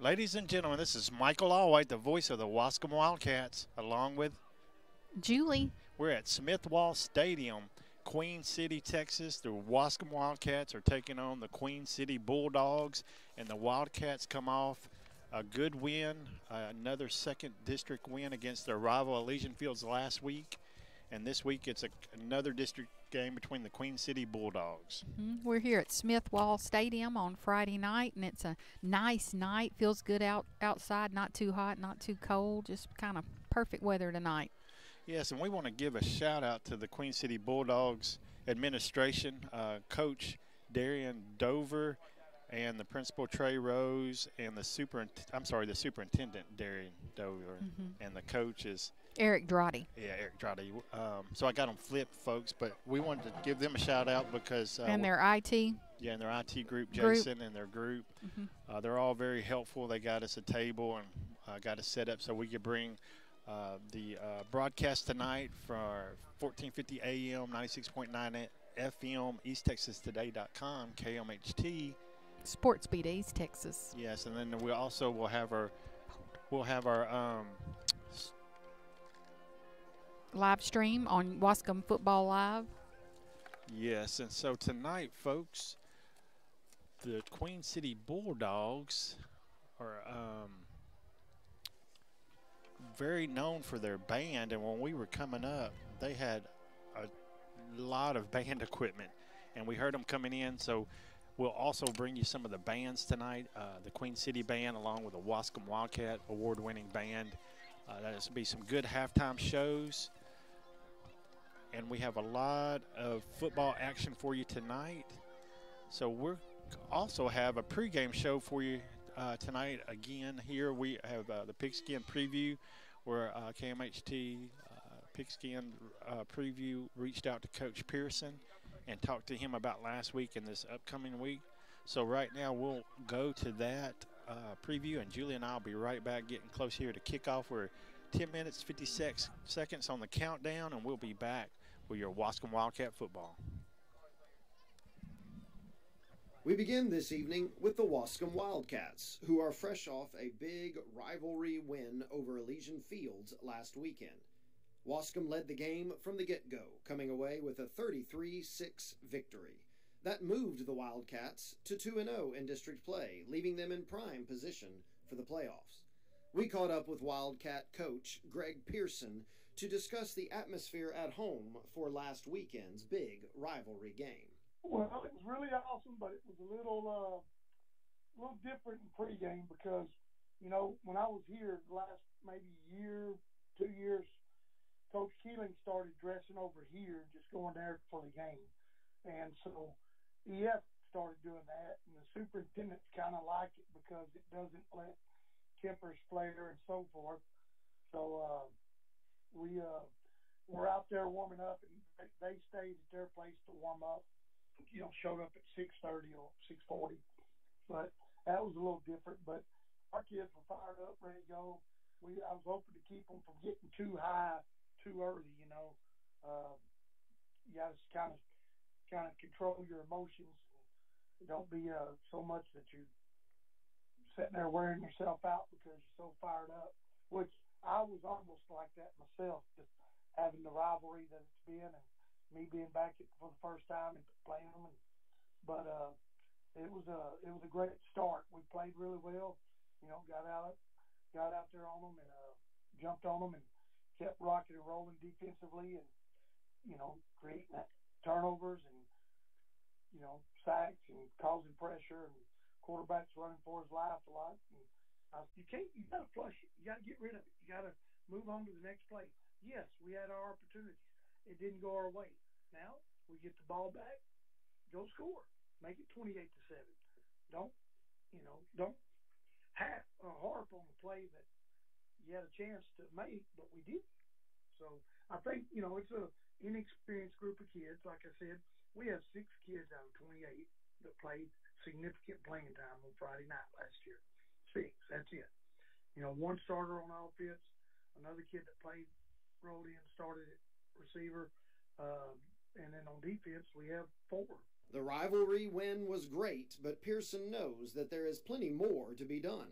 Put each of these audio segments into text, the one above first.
Ladies and gentlemen, this is Michael Allwhite, the voice of the Waskom Wildcats, along with Julie. We're at Smith Wall Stadium, Queen City, Texas. The Waskom Wildcats are taking on the Queen City Bulldogs, and the Wildcats come off a good win, uh, another second district win against their rival Elysian Fields last week. And this week it's a, another district game between the Queen City Bulldogs. Mm-hmm. We're here at Smith Wall Stadium on Friday night, and it's a nice night. Feels good out outside, not too hot, not too cold, just kind of perfect weather tonight. Yes, and we want to give a shout out to the Queen City Bulldogs administration, uh, Coach Darian Dover, and the principal Trey Rose, and the super I'm sorry, the superintendent Darian Dover, mm-hmm. and the coach is Eric Drotty. Yeah, Eric Drotty. Um, so I got them flipped, folks, but we wanted to give them a shout out because. Uh, and their IT. Yeah, and their IT group, Jason, group. and their group. Mm-hmm. Uh, they're all very helpful. They got us a table and uh, got us set up so we could bring uh, the uh, broadcast tonight for 1450 AM, 96.9 FM, EastTexasToday.com, KMHT. Sports Beat East Texas. Yes, and then we also will have our we'll have our um, live stream on Waskom Football Live. Yes, and so tonight, folks, the Queen City Bulldogs are um, very known for their band, and when we were coming up, they had a lot of band equipment, and we heard them coming in. So we'll also bring you some of the bands tonight. Uh, the Queen City Band, along with the Waskom Wildcat award-winning band. Uh, That'll be some good halftime shows and we have a lot of football action for you tonight. So we're also have a pregame show for you uh, tonight. Again, here we have uh, the Pigskin preview, where uh, KMHT uh, Pigskin uh, preview reached out to Coach Pearson and talked to him about last week and this upcoming week. So right now we'll go to that uh, preview, and Julie and I will be right back, getting close here to kickoff. We're 10 minutes 56 seconds on the countdown, and we'll be back with your Waskom Wildcat football. We begin this evening with the Waskom Wildcats, who are fresh off a big rivalry win over Elysian Fields last weekend. Waskom led the game from the get go, coming away with a 33 6 victory. That moved the Wildcats to 2 0 in district play, leaving them in prime position for the playoffs. We caught up with Wildcat coach Greg Pearson to discuss the atmosphere at home for last weekend's big rivalry game. Well, it was really awesome, but it was a little uh, a little different in pregame because you know when I was here the last maybe year, two years, Coach Keeling started dressing over here, just going there for the game, and so EF started doing that, and the superintendents kind of like it because it doesn't let tempers flare and so forth. So uh, we uh, were out there warming up, and they stayed at their place to warm up. You know, showed up at six thirty or six forty, but that was a little different. But our kids were fired up, ready to go. We I was hoping to keep them from getting too high too early. You know, uh, you got to kind of kind of control your emotions. Don't be uh, so much that you sitting there wearing yourself out because you're so fired up, which I was almost like that myself, just having the rivalry that it's been, and me being back for the first time and playing them. And, but uh, it was a it was a great start. We played really well. You know, got out got out there on them and uh, jumped on them and kept rocking and rolling defensively, and you know, creating that turnovers and you know sacks and causing pressure and quarterbacks running for his life a lot. And uh, you can't. You got to flush it. You got to get rid of it. You got to move on to the next play. Yes, we had our opportunities. It didn't go our way. Now we get the ball back. Go score. Make it 28 to seven. Don't you know? Don't have uh, harp on the play that you had a chance to make, but we didn't. So I think you know it's a inexperienced group of kids. Like I said, we have six kids out of 28 that played significant playing time on Friday night last year That's it. You know, one starter on offense, another kid that played, rolled in, started at receiver, uh, and then on defense we have four The rivalry win was great, but Pearson knows that there is plenty more to be done.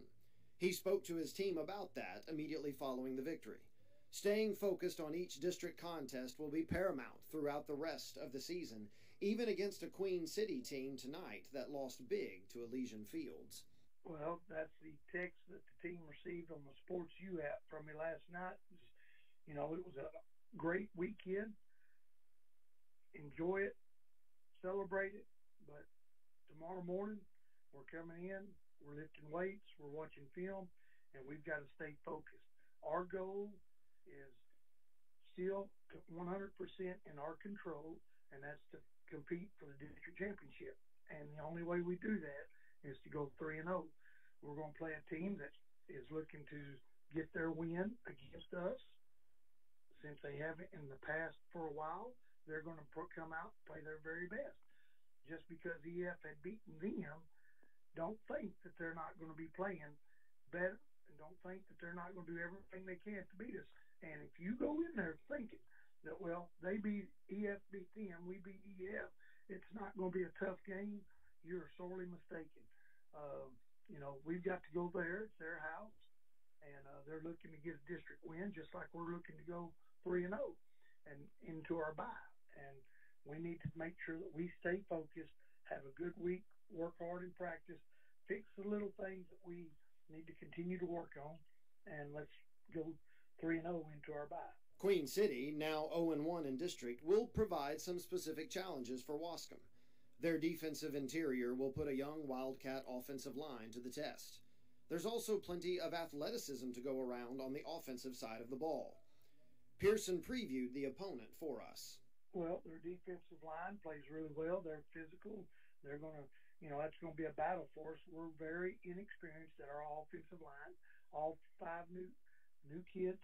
He spoke to his team about that immediately following the victory. Staying focused on each district contest will be paramount throughout the rest of the season, even against a Queen City team tonight that lost big to Elysian Fields. Well, that's the text that the team received on the SportsYou app from me last night. You know, it was a great weekend. Enjoy it, celebrate it, but tomorrow morning we're coming in, we're lifting weights, we're watching film, and we've got to stay focused. Our goal is still 100% in our control, and that's to compete for the district championship. And the only way we do that is to go 3 and 0. We're going to play a team that is looking to get their win against us. Since they haven't in the past for a while, they're going to come out and play their very best. Just because EF had beaten them, don't think that they're not going to be playing better, and don't think that they're not going to do everything they can to beat us. And if you go in there thinking that, well, they beat EF beat them, we beat EF, it's not going to be a tough game, you're sorely mistaken. Um, you know, we've got to go there. It's their house, and uh, they're looking to get a district win, just like we're looking to go three and zero, oh and into our bye. And we need to make sure that we stay focused, have a good week, work hard in practice, fix the little things that we need to continue to work on, and let's go three and zero oh into our bye. Queen City, now 0 1 in district, will provide some specific challenges for Waskom. Their defensive interior will put a young Wildcat offensive line to the test. There's also plenty of athleticism to go around on the offensive side of the ball. Pearson previewed the opponent for us. Well, their defensive line plays really well. They're physical. They're going to, you know, that's going to be a battle for us. We're very inexperienced at our offensive line. All five new new kids,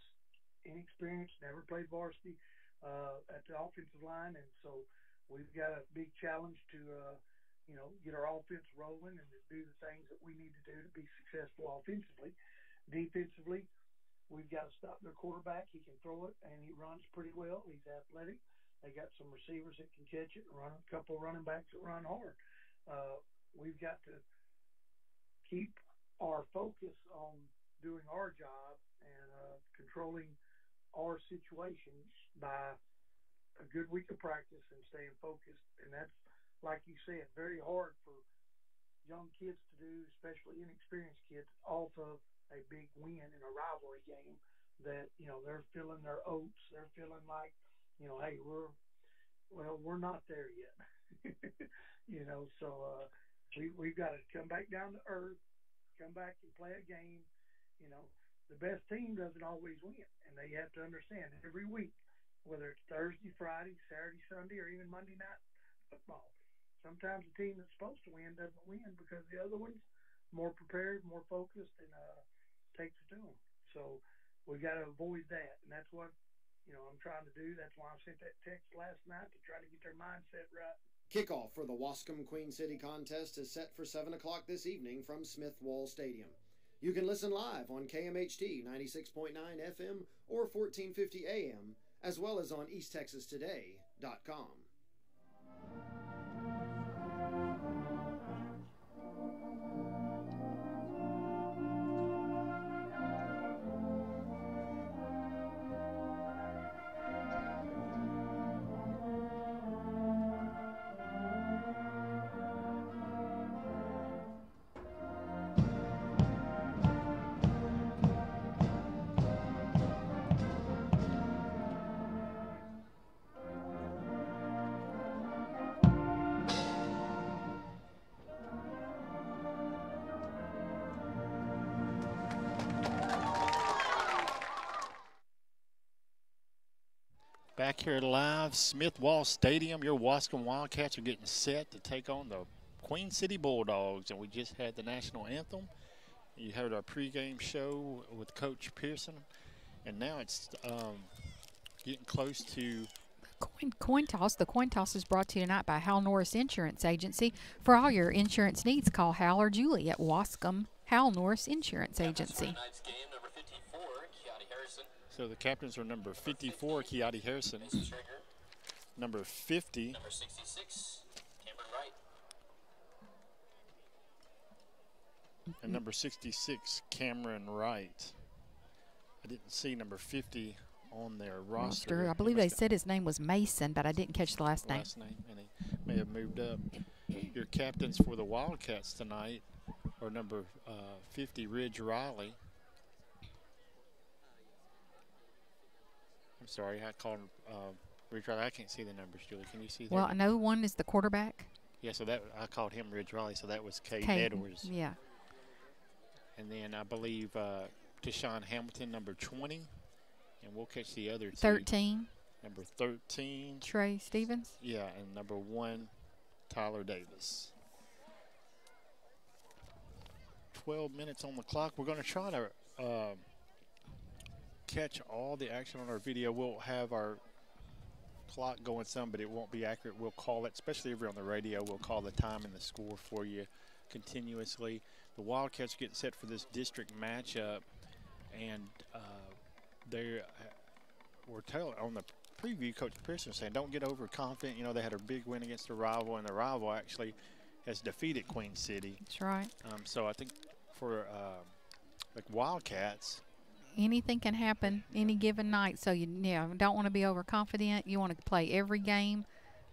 inexperienced, never played varsity uh, at the offensive line, and so we've got a big challenge to, uh, you know, get our offense rolling and do the things that we need to do to be successful offensively. Defensively, we've got to stop their quarterback. He can throw it and he runs pretty well. He's athletic. They got some receivers that can catch it, and run a couple of running backs that run hard. Uh, we've got to keep our focus on doing our job and uh, controlling our situations by a good week of practice and staying focused. And that's, like you said, very hard for young kids to do, especially inexperienced kids, off of a big win in a rivalry game that, you know, they're feeling their oats. They're feeling like, you know, hey, we're, well, we're not there yet. you know, so uh, we, we've got to come back down to earth, come back and play a game. You know, the best team doesn't always win, and they have to understand every week whether it's Thursday, Friday, Saturday, Sunday, or even Monday night football. Sometimes the team that's supposed to win doesn't win because the other one's more prepared, more focused, and uh, takes it to them. So we've got to avoid that, and that's what you know I'm trying to do. That's why I sent that text last night to try to get their mindset right. Kickoff for the Waskom Queen City contest is set for 7 o'clock this evening from Smith Wall Stadium. You can listen live on KMHT 96.9 FM or 1450 AM as well as on EastTexasToday.com. Back here live, Smith Wall Stadium. Your Waskom Wildcats are getting set to take on the Queen City Bulldogs, and we just had the national anthem. You heard our pregame show with Coach Pearson, and now it's um, getting close to Coin, coin toss. The coin toss is brought to you tonight by Hal Norris Insurance Agency. For all your insurance needs, call Hal or Julie at Waskom Hal Norris Insurance Agency. So the captains are number 54, Kiati Harrison. Number 50. Number 66, Cameron Wright. And number 66, Cameron Wright. I didn't see number 50 on their roster. I believe they said his name was Mason, but I didn't catch the last, last name. Last name, and he may have moved up. Your captains for the Wildcats tonight are number uh, 50, Ridge Riley. I'm sorry, I called him uh, Ridge Riley. I can't see the numbers, Julie. Can you see that? Well, I know one is the quarterback. yeah, so that I called him Ridge Riley, so that was Caden. Edwards. Yeah. And then I believe uh, Deshaun Hamilton, number 20. And we'll catch the other two. 13, Number 13. Trey Stevens. Yeah, and number one, Tyler Davis. 12 minutes on the clock. We're going to try to um, catch all the action on our video. We'll have our clock going some, but it won't be accurate. We'll call it, especially if you're on the radio, we'll call the time and the score for you continuously. The Wildcats are getting set for this district matchup, and uh, they're we're telling on the preview, Coach Pearson saying, don't get overconfident. You know, they had a big win against the rival, and the rival actually has defeated Queen City. That's right. Um, so I think for um like Wildcats, Anything can happen any given night. So you yeah, don't want to be overconfident. You want to play every game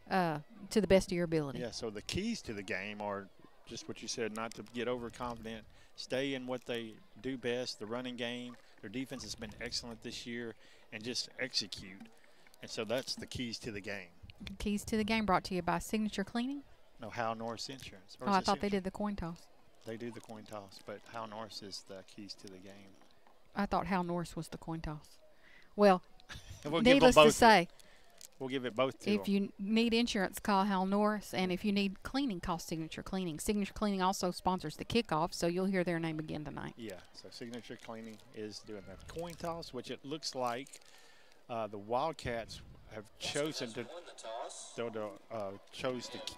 uh, to the best of your ability. yeah. So the keys to the game are just what you said, not to get overconfident, stay in what they do best, the running game. Their defense has been excellent this year, and just execute. And so that's the keys to the game. Keys to the game brought to you by Signature Cleaning. No, Hal Norris Insurance. Oh, I thought they did the coin toss. They do the coin toss, but Hal Norris is the keys to the game. I thought Hal Norris was the coin toss. Well, we'll needless to both say, We'll give it both to if 'em. you need insurance, call Hal Norris, and if you need cleaning, call Signature Cleaning. Signature Cleaning also sponsors the kickoff, so you'll hear their name again tonight. Yeah, so Signature Cleaning is doing the coin toss, which it looks like uh, the Wildcats have chosen to they'll, they'll, uh, chose to k-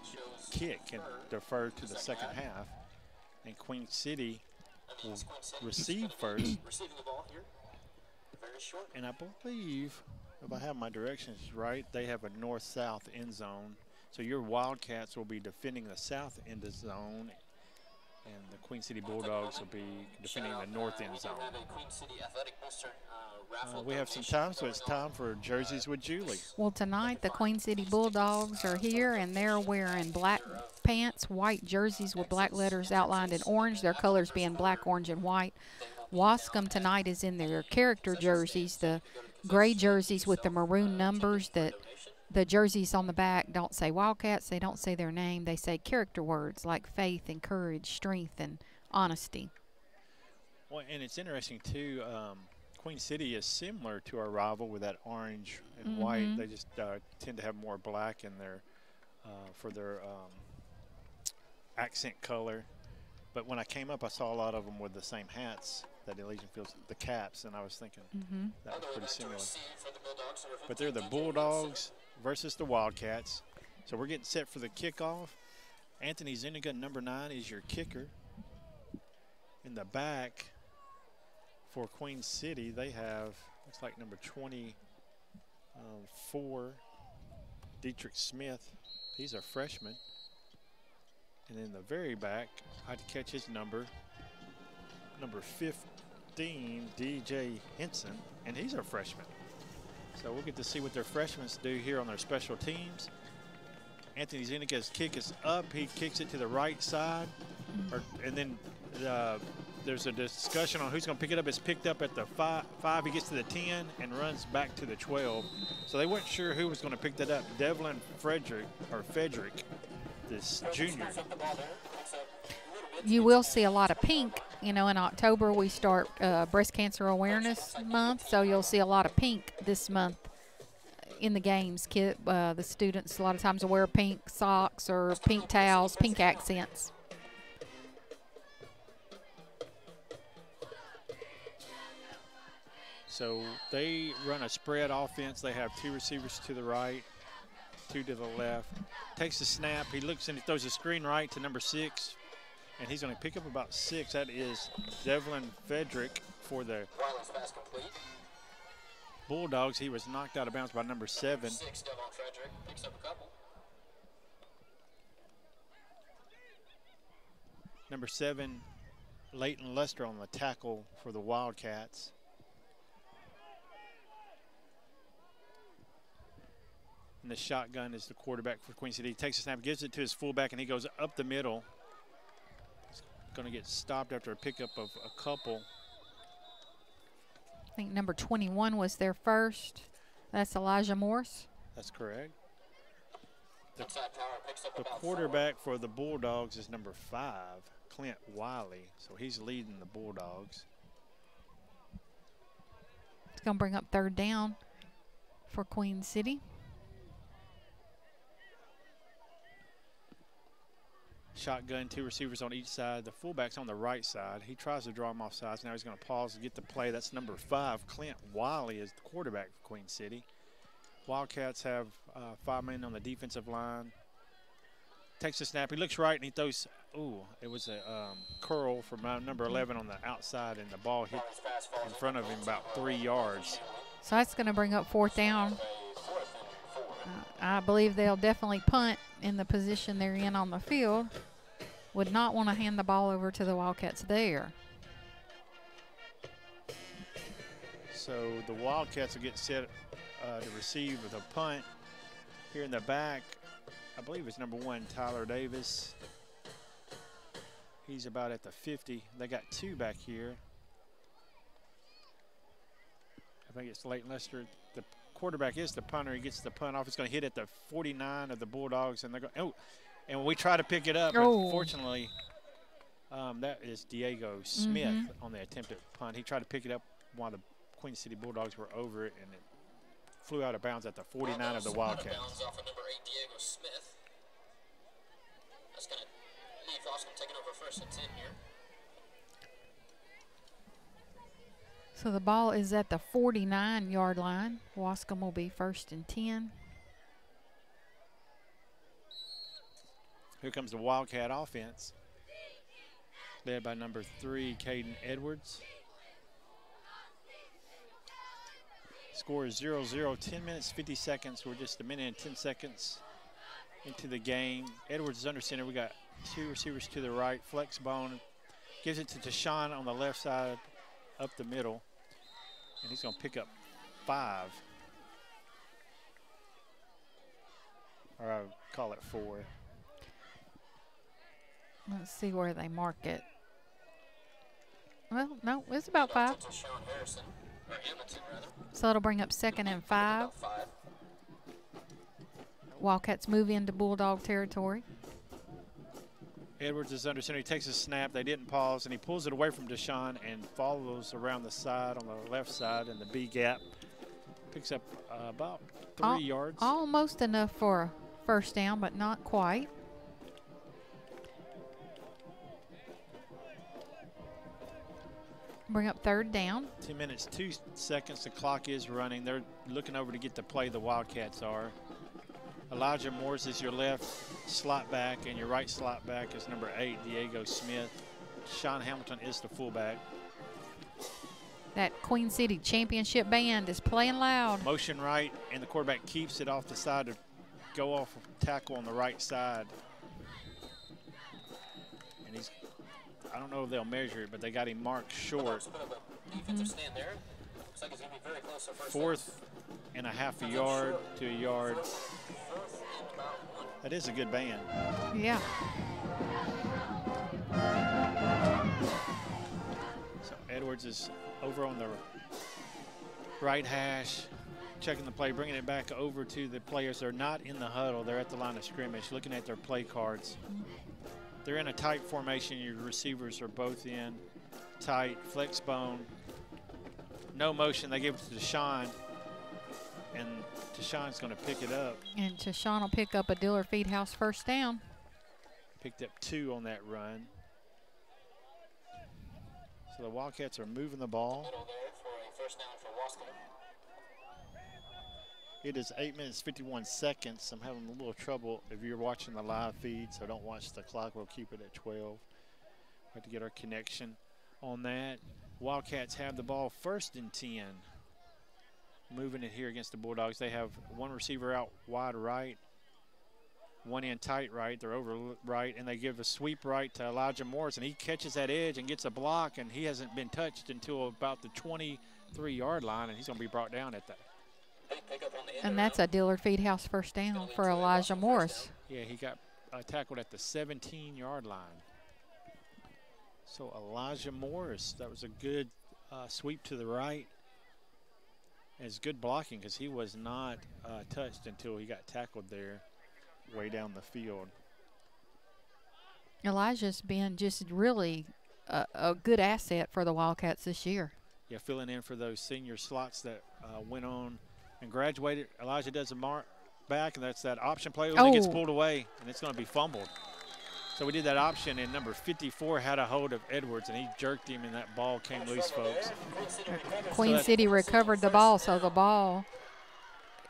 kick and defer to the second half, and Queen City will receive first. Receiving the ball here. Very short. And I believe, if I have my directions right, they have a north-south end zone. So your Wildcats will be defending the south end of zone, and the Queen City Bulldogs will be defending the north end zone. We have a Queen City Athletic Booster uh, Uh, we have some time, so it's time for jerseys with Julie. Well, tonight the Queen City Bulldogs are here, and they're wearing black pants, white jerseys with black letters outlined in orange. Their colors being black, orange, and white. Waskom tonight is in their character jerseys, the gray jerseys with the maroon numbers that the jerseys on the back don't say Wildcats, they don't say their name, they say character words like faith and courage, strength and honesty. Well, and it's interesting too. Um, Queen City is similar to our rival with that orange and white. Mhm. They just uh, tend to have more black in their uh, for their um, accent color. But when I came up, I saw a lot of them with the same hats that Elysian Fields, the caps, and I was thinking Mm-hmm. that was pretty similar. But they're the 15, DJ Bulldogs versus the Wildcats. So we're getting set for the kickoff. Anthony Zuniga, number nine, is your kicker. In the back for Queen City, they have, looks like number 24, um, Dietrich Smith. He's a freshman. And in the very back, I had to catch his number, number 15, DJ Henson, and he's a freshman. So we'll get to see what their freshmen do here on their special teams. Anthony Zuniga's kick is up. He kicks it to the right side. Or, and then uh, there's a discussion on who's going to pick it up. It's picked up at the five, five. He gets to the 10 and runs back to the 12. So they weren't sure who was going to pick that up. Devlin Frederick, or Frederick, this junior. Pick the ball there. Picks up a little bit. you will see a lot of pink. You know, in October we start uh, Breast Cancer Awareness Month, so you'll see a lot of pink this month in the games. Kid, uh, the students a lot of times will wear pink socks or pink towels, pink accents. So they run a spread offense. They have two receivers to the right, two to the left. Takes the snap. He looks and he throws a screen right to number six, and he's going to pick up about six. That is Devlin Frederick for the Wireless pass complete. Bulldogs. He was knocked out of bounds by number seven. Six, Devon Frederick. Picks up a couple. Number seven, Leighton Lester on the tackle for the Wildcats. And the shotgun is the quarterback for Queen City. He takes a snap, gives it to his fullback, and he goes up the middle. He's going to get stopped after a pickup of a couple. I think number 21 was there first. That's Elijah Morse. That's correct. The- Inside power picks up The about quarterback for the Bulldogs is number five, Clint Wiley. So he's leading the Bulldogs. It's going to bring up third down for Queen City. Shotgun, two receivers on each side. The fullback's on the right side. He tries to draw him off sides. Now he's going to pause and get the play. That's number five. Clint Wiley is the quarterback for Queen City. Wildcats have uh, five men on the defensive line. Takes the snap. He looks right and he throws. Ooh, it was a um, curl from number 11 on the outside, and the ball hit in front of him about three yards. So that's going to bring up fourth down. Uh, I believe they'll definitely punt in the position they're in on the field. Would not want to hand the ball over to the Wildcats there. So the Wildcats will get set uh, to receive with a punt. Here in the back, I believe it's number one, Tyler Davis. He's about at the 50. They got two back here. I think it's Leighton Lester. The quarterback is the punter. He gets the punt off. It's going to hit at the 49 of the Bulldogs, and they're going. Oh, and we try to pick it up, Oh. unfortunately, um, that is Diego Smith on the attempted punt. He tried to pick it up while the Queen City Bulldogs were over it, and it flew out of bounds at the 49 of the Out of Wildcats. off of number eight, Diego Smith. That's going to leave Austin taking over first and 10 here. So the ball is at the 49 yard line. Waskom will be first and 10. Here comes the Wildcat offense, led by number three, Caden Edwards. Score is 0 0, 10 minutes, 50 seconds. We're just a minute and 10 seconds into the game. Edwards is under center. We got two receivers to the right. Flex bone gives it to Deshaun on the left side, up the middle. And he's going to pick up five. Or I would call it four. Let's see where they mark it. Well, no, it's about five. To Sean Harrison, or Hamilton rather. So it'll bring up second and five. Wildcats move into Bulldog territory. Edwards is under center. He takes a snap. They didn't pause, and he pulls it away from Deshaun and follows around the side on the left side in the B gap. Picks up uh, about three Al- yards. Almost enough for a first down, but not quite. Bring up third down. Two minutes, two seconds. The clock is running. They're looking over to get the play. The Wildcats are. Elijah Morris is your left slot back, and your right slot back is number eight, Diego Smith. Sean Hamilton is the fullback. That Queen City Championship band is playing loud. Motion right, and the quarterback keeps it off the side to go off tackle on the right side. And he's, I don't know if they'll measure it, but they got him marked short. So put up a defensive stand there. Looks like it's going to be very close to first down. Fourth and a half a yard to a yard. Fourth and about one. That is a good band. Yeah. So Edwards is over on the right hash, checking the play, bringing it back over to the players. They're not in the huddle. They're at the line of scrimmage, looking at their play cards. They're in a tight formation. Your receivers are both in tight, flex bone, no motion. They give it to Deshaun, and Deshaun's going to pick it up. And Tashawn will pick up a Dillard Feed House first down. Picked up two on that run. So the Wildcats are moving the ball. Middle there for a first down for Waskom. It is 8 minutes 51 seconds. I'm having a little trouble if you're watching the live feed, so don't watch the clock. We'll keep it at 12. We have to get our connection on that. Wildcats have the ball first and 10. Moving it here against the Bulldogs. They have one receiver out wide right, one in tight right, they're over right, and they give a sweep right to Elijah Morris, and he catches that edge and gets a block, and he hasn't been touched until about the 23 yard line, and he's going to be brought down at that. Big pickup on the end And that's a Dillard Feed House first down for Elijah Morris. Yeah, he got uh, tackled at the 17 yard line. So Elijah Morris, that was a good uh, sweep to the right. It's good blocking because he was not uh, touched until he got tackled there way down the field. Elijah's been just really a, a good asset for the Wildcats this year. Yeah, filling in for those senior slots that uh, went on and graduated. Elijah does a mark back, and that's that option play. Oh, It gets Oh. pulled away, and it's going to be fumbled. So we did that option, and number 54 had a hold of Edwards, and he jerked him, and that ball came loose, folks. Queen City recovers. Queen that- City recovered the ball, so the ball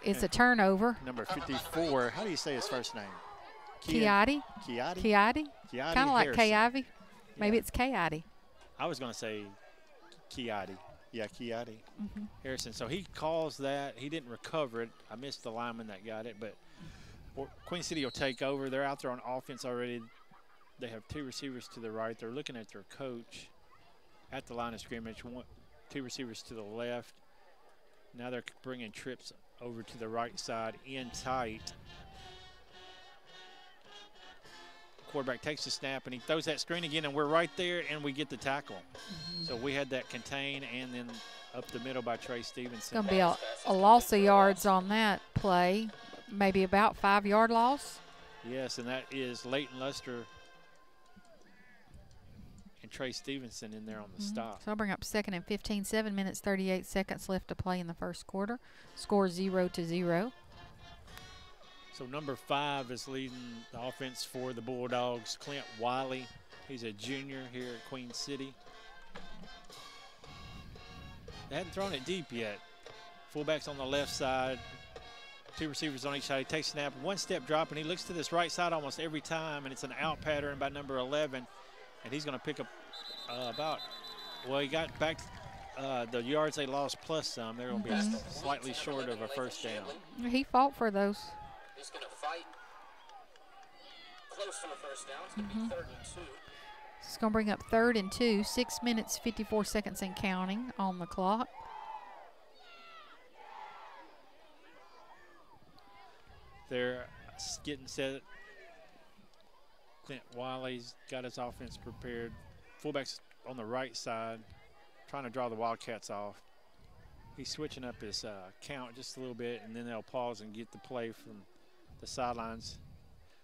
is a turnover. Number 54, how do you say his first name? Kiati, Kiati? Kiati, Kiati kind of like Harrison. K Ivy. Maybe Yeah. it's K Ivy. I was going to say Kiati. Yeah, Kiati Mm-hmm. Harrison. So he calls that. He didn't recover it. I missed the lineman that got it, but Queen City will take over. They're out there on offense already. They have two receivers to the right. They're looking at their coach at the line of scrimmage. One, two receivers to the left. Now they're bringing trips over to the right side in tight. Quarterback takes the snap and he throws that screen again, and we're right there, and we get the tackle. Mm-hmm. So we had that contain and then up the middle by Trey It's Stevenson. going to be a, a loss of yards on that play, maybe about five yard loss. Yes, and that is Leighton Lester and Trey Stevenson in there on the mm-hmm. stop. So I'll bring up second and 15, seven minutes, 38 seconds left to play in the first quarter. Score zero to zero. So number five is leading the offense for the Bulldogs, Clint Wiley. He's a junior here at Queen City. They hadn't thrown it deep yet. Fullbacks on the left side, two receivers on each side. He takes snap, one step drop, and he looks to this right side almost every time, and it's an out pattern by number 11, and he's going to pick up uh, about. Well, he got back uh, the yards they lost plus some. They're going to be slightly short of a first down. He fought for those. He's going to fight. Close to a first down. It's going to be third and two. It's going to bring up third and two, six minutes, 54 seconds and counting on the clock. They're getting set. Clint Wiley's got his offense prepared. Fullback's on the right side, trying to draw the Wildcats off. He's switching up his uh, count just a little bit, and then they'll pause and get the play from the sidelines.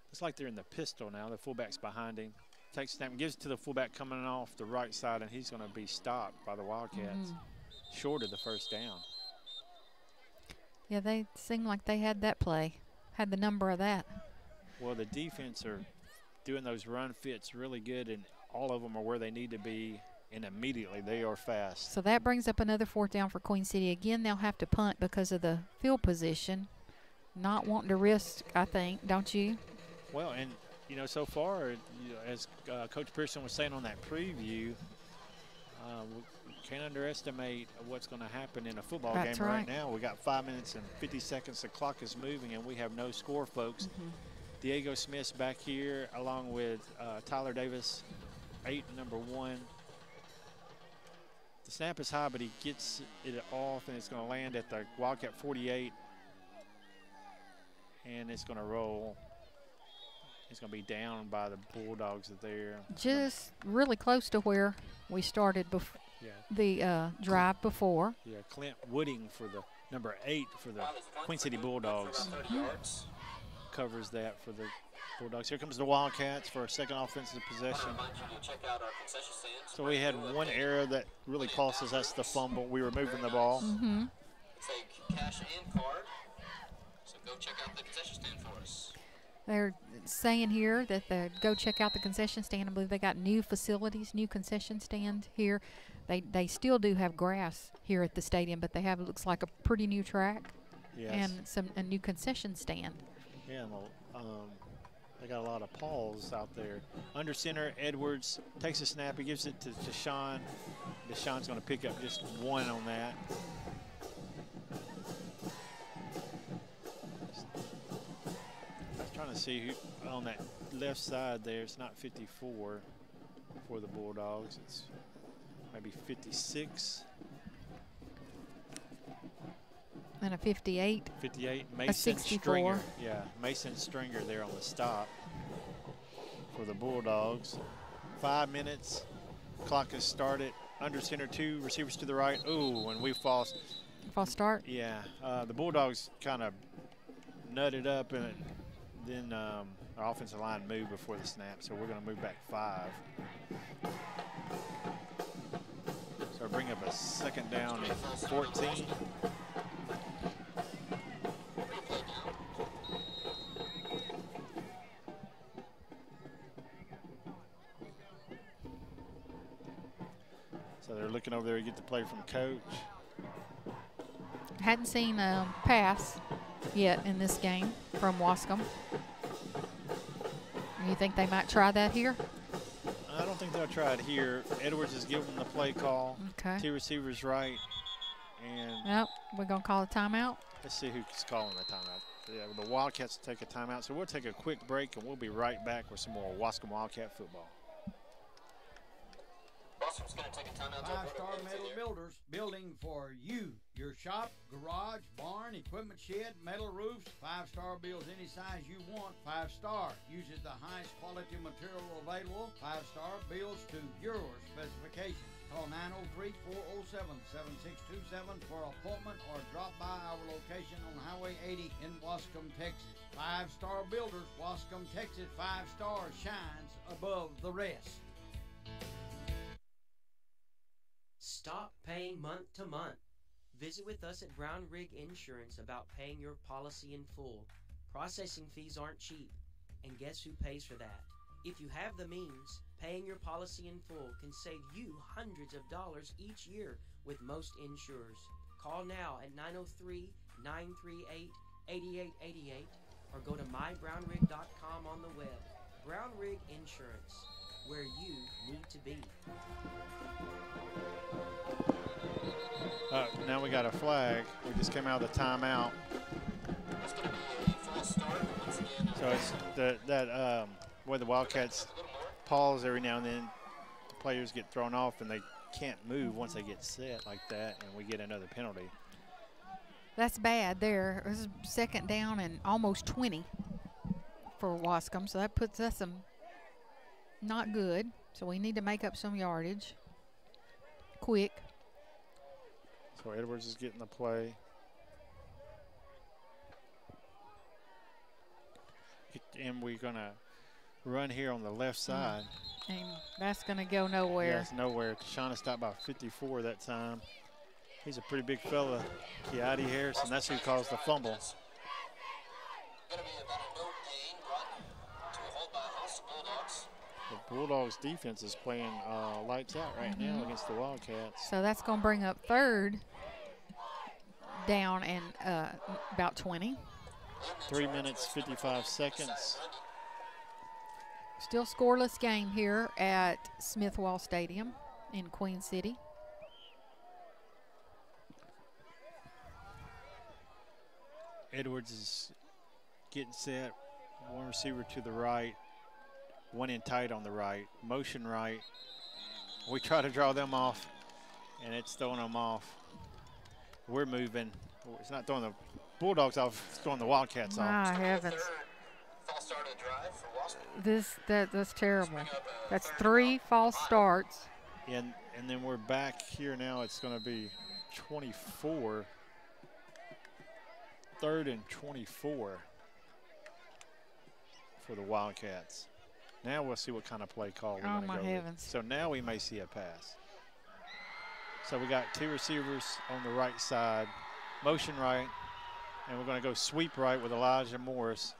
Looks like they're in the pistol now. The fullback's behind him. Takes snap and gives it to the fullback coming off the right side, and he's going to be stopped by the Wildcats. Short of the first down. Yeah, they seem like they had that play, had the number of that. Well, the defense are doing those run fits really good, and all of them are where they need to be, and immediately they are fast. So that brings up another fourth down for Queen City. Again, they'll have to punt because of the field position. Not wanting to risk, I think, don't you? Well, and you know, so far, you know, as uh, Coach Pearson was saying on that preview, uh, we can't underestimate what's going to happen in a football That's game right. right. now. We got five minutes and 50 seconds. The clock is moving, and we have no score, folks. Mm-hmm. Diego Smith's back here, along with uh, Tyler Davis, eight and number one. The snap is high, but he gets it off, and it's going to land at the Wildcat 48, and it's going to roll. It's going to be down by the Bulldogs there. Just really close to where we started bef- Yeah, the uh, drive before. yeah. Clint Wooding for the number eight for the Queen City good, good for Bulldogs about 30 yards. Covers that for the Bulldogs. Here comes the Wildcats for a second offensive possession. remind you to check out our concession stands. So we had one error that really cost us. That's the fumble. We were moving the ball. Mm-hmm. Take cash and card. So go check out the concession stand for us. They're saying here that they go check out the concession stand. I believe they got new facilities, new concession stand here. They they still do have grass here at the stadium, but they have it looks like a pretty new track Yes. and some a new concession stand. Yeah. Um, they got a lot of Pauls out there. Under center, Edwards takes a snap. He gives it to Deshaun. Deshaun's going to pick up just one on that. I was trying to see who on that left side there. It's not 54 for the Bulldogs. It's maybe 56, And a 58. 58. Mason 64. Stringer. Yeah, Mason Stringer there on the stop for the Bulldogs. Five minutes. Clock has started. Under center two, receivers to the right. Ooh, and we fall. False start. Yeah, uh, the Bulldogs kind of nutted up, and then um, our offensive line moved before the snap, so we're going to move back five. So bring up a second down and 14. Looking over there to get the play from coach. Hadn't seen a pass yet in this game from Waskom. You think they might try that here? I don't think they'll try it here. Edwards is giving the play call. Okay. Two receivers right, and Nope. We're going to call a timeout. let's see who's calling the timeout. Yeah, the Wildcats take a timeout, so we'll take a quick break, and we'll be right back with some more Waskom Wildcat football. Going to take a. Five Star Metal Builders, building for you. Your shop, garage, barn, equipment shed, metal roofs. Five Star builds any size you want. Five Star uses the highest quality material available. Five Star builds to your specifications. Call 903-407-7627 for appointment or drop by our location on Highway 80 in Waskom, Texas. Five Star Builders, Waskom, Texas. Five Star shines above the rest. Stop paying month to month. Visit with us at Brown Rig Insurance about paying your policy in full. Processing fees aren't cheap, and guess who pays for that? If you have the means, paying your policy in full can save you hundreds of dollars each year with most insurers. Call now at 903 938 8888 or go to mybrownrig.com on the web. Brown Rig Insurance, where you need to be. Uh, now we got a flag. We just came out of the timeout. It's going to be a false start once again. So it's the, that um, where the Wildcats A little more. pause every now and then. The players get thrown off and they can't move once they get set like that, and we get another penalty. That's bad there. This is second down and almost 20 for Waskom, so that puts us some not good. So we need to make up some yardage quick. So Edwards is getting the play. And we're going to run here on the left mm. side. And that's going to go nowhere. Yes, nowhere. Shauna stopped by 54 that time. He's a pretty big fella. Kiati Harrison, that's who caused the fumble. Going to be about a no gain brought to a hold by House Bulldogs. The Bulldogs defense is playing uh, lights out right now against the Wildcats. So that's going to bring up third down and uh, about 20. Three minutes, 55 seconds. Still scoreless game here at Smith Wall Stadium in Queen City. Edwards is getting set. One receiver to the right, one in tight on the right, motion right. We try to draw them off, and it's throwing them off. We're moving. It's not throwing the Bulldogs off, it's throwing the Wildcats off. My heavens. Third false start of drive for This that that's terrible. Bring up a That's three false five. starts. And, and then we're back here now. It's going to be 24. Third and 24 for the Wildcats. Now we'll see what kind of play call we're Oh, going to go heavens. with. So now we may see a pass. So we got two receivers on the right side, motion right, and we're going to go sweep right with Elijah Morris.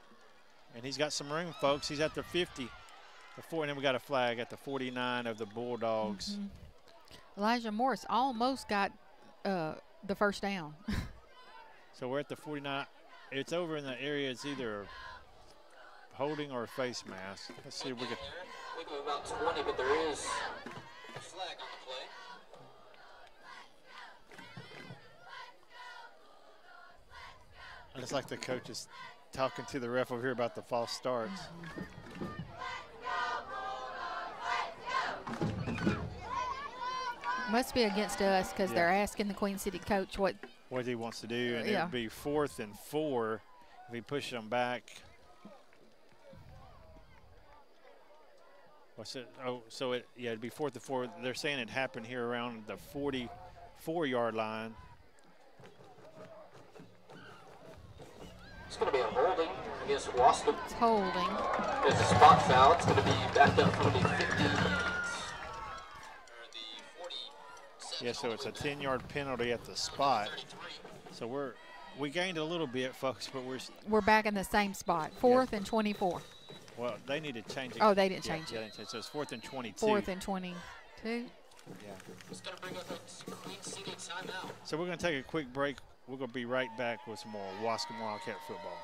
And he's got some room, folks. He's at the 50. The four, and then we got a flag at the 49 of the Bulldogs. Mhm. Elijah Morris almost got uh, the first down. So we're at the 49. It's over in the area. It's either holding or a face mask. Let's see if we can. There. We go about 20, but there is a flag on the play. It's like the coach is talking to the ref over here about the false starts. Must be against us because Yeah. they're asking the Queen City coach what. What he wants to do, and Yeah. it'd be fourth and four if he pushes them back. What's it? Oh, so it yeah, it'd be fourth and four. They're saying it happened here around the 44 yard line. It's going to be a holding against Waskom. It's holding. It's a spot foul. It's going to be backed up from the 50. Or the 47. Yeah, so it's a 10 yard penalty at the spot. So we're we gained a little bit, folks, but we're We're back in the same spot. Fourth and 24. Well. They need to change it. Oh, they didn't Yeah, change yeah, it. they didn't change it. So it's fourth and 22. Fourth and 22. yeah. It's going to bring up a Queen City timeout. So we're going to take a quick break. We're going to be right back with some more Waskom Wildcat football.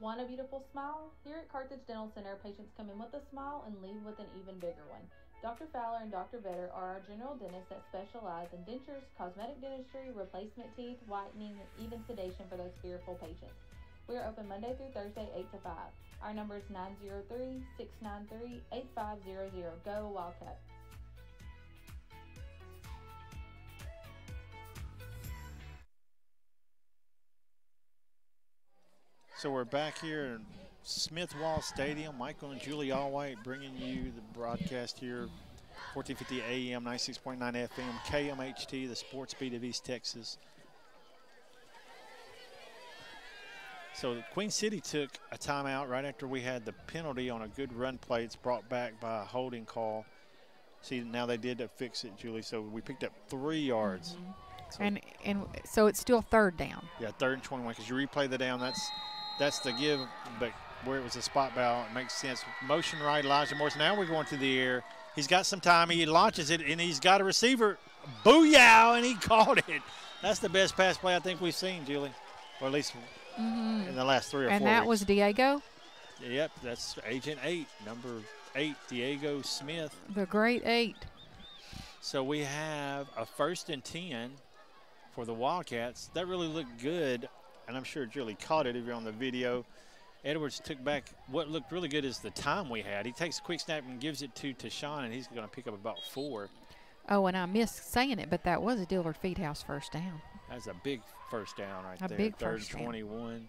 Want a beautiful smile? Here at Carthage Dental Center, patients come in with a smile and leave with an even bigger one. Dr. Fowler and Dr. Vetter are our general dentists that specialize in dentures, cosmetic dentistry, replacement teeth, whitening, and even sedation for those fearful patients. We are open Monday through Thursday, 8 to 5. Our number is 903 693 8500. Go Wildcats! So we're back here Smith Wall Stadium. Michael and Julie Allwhite bringing you the broadcast here, 1450 AM, 96.9 FM, KMHT, the sports beat of East Texas. So Queen City took a timeout right after we had the penalty on a good run play. It's brought back by a holding call. See, now they did fix it, Julie. So we picked up three yards. Mm-hmm. So- And and so it's still third down. yeah, third and 21 because you replay the down. That's that's the give, but where it was a spot ball, it makes sense. Motion right, Elijah Morris. Now we're going to the air. He's got some time. He launches it, and he's got a receiver. Booyah! And he caught it. That's the best pass play I think we've seen, Julie, or at least mm-hmm. in the last three or And four. that weeks. was Diego, Yep, that's Agent Eight, number eight, Diego Smith. the great eight. So we have a first and 10 for the Wildcats. That really looked good, and I'm sure Julie caught it if you're on the video. Edwards took back what looked really good is the time we had. He takes a quick snap and gives it to Tashawn, and he's going to pick up about four. Oh, and I missed saying it, but that was a Dillard Feed House first down. That's a big first down right A there. big Third first and down. 21.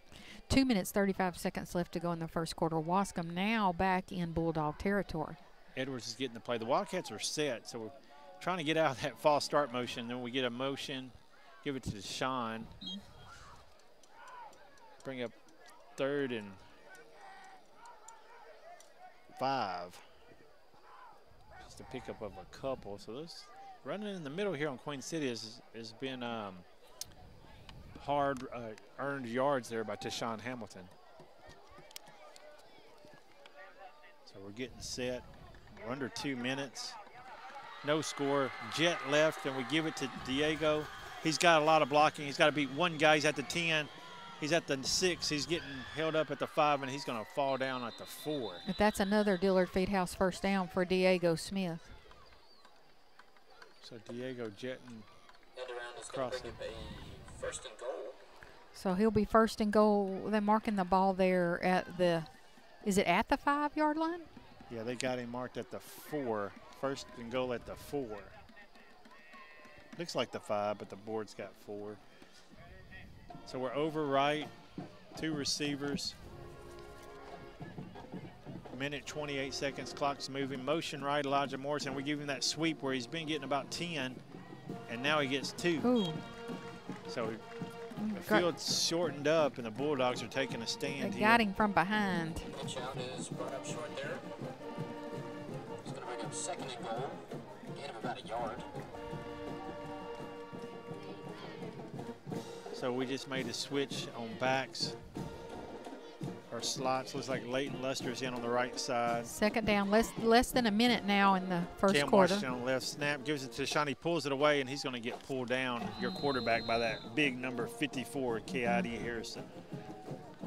Two minutes, 35 seconds left to go in the first quarter. Waskom now back in Bulldog territory. Edwards is getting the play. The Wildcats are set, so we're trying to get out of that false start motion. Then we get a motion, give it to Deshaun. Bring up third and five. Just a pickup of a couple. So this running in the middle here on Queen City has, has been um, hard uh, earned yards there by Tashawn Hamilton. So we're getting set. We're under two minutes. No score. Jet left, and we give it to Diego. He's got a lot of blocking. He's got to beat one guy. He's at the 10. He's at the six. He's getting held up at the five, and he's going to fall down at the four. But that's another Dillard Feed House first down for Diego Smith. So Diego jetting. End around is going to Crossing. bring up a first and goal. So he'll be first and goal. They're marking the ball there at the, is it at the five yard line? Yeah, they got him marked at the four. First and goal at the four. Looks like the five, but the board's got four. So we're over right, two receivers. Minute 28 seconds, clock's moving. Motion right, Elijah Morrison. We give him that sweep where he's been getting about 10, and now he gets two. Ooh, So mm, the got- field's shortened up, and the Bulldogs are taking a they stand here. got him from behind. Pitch out is brought up short there. It's going to bring up second and goal. Gain of about a yard. So we just made a switch on backs. Our slots looks like Leighton Luster's in on the right side. Second down, less less than a minute now in the first Cam quarter. Washington on the left snap gives it to Shawnee, pulls it away, and he's going to get pulled down. Your quarterback by that big number 54, K.I.D. Harrison.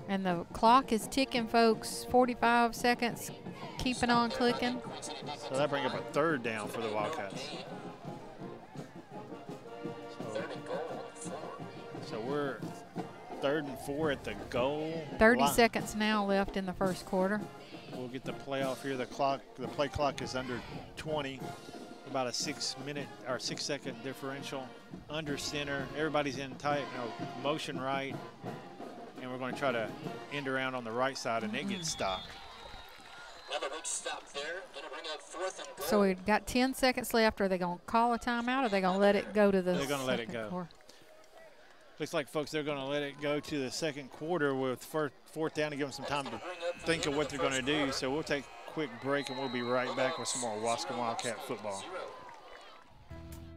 And the clock is ticking, folks. 45 seconds. Keeping on clicking. So that brings up a third down for the Wildcats. Third and four at the goal. 30 line. seconds now left in the first quarter. We'll get the playoff here. The clock, the play clock is under 20. About a six minute or six second differential. Under center. Everybody's in tight, you know, motion right. And we're going to try to end around on the right side and they get mm-hmm. stopped. Another big stop there. Gonna bring up fourth and goal. So we've got 10 seconds left. Are they going to call a timeout or are they going to let it go to the They're gonna let it second go. quarter? Looks like, folks, they're going to let it go to the second quarter with fir- fourth down to give them some time to think of what they're going to do. So we'll take a quick break and we'll be right back with some more Waskom Wildcat football.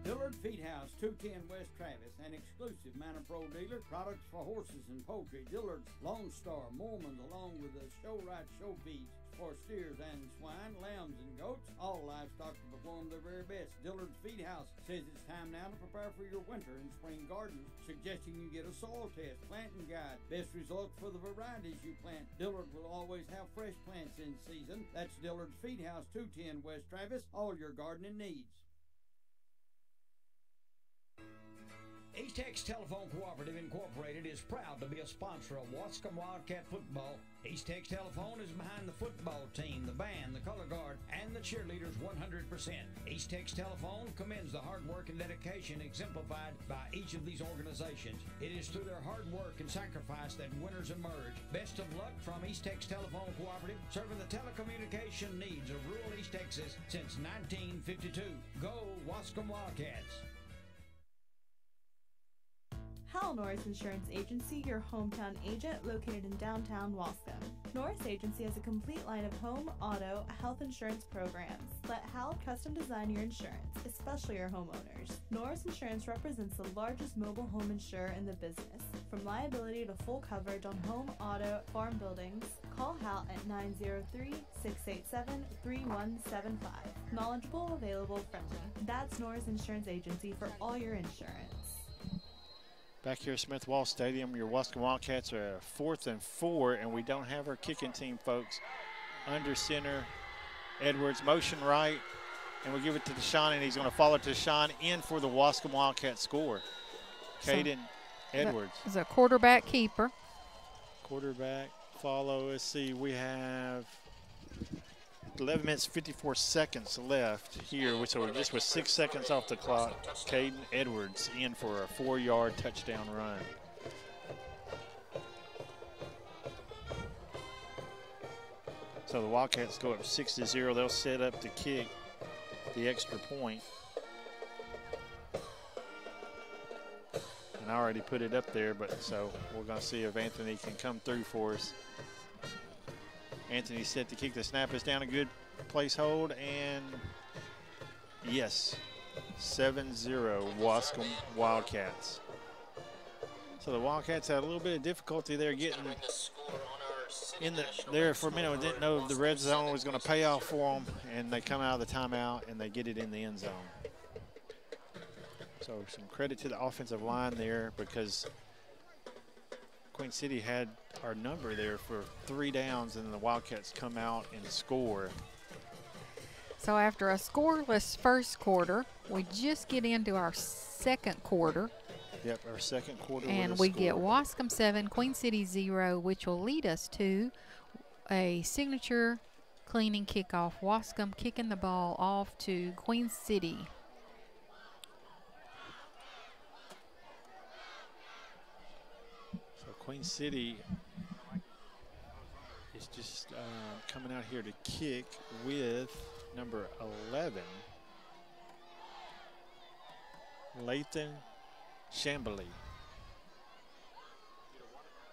Dillard Feed House, 210 West Travis, an exclusive Manna Pro dealer. Products for horses and poultry. Dillard's Lone Star, Mormons, along with the show right show feeds for steers and swine, lambs and goats. All livestock to perform their very best. Dillard's Feed House says it's time now to prepare for your winter and spring gardens, suggesting you get a soil test, planting guide, best results for the varieties you plant. Dillard will always have fresh plants in season. That's Dillard's Feed House, 210 West Travis. All your gardening needs. East Telephone Cooperative Incorporated is proud to be a sponsor of Waskom Wildcat football. East Tex Telephone is behind the football team, the band, the color guard, and the cheerleaders 100%. East Tex Telephone commends the hard work and dedication exemplified by each of these organizations. It is through their hard work and sacrifice that winners emerge. Best of luck from East Tex Telephone Cooperative, serving the telecommunication needs of rural East Texas since 1952. Go Waskom Wildcats! Hal Norris Insurance Agency, your hometown agent located in downtown Waskom. Norris Agency has a complete line of home, auto, health insurance programs. Let Hal custom design your insurance, especially your homeowners. Norris Insurance represents the largest mobile home insurer in the business. From liability to full coverage on home, auto, farm buildings, call Hal at 903 687 3175. Knowledgeable, available, friendly. That's Norris Insurance Agency for all your insurance. Back here at Smith Wall Stadium, your Waskom Wildcats are fourth and four, and we don't have our kicking team, folks. Under center, Edwards, motion right, and we give it to Deshaun, and he's going to follow to Deshaun in for the Waskom Wildcat score. So- Caden Edwards, Is a quarterback keeper. quarterback, follow. Let's see, we have 11 minutes 54 seconds left here, so just with six seconds off the clock. Caden Edwards in for a four-yard touchdown run. So the Wildcats go up six to zero. They'll set up to kick the extra point. And I already put it up there, but so we're going to see if Anthony can come through for us. Anthony set to kick the snap is down a good place hold and yes 7-0 Waskom Wildcats. So the Wildcats had a little bit of difficulty there getting in the there for a minute. Didn't know the red zone was going to pay off for them, and they come out of the timeout and they get it in the end zone. So some credit to the offensive line there because Queen City had our number there for three downs, and the Wildcats come out and score. So after a scoreless first quarter, we just get into our second quarter, Yep, our second quarter. and we get score. Waskom 7, Queen City 0, which will lead us to a signature cleaning kickoff. Waskom kicking the ball off to Queen City. Queen City is just uh, coming out here to kick with number 11, Lathan Shambly.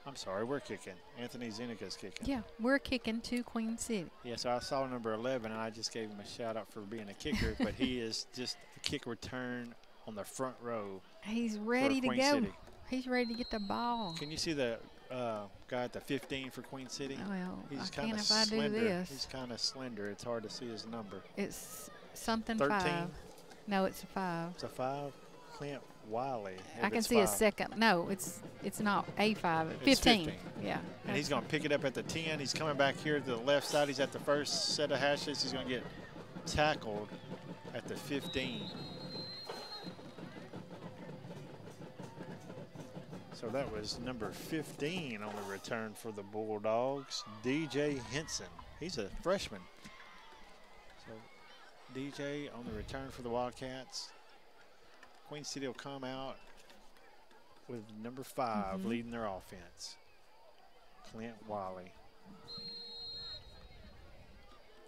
I'm sorry, we're kicking. Anthony Zuniga's kicking. Yeah, we're kicking to Queen City. Yeah, so I saw number 11, and I just gave him a shout out for being a kicker, but he is just a kick return on the front row. He's ready to go. City. He's ready to get the ball. Can you see the uh, guy at the 15 for Queen City? Well, He's I kind of if I do slender. this. He's kind of slender. It's hard to see his number. It's something 13? five. No, it's a five. It's a five. Clint Wiley. I can see a second. No, it's it's not a five. It's 15. 15. Yeah. And he's going to pick it up at the 10. He's coming back here to the left side. He's at the first set of hashes. He's going to get tackled at the 15. So that was number 15 on the return for the Bulldogs, DJ Henson. He's a freshman. So DJ on the return for the Wildcats. Queen City will come out with number 5 Mhm. leading their offense. Clint Wiley.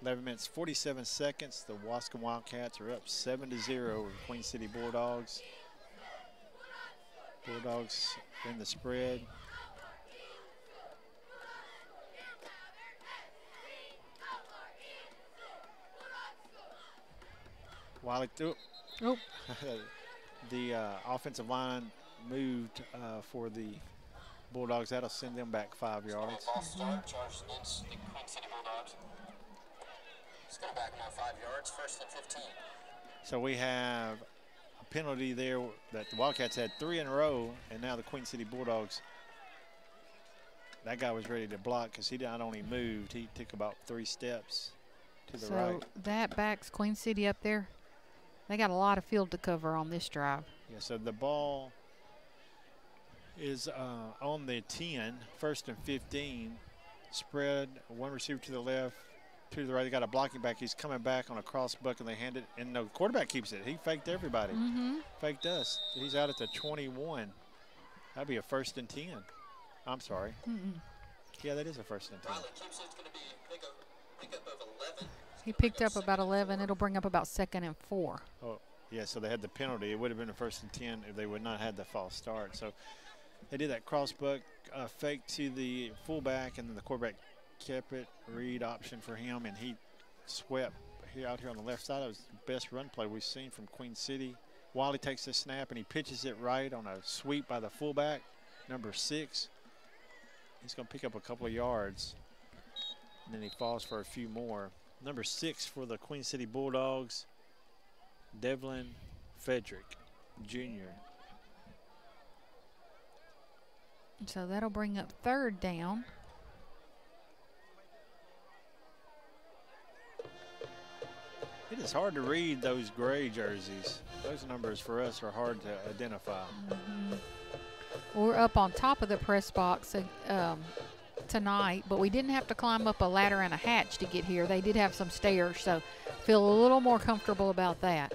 11 minutes 47 seconds. The Waskom Wildcats are up 7 to 0 over Queen City Bulldogs. Bulldogs in the spread. Wiley threw. Oh. the uh, offensive line moved uh, for the Bulldogs. That'll send them back five yards. Start, charged against the Queen City Bulldogs. It's going back now five yards, first and 15. So we have penalty there that the Wildcats had three in a row, and now the Queen City Bulldogs. That guy was ready to block because he not only moved, he took about three steps to the so right. that backs Queen City up there. They got a lot of field to cover on this drive. Yeah, so the ball is uh, on the 10, first and 15. Spread, one receiver to the left, to the right. They got a blocking back. He's coming back on a cross buck, and they hand it. And the quarterback keeps it. He faked everybody. Mm-hmm. Faked us. He's out at the 21. That'd be a first and 10. I'm sorry. Mm-mm. Yeah, that is a first and 10. Riley keeps it, it's going to be pick up, pick up of 11. He picked up about 11. It'll bring up about second and four. Oh, yeah, so they had the penalty. It would have been a first and 10 if they would not have had the false start. So they did that cross buck uh, fake to the fullback, and then the quarterback kept it, read option for him, and he swept here out here on the left side. It was the best run play we've seen from Queen City. Wiley takes the snap, and he pitches it right on a sweep by the fullback, number six. He's going to pick up a couple of yards, and then he falls for a few more. Number six for the Queen City Bulldogs, Devlin Frederick Jr. So that'll bring up third down. It is hard to read those gray jerseys. Those numbers for us are hard to identify. We're up on top of the press box uh, um, tonight, but we didn't have to climb up a ladder and a hatch to get here. They did have some stairs, so feel a little more comfortable about that.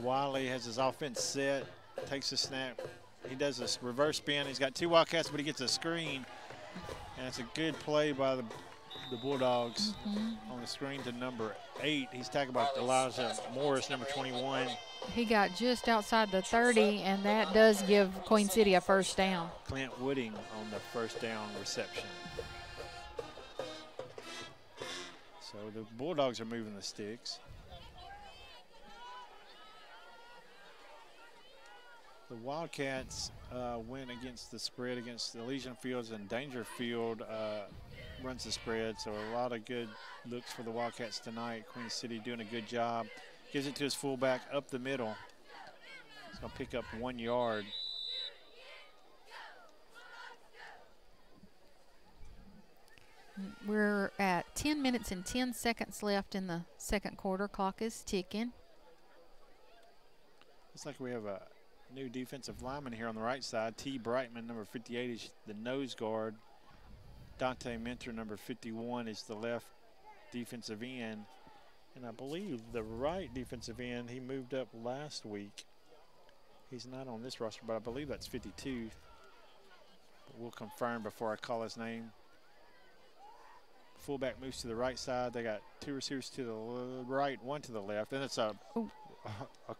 Wiley has his offense set, takes a snap. He does this reverse spin. He's got two Wildcats, but he gets a screen. And it's a good play by the, the Bulldogs on the screen to number eight. He's tackled by Elijah Morris, number 21. He got just outside the 30, and that does give Queen City a first down. Clint Wooding on the first down reception. So the Bulldogs are moving the sticks. The Wildcats uh, went against the spread against the Elysian Fields and Daingerfield uh, runs the spread. So a lot of good looks for the Wildcats tonight. Queen City doing a good job. Gives it to his fullback up the middle. He's going to pick up one yard. We're at 10 minutes and 10 seconds left in the second quarter. Clock is ticking. Looks like we have a new defensive lineman here on the right side. T. Brightman, number 58, is the nose guard. Dante Mentor, number 51, is the left defensive end. And I believe the right defensive end, he moved up last week. He's not on this roster, but I believe that's 52. But we'll confirm before I call his name. Fullback moves to the right side. They got two receivers to the right, one to the left. And it's a, a, a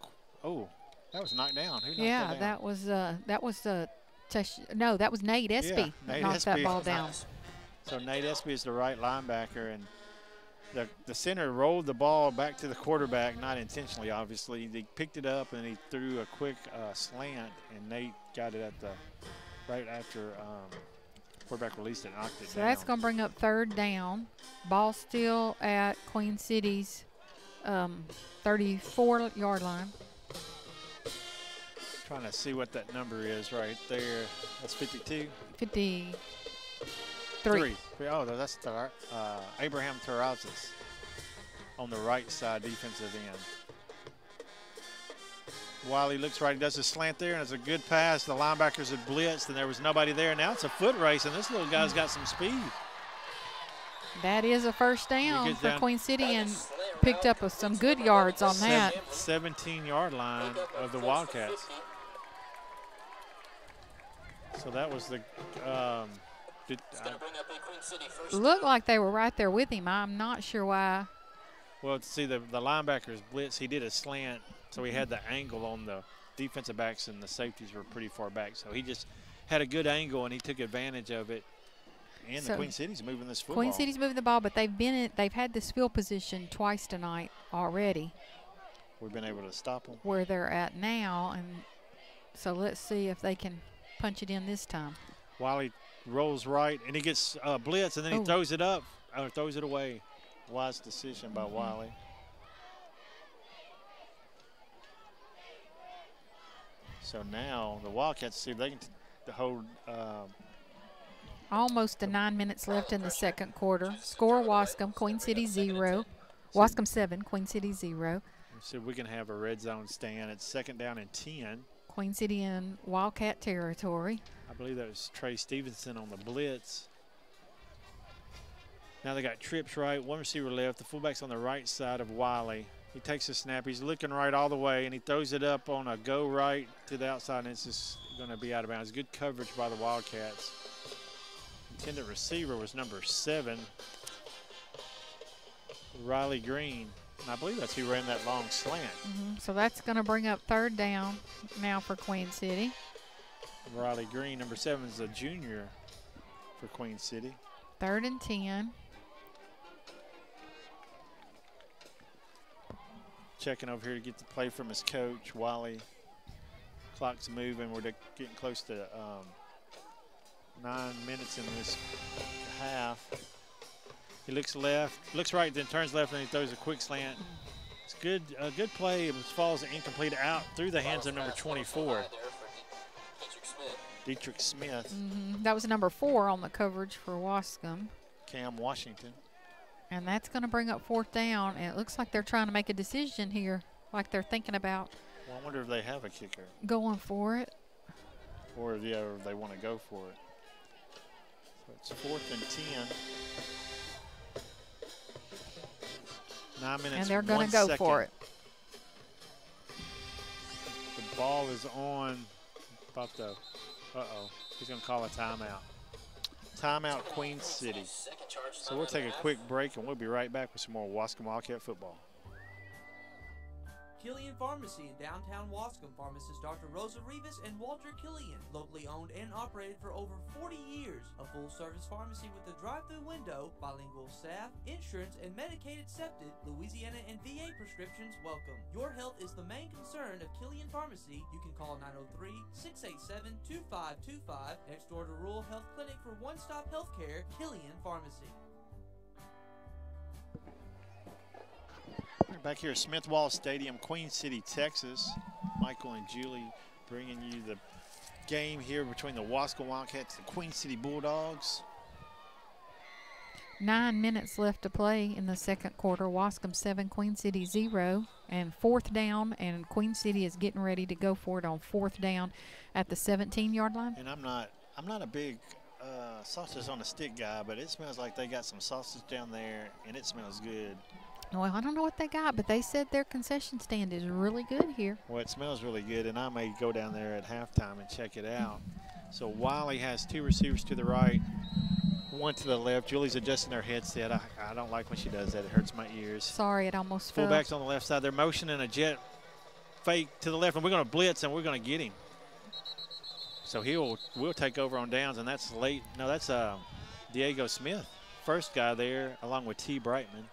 oh, that was knocked down. Who knocked Yeah, that down? that was uh, that was uh, Tesh- no, that was Nate Espy Nate knocked that ball down. So Nate Espy is the right linebacker, and the the center rolled the ball back to the quarterback, not intentionally, obviously. He picked it up and he threw a quick uh, slant, and Nate got it at the right after um, quarterback released it, and knocked it So down. that's going to bring up third down. Ball still at Queen City's um, 34 yard line. Trying to see what that number is right there. That's 52. 53. Three. Oh, that's Tar- uh, Abraham Terrazas on the right side defensive end. Wiley looks right, he does a slant there, and it's a good pass. The linebackers had blitzed, and there was nobody there. Now it's a foot race, and this little guy's got some speed. That is a first down for down- Queen City and picked up with some good yards on that. 17 yard line of the Wildcats. So that was the. Um, did, I, uh, Looked like they were right there with him. I'm not sure why. well, see, the, the linebackers blitz, he did a slant, so he had the angle on the defensive backs, and the safeties were pretty far back. So he just had a good angle, and he took advantage of it. And the Queen City's moving this football. Queen City's moving the ball, but they've been in, they've had this field position twice tonight already We've been able to stop them. where they're at now, and so let's see if they can punch it in this time. Wiley rolls right, and he gets uh, blitz, and then he Oh. throws it up, or throws it away. Wise decision by. Wiley. So now the Wildcats see if they can hold. Um, Almost to nine minutes left in the second quarter. Score Waskom, Queen City zero. Waskom seven, Queen City zero. So we can have a red zone stand. It's second down and ten. Queen City in Wildcat territory. I believe that was Trey Stevenson on the blitz. Now they got trips right, one receiver left. The fullback's on the right side of Wiley. He takes a snap. He's looking right all the way, and he throws it up on a go right to the outside, and it's just going to be out of bounds. Good coverage by the Wildcats. Intended receiver was number seven, Riley Green. And I believe that's who ran that long slant. Mhm, So that's going to bring up third down now for Queen City. Riley Green, number seven, is a junior for Queen City. Third and 10. checking over here to get the play from his coach. Wiley, clock's moving. We're getting close to um, nine minutes in this half. He looks left, looks right, then turns left, and he throws a quick slant. It's good, a good play. It falls incomplete out through the hands of number 24, Dietrich Smith, hmm That was number four on the coverage for Waskom. Cam Washington. And that's going to bring up fourth down. And it looks like they're trying to make a decision here, like they're thinking about Well, I wonder if they have a kicker, going for it. or if, yeah, if they want to go for it. So it's fourth and ten. Nine minutes. and they're going to go second. for it. The ball is on. About the. Uh oh. He's going to call a timeout. Timeout, Queen City. So we'll take a quick break and we'll be right back with some more Waskom Wildcat football. Killian Pharmacy in downtown Waskom. Pharmacist Dr. Rosa Rivas and Walter Killian. Locally owned and operated for over 40 years. A full service pharmacy with a drive through window, bilingual staff, insurance, and Medicaid accepted. Louisiana and VA prescriptions welcome. Your health is the main concern of Killian Pharmacy. You can call 903 687 2525. Next door to Rural Health Clinic for one stop healthcare, Killian Pharmacy. We're back here at Smith Wall Stadium, Queen City, Texas. Michael and Julie bringing you the game here between the Waskom Wildcats and the Queen City Bulldogs. Nine minutes left to play in the second quarter. Waskom seven, Queen City zero, and fourth down. And Queen City is getting ready to go for it on fourth down at the 17-yard line. And I'm not I'm not a big uh, sausage on a stick guy, but it smells like they got some sausage down there, and it smells good. Well, I don't know what they got, but they said their concession stand is really good here. Well, it smells really good, and I may go down there at halftime and check it out. So Wiley has two receivers to the right, one to the left. Julie's adjusting her headset. I, I don't like when she does that. It hurts my ears. Sorry, it almost fell. Fullbacks on the left side. They're motioning a jet fake to the left, and we're going to blitz, and we're going to get him. So he'll we'll take over on downs, and that's late. No, that's uh, Diego Smith, first guy there, along with T. Brightman.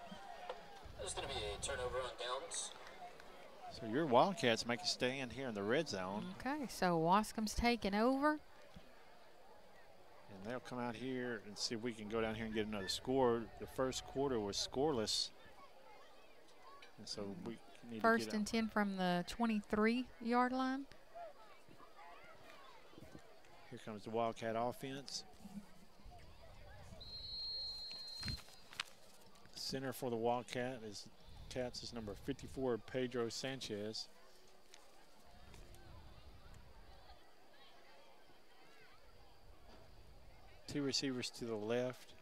There's going to be a turnover on downs. So your Wildcats make a stand here in the red zone, Okay, so Waskom's taking over. and they'll come out here and see if we can go down here and get another score. The first quarter was scoreless, and so we need First to get and 10 from the 23-yard line. Here comes the Wildcat offense. Center for the Wildcat is Cats is number 54, Pedro Sanchez. Two receivers to the left.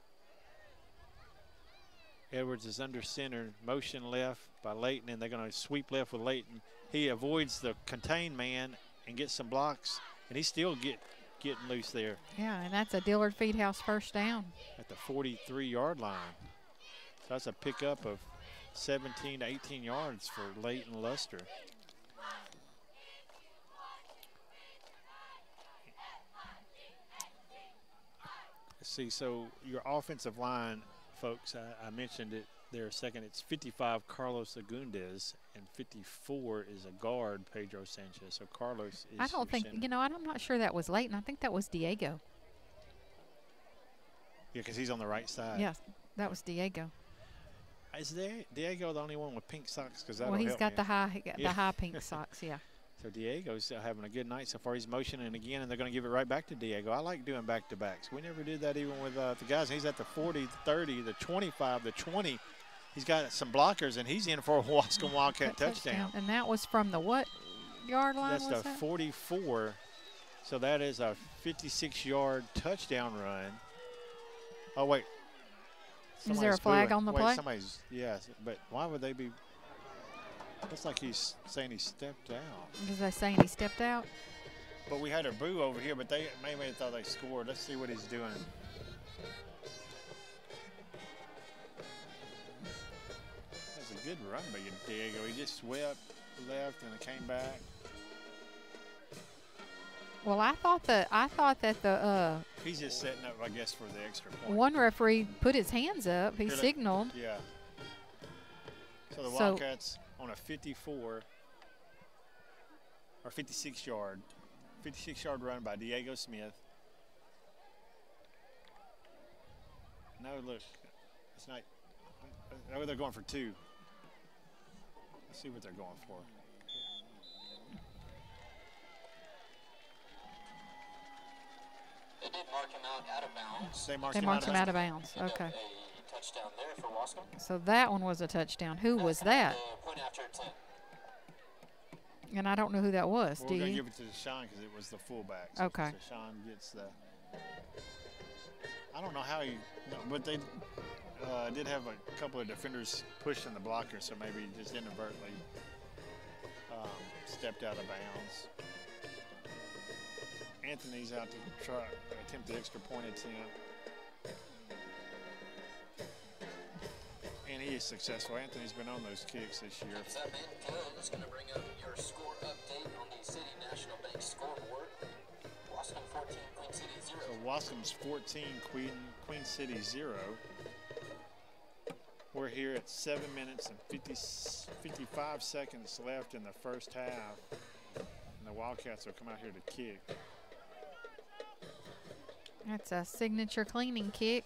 Edwards is under center, motion left by Leighton, and they're going to sweep left with Leighton. He avoids the contained man and gets some blocks, and he still get getting loose there. Yeah, and that's a Dillard Feed House first down. At the 43-yard line. So that's a pickup of 17 to 18 yards for Leighton Luster. See, so your offensive line, folks, I, I mentioned it there a second. It's 55 Carlos Agundez, and 54 is a guard, Pedro Sanchez. So Carlos is. I don't think, center. you know, I'm not sure that was Leighton. I think that was Diego. Yeah, because he's on the right side. Yes, that was Diego. Is there Diego the only one with pink socks? Because Well, he's got the high, Yeah. the high pink socks. Yeah. So Diego's uh, having a good night so far. He's motioning again, and they're going to give it right back to Diego. I like doing back-to-backs. We never did that even with uh, the guys. He's at the 40, the 30, the 25, the 20. He's got some blockers, and he's in for a Waskom Wildcat That touchdown. And that was from the what yard line That's was the that? 44. So that is a 56-yard touchdown run. Oh, wait. Is there a flag booing. on the Wait, play? Somebody's, yes, but why would they be? Looks like he's saying he stepped out. Was they saying he stepped out? But we had a boo over here, but they maybe they thought they scored. Let's see what he's doing. That's a good run by you, Diego. He just swept left and it came back. Well, I thought that I thought that the uh, He's just setting up, I guess, for the extra point. one referee put his hands up. He signaled. Yeah. So the So- Wildcats on a 54 or 56 yard, 56 yard run by Diego Smith. No, look, it's not. Oh, they're going for two. Let's see what they're going for. They did mark him out out of bounds. They marked They him marked out him of out of bounds. Okay. A touchdown there for Waskom. So that one was a touchdown. Who was that? Point after 10. And I don't know who that was. Well, Do we're going to you? give it to Deshaun because it was the fullback. Okay. So Deshaun gets the. I don't know how he, no, but they uh, did have a couple of defenders pushing the blocker, so maybe he just inadvertently um, stepped out of bounds. Anthony's out to try attempt the extra point attempt. And he is successful. Anthony's been on those kicks this year. Is that man going to bring up your score update on the City National Bank scoreboard. Waskom 14, Queen City 0. So Waskom's 14, Queen Queen City 0. We're here at 7 minutes and 50, 55 seconds left in the first half. And the Wildcats will come out here to kick. That's a signature cleaning kick.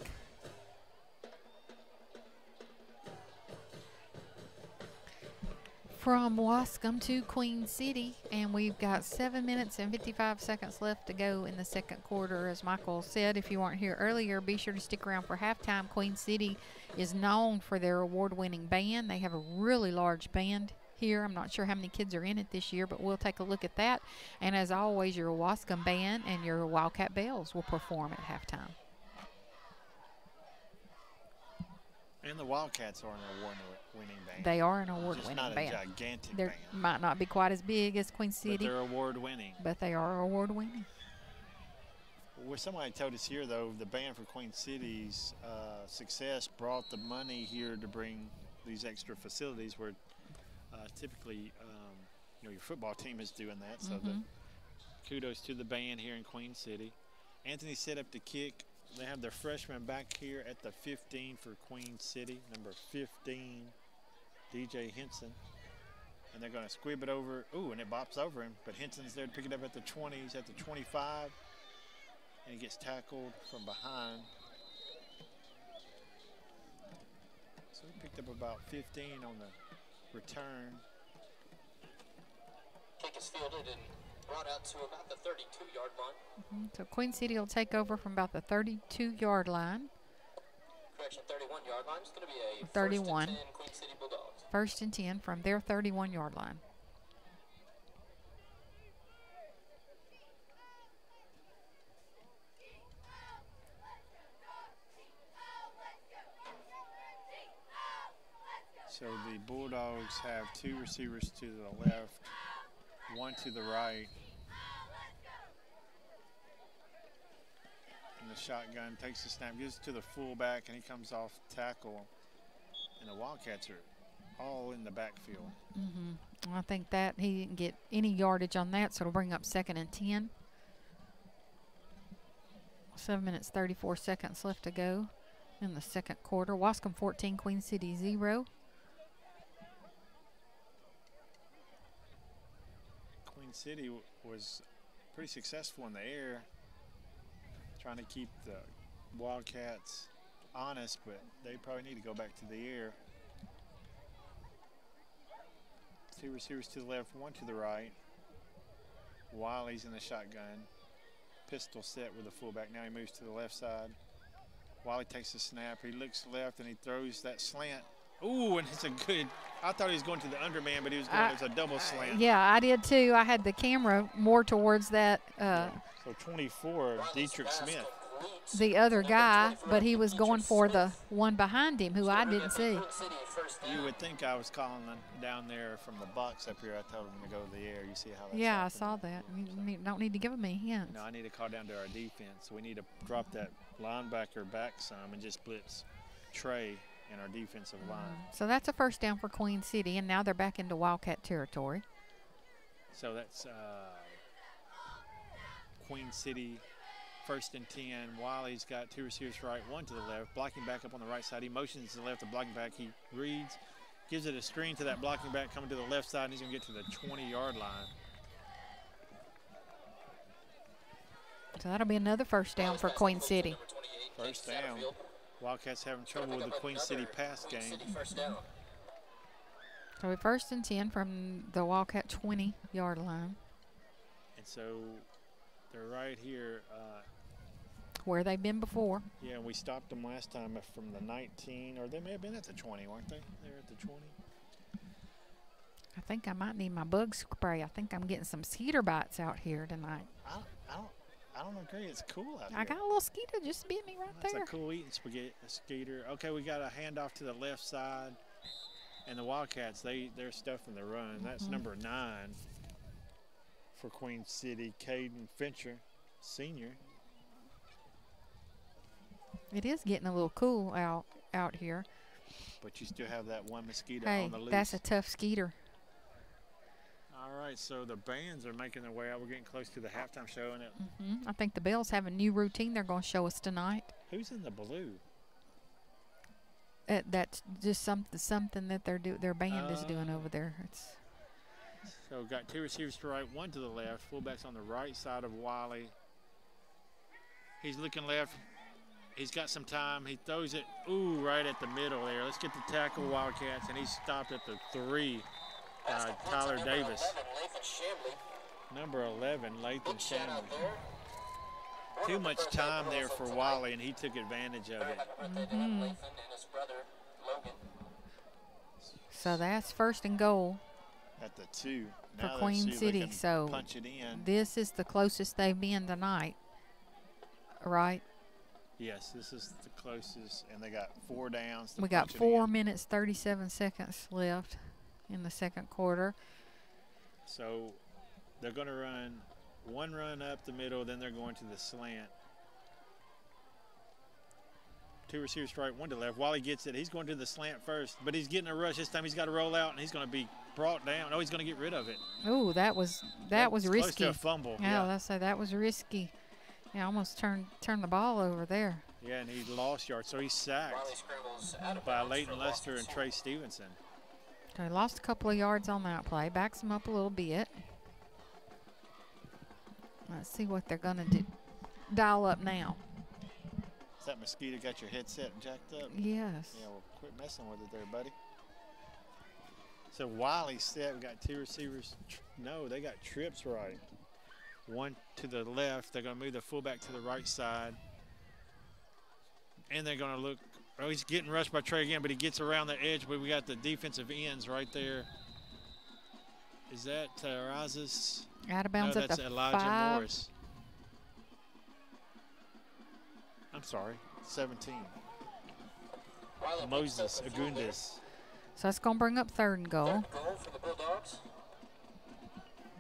From Waskom to Queen City, and we've got seven minutes and 55 seconds left to go in the second quarter. As Michael said, if you weren't here earlier, be sure to stick around for halftime. Queen City is known for their award winning band. They have a really large band here. I'm not sure how many kids are in it this year, but we'll take a look at that. And as always, your Waskom band and your Wildcat Belles will perform at halftime. And the Wildcats are an award-winning band. They are an award-winning band. Just not a band. gigantic They band, might not be quite as big as Queen City. but they're award-winning. but they are award-winning. Well, somebody told us here, though, the band for Queen City's uh, success brought the money here to bring these extra facilities where uh, typically, um, you know, your football team is doing that. So the Mhm. kudos to the band here in Queen City. Anthony set up the kick. They have their freshman back here at the 15 for Queen City, number 15, DJ Henson. And they're going to squib it over. Ooh, and it bops over him. But Henson's there to pick it up at the 20. He's at the 25 and he gets tackled from behind. So he picked up about 15 on the return. Kick is fielded and brought out to about the 32 yard line. Mhm. So Queen City will take over from about the 32-yard line. Correction, 31 yard line. It's going to be a 31. First and 10 Queen City Bulldogs. First and 10 from their 31-yard line. So the Bulldogs have two receivers to the left, one to the right. And the shotgun takes the snap, gives it to the fullback, and he comes off tackle. And the Wildcats are all in the backfield. Mm-hmm. I think that he didn't get any yardage on that, so it'll bring up second and 10. Seven minutes, 34 seconds left to go in the second quarter. Waskom 14, Queen City 0. City was pretty successful in the air, trying to keep the Wildcats honest, but they probably need to go back to the air. Two receivers to the left, one to the right. Wiley's in the shotgun. Pistol set with the fullback. Now he moves to the left side. Wiley takes the snap. He looks left and he throws that slant. Ooh, and it's a good. I thought he was going to the underman, but he was going. I- It's a double slant. Yeah, I did too. I had the camera more towards that uh, So 24, Dietrich Smith. the other guy, but he was going for the one behind him who I didn't see. You would think I was calling them down there from the box up here. I told him to go to the air. You see how that's Yeah, I saw that. You don't need to give me a hint. No, I need to call down to our defense. We need to drop that linebacker back some and just blitz Trey in our defensive line. So that's a first down for Queen City, and now they're back into Wildcat territory. So that's uh, Queen City, first and 10. Wiley's got two receivers right, one to the left. Blocking back up on the right side. He motions to the left, the blocking back. He reads, gives it a screen to that blocking back coming to the left side, and he's going to get to the 20 yard line. So that'll be another first down for Queen City. First down. Wildcats having trouble with the Queen City pass game. First down. So we first and 10 from the Wildcat 20 yard line, And so they're right here. Uh, where they've been before. yeah, we stopped them last time from the 19, or they may have been at the 20, weren't they? They were at the 20. I think I might need my bug spray. I think I'm getting some skeeter bites out here tonight. I I don't, I don't agree. It's cool out here. I got a little skeeter just bit me right That's there. That's a cool eating spaghetti skeeter. Okay, we got a handoff to the left side, and the Wildcats they they're stuffing the run. That's Mhm. number nine for Queen City, Caden Fincher, senior. It is getting a little cool out out here. But you still have that one mosquito Hey, on the loose. that's a tough skeeter. All right, so the bands are making their way out. We're getting close to the halftime show, and it, hmm I think the Belles have a new routine they're going to show us tonight. who's in the blue? Uh, that's just something something that their do their band is doing over there. It's So we've got two receivers to right, one to the left. Fullback's on the right side of Wiley. He's looking left. He's got some time. He throws it, ooh, right at the middle there. Let's get the tackle, Wildcats, and he's stopped at the three. Uh, Tyler Davis, Lathan Shamley. number 11, Lathan Shout out there. Too much time there for Wally, and he took advantage of it. Happy birthday to. Lathan and his brother Logan. so that's first and goal At the two. for Now Queen see if they City. So punch it in. this is the closest they've been tonight, right? Yes, this is the closest, and they got four downs. To We got four minutes thirty-seven seconds left in the second quarter. So they're going to run one run up the middle, then they're going to the slant. Two receivers straight, one to left. While he gets it, he's going to the slant first, but he's getting a rush this time. He's got to roll out, and he's going to be brought down. Oh, he's going to get rid of it. Oh, that was that was It's close risky. to a fumble. Yeah, Yeah, let's say that was risky. Yeah, almost turned turned the ball over there. yeah, and he lost yards, so he's sacked Wiley scrambles out of by Leighton Lester and Trey Stevenson. They lost a couple of yards on that play. Backs them up a little bit. Let's see what they're gonna do. Dial up now. Is that mosquito got your headset jacked up? Yes. Yeah, well, quit messing with it there, buddy. So Wiley said we got two receivers. No, they got trips right. One to the left. They're going to move the fullback to the right side. And they're going to look. Oh, he's getting rushed by Trey again, but he gets around the edge. But we got the defensive ends right there. Is that uh, Razas? Out of No, bounds at that's the Elijah five. Morris. I'm sorry, 17. Moses up a field goal. Agundes. So that's going to bring up third and goal. Third goal for the Bulldogs.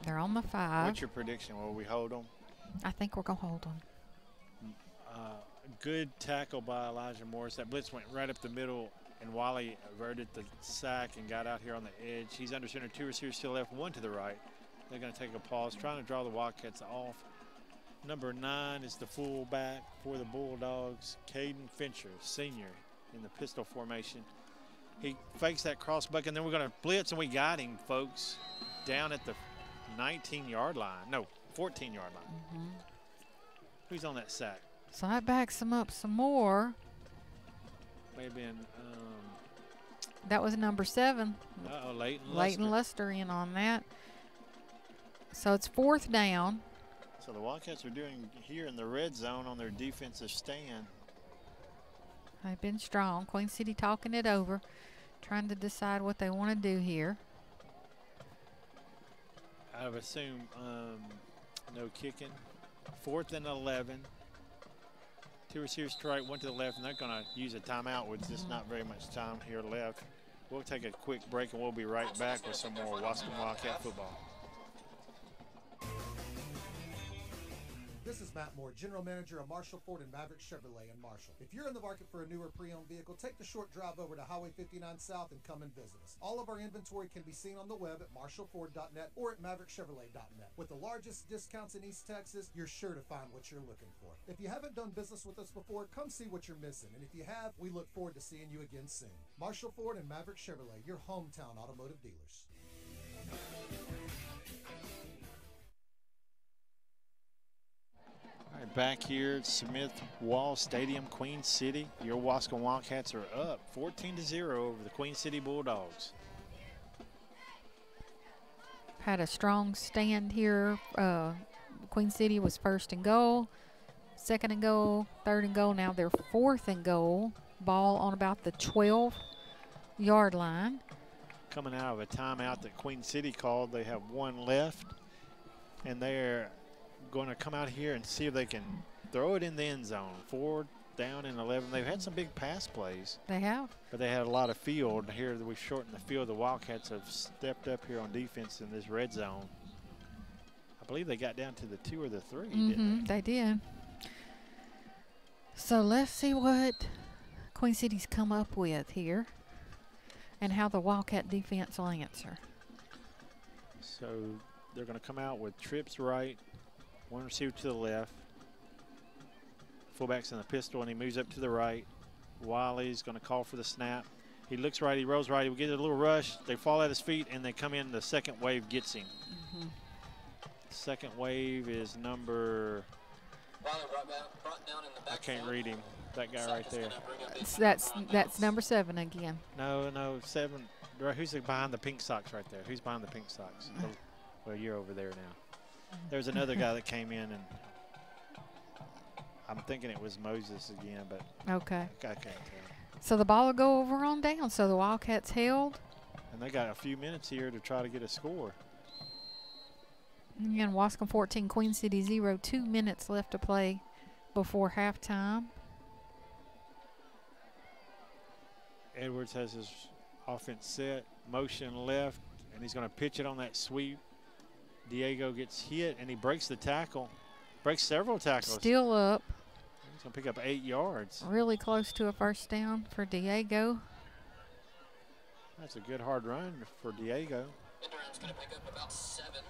They're on the five. What's your prediction? Will we hold them? I think we're going to hold them. Uh, good tackle by Elijah Morris. That blitz went right up the middle, and Wally averted the sack and got out here on the edge. He's under center, two receivers still left, one to the right. They're going to take a pause, trying to draw the Wildcats off. Number nine is the fullback for the Bulldogs, Caden Fincher, senior in the pistol formation. He fakes that cross buck, and then we're going to blitz, and we got him, folks, down at the 19 yard line. No, 14 yard line. Mhm. Who's on that sack? So that backs them up some more. May have been um, That was number seven. uh-oh, Leighton Leighton Lester. Lester in on that. So it's fourth down. So the Wildcats are doing here in the red zone on their defensive stand. They've been strong. Queen City talking it over, trying to decide what they want to do here. I would assume um, no kicking. Fourth and 11. Two receivers right, one to the left, and they're going to use a timeout with just not very much time here left. We'll take a quick break and we'll be right back with some more Waskom Wildcat football. This is Matt Moore, General Manager of Marshall Ford and Maverick Chevrolet in Marshall. If you're in the market for a newer pre-owned vehicle, take the short drive over to Highway 59 South and come and visit us. All of our inventory can be seen on the web at marshallford.net or at maverickchevrolet.net. With the largest discounts in East Texas, you're sure to find what you're looking for. If you haven't done business with us before, come see what you're missing. And if you have, we look forward to seeing you again soon. Marshall Ford and Maverick Chevrolet, your hometown automotive dealers. Back here at Smith Wall Stadium, Queen City. Your Waskom Wildcats are up 14 to 0 over the Queen City Bulldogs. Had a strong stand here. Uh, Queen City was first and goal, second and goal, third and goal. Now they're fourth and goal. Ball on about the 12 yard line. coming out of a timeout that Queen City called. They have one left, and they're going to come out here and see if they can throw it in the end zone. Four down and 11. They've had some big pass plays, They have. but they had a lot of field. Here we've shortened the field. The Wildcats have stepped up here on defense in this red zone. I believe they got down to the two or the 3 didn't Mm-hmm, they did. So let's see what Queen City's come up with here and how the Wildcat defense will answer. So they're going to come out with trips right, one receiver to the left. Fullback's in the pistol, and he moves up to the right. Wiley's going to call for the snap. He looks right, he rolls right, he will get a little rush. They fall at his feet, and they come in. The second wave gets him. Mhm. Second wave is number, Wiley brought, back, brought down in the I can't read him, that guy right there. So that's that's number seven again. No, no, seven. Who's behind the pink socks right there? Who's behind the pink socks? Well, you're over there now. There's another guy that came in, and I'm thinking it was Moses again, but Okay. I can't tell. So the ball will go over on down. So the Wildcats held. And they got a few minutes here to try to get a score. Again, Waskom 14, Queen City 0. Two minutes left to play before halftime. Edwards has his offense set, motion left, and he's going to pitch it on that sweep. Diego gets hit, and he breaks the tackle, breaks several tackles. Still up. He's going to pick up eight yards. Really close to a first down for Diego. That's a good hard run for Diego. Enduran's going to pick up about seven.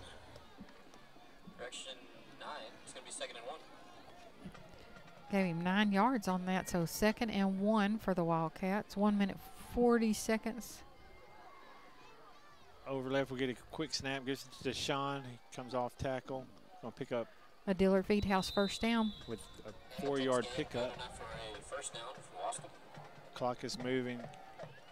Direction nine. It's going to be second and one. Gave him nine yards on that. So second and one for the Wildcats. One minute, 40 seconds. Over left, we get a quick snap, gives it to Sean. He comes off tackle. Going to pick up A Dillard Feed House first down. with a four-yard pickup. Enough for a first down for Waskom. Clock is moving.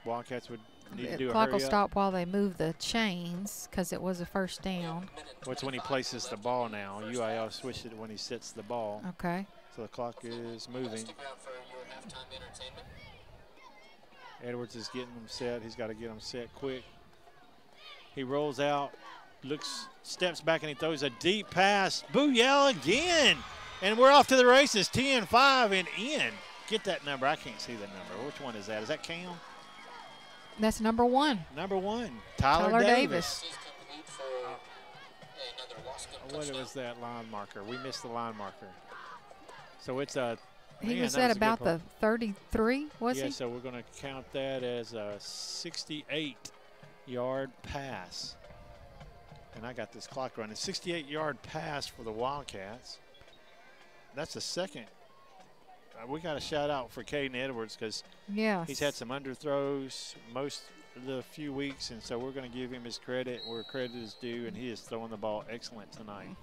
Wildcats would need to The do a clock will stop while they move the chains because it was a first down. What's when he places the ball now? UIL switched it when he sets the ball. Okay. So the clock is moving. Stick around for your halftime entertainment. Edwards is getting them set. He's got to get them set quick. He rolls out, looks, steps back, and he throws a deep pass. Booyah again. And we're off to the races. 10 5 and in. Get that number. I can't see the number. Which one is that? Is that Cam? That's number one. Number one, Tyler, Tyler Davis. Davis. What was that line marker? We missed the line marker. So it's a. He man, was at about the 33, was yeah, he? so we're going to count that as a 68 yard pass. And I got this clock running. 68 yard pass for the Wildcats. That's the second. Uh, we got a shout out for Caden Edwards because Yes. he's had some underthrows most of the few weeks, and so we're going to give him his credit where credit is due, and he is throwing the ball excellent tonight.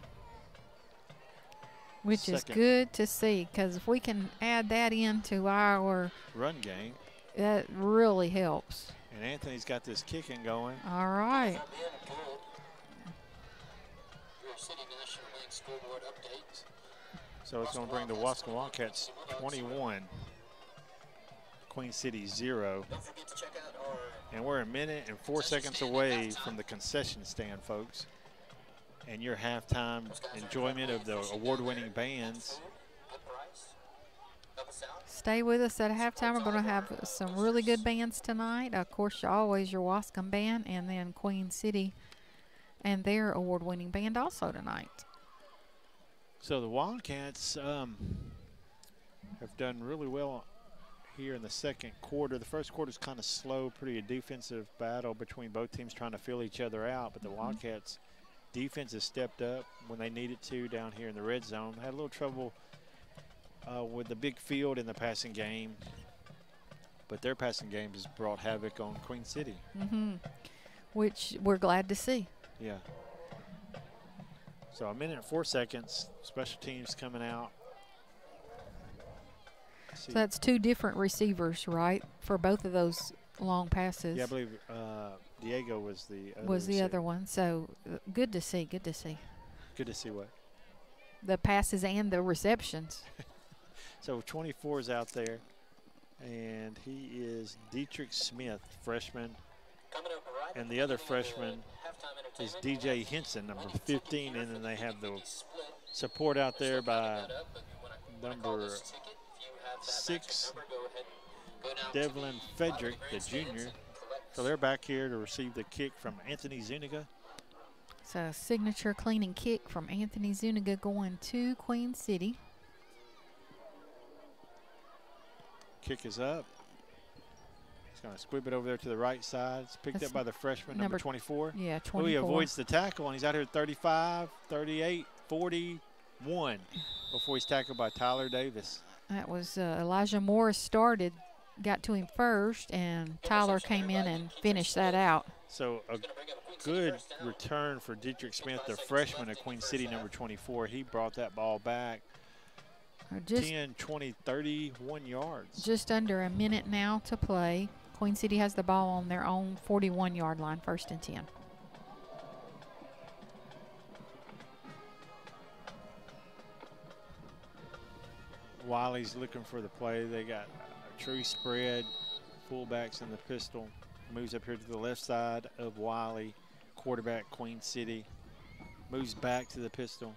Which is good to see because if we can add that into our, Run game, that really helps. And Anthony's got this kicking going. All right. Your City National Bank scoreboard update. So it's going to bring the Waskom Wildcats 21, Queen City 0. Don't forget to check out our And we're a minute and four seconds away from the concession stand, folks. And your halftime enjoyment of the award winning bands. good price. Help us out. Stay with us at halftime. We're going to have some really good bands tonight. Of course, always your Waskom band, and then Queen City and their award winning band also tonight. So the Wildcats um, have done really well here in the second quarter. The first quarter is kind of slow, pretty a defensive battle between both teams trying to fill each other out. But the Wildcats defense has stepped up when they needed to down here in the red zone. Had a little trouble uh, with the big field in the passing game, but their passing game has brought havoc on Queen City. hmm Which we're glad to see. Yeah. So a minute and four seconds. Special teams coming out. So that's two different receivers, right, for both of those long passes. Yeah, I believe uh, Diego was the other was the receiver. other one. So uh, good to see. Good to see Good to see what. the passes and the receptions. So 24 is out there, and he is Dietrich Smith, freshman, right and the other beginning of the freshman is DJ Henson, number 15, and then they have the support out there by That up, but you wanna- wanna call number this ticket. If you have that six, matching number, go ahead and go down to Devlin the Frederick, the junior. So they're back here to receive the kick from Anthony Zuniga. It's a signature cleaning kick from Anthony Zuniga going to Queen City. Kick is up. He's going to squib it over there to the right side. It's picked That's up by the freshman, number, number- 24. Yeah, Oh, he avoids the tackle, and he's out here at 35, 38, 41 before he's tackled by Tyler Davis. That was uh, Elijah Morris started, got to him first, and Tyler came in and finished that out. So a good return for Dietrich Smith, the freshman at Queen City, number 24. He brought that ball back Just 10, 20, 31 yards. just under a minute now to play. Queen City has the ball on their own 41 yard line, first and 10. Wiley's looking for the play. They got a true spread, fullbacks in the pistol. Moves up here to the left side of Wiley, quarterback Queen City. Moves back to the pistol.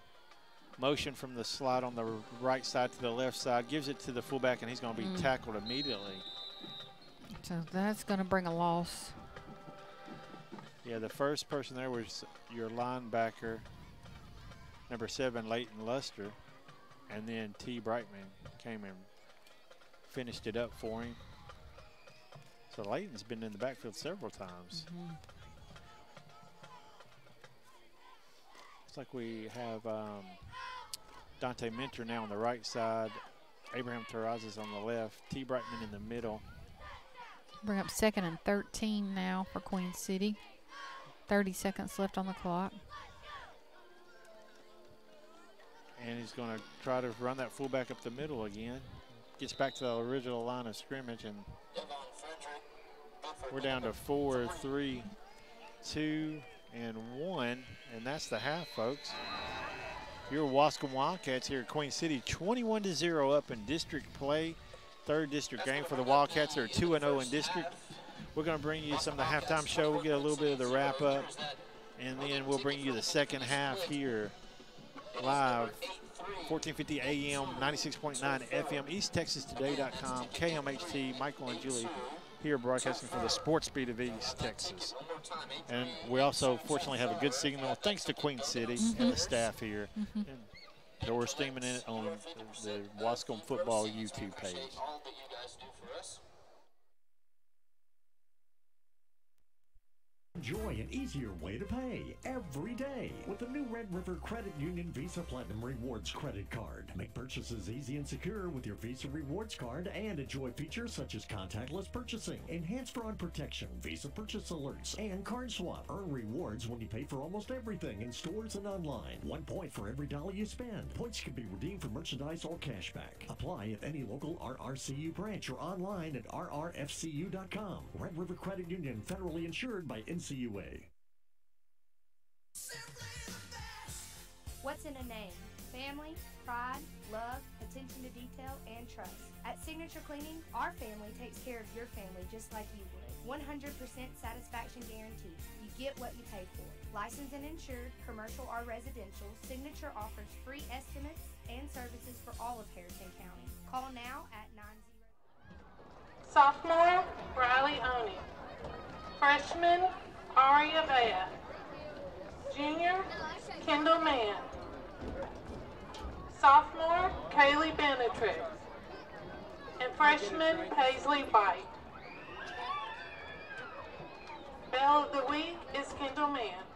Motion from the slot on the right side to the left side. Gives it to the fullback, and he's going to be Mm. tackled immediately. So that's going to bring a loss. Yeah, the first person there was your linebacker, number seven, Leighton Luster. And then T. Brightman came and finished it up for him. So Leighton's been in the backfield several times. Looks like we have um, Dante Mentor now on the right side. Abraham Terrazas on the left. T. Brightman in the middle. Bring up second and 13 now for Queen City. 30 seconds left on the clock. And he's going to try to run that fullback up the middle again. Gets back to the original line of scrimmage, and we're down to four, three, two, and one. And that's the half, folks. Your Waskom Wildcats here at Queen City, 21 to 0 up in district play. Third district game for the Wildcats. They're 2 0 in district. We're going to bring you some of the halftime show. We'll get a little bit of the wrap up, and then we'll bring you the second half here live 1450 AM 96.9 FM EastTexasToday.com KMHT Michael and Julie here broadcasting from the Sports Beat of East Texas. And we also fortunately have a good signal thanks to Queen City Mhm. and the staff here. And so we're streaming it on the Waskom Football YouTube page. all that you guys do for us. Enjoy an easier way to pay every day with the new Red River Credit Union Visa Platinum Rewards credit card. Make purchases easy and secure with your Visa Rewards card and enjoy features such as contactless purchasing, enhanced fraud protection, Visa purchase alerts, and card swap. Earn rewards when you pay for almost everything in stores and online. One point for every dollar you spend. Points can be redeemed for merchandise or cashback. Apply at any local RRCU branch or online at rrfcu.com. Red River Credit Union, federally insured by NCUA. What's in a name? Family, pride, love, attention to detail, and trust. At Signature Cleaning, our family takes care of your family just like you would. 100% satisfaction guarantee. You get what you pay for. Licensed and insured, commercial or residential, Signature offers free estimates and services for all of Harrison County. Call now at 90. Sophomore, Riley Oney. Freshman, Aria Vea. Junior, Kendall Mann. Sophomore, Kaylee Benetrix. And freshman, Paisley White. Belle of the week is Kendall Mann.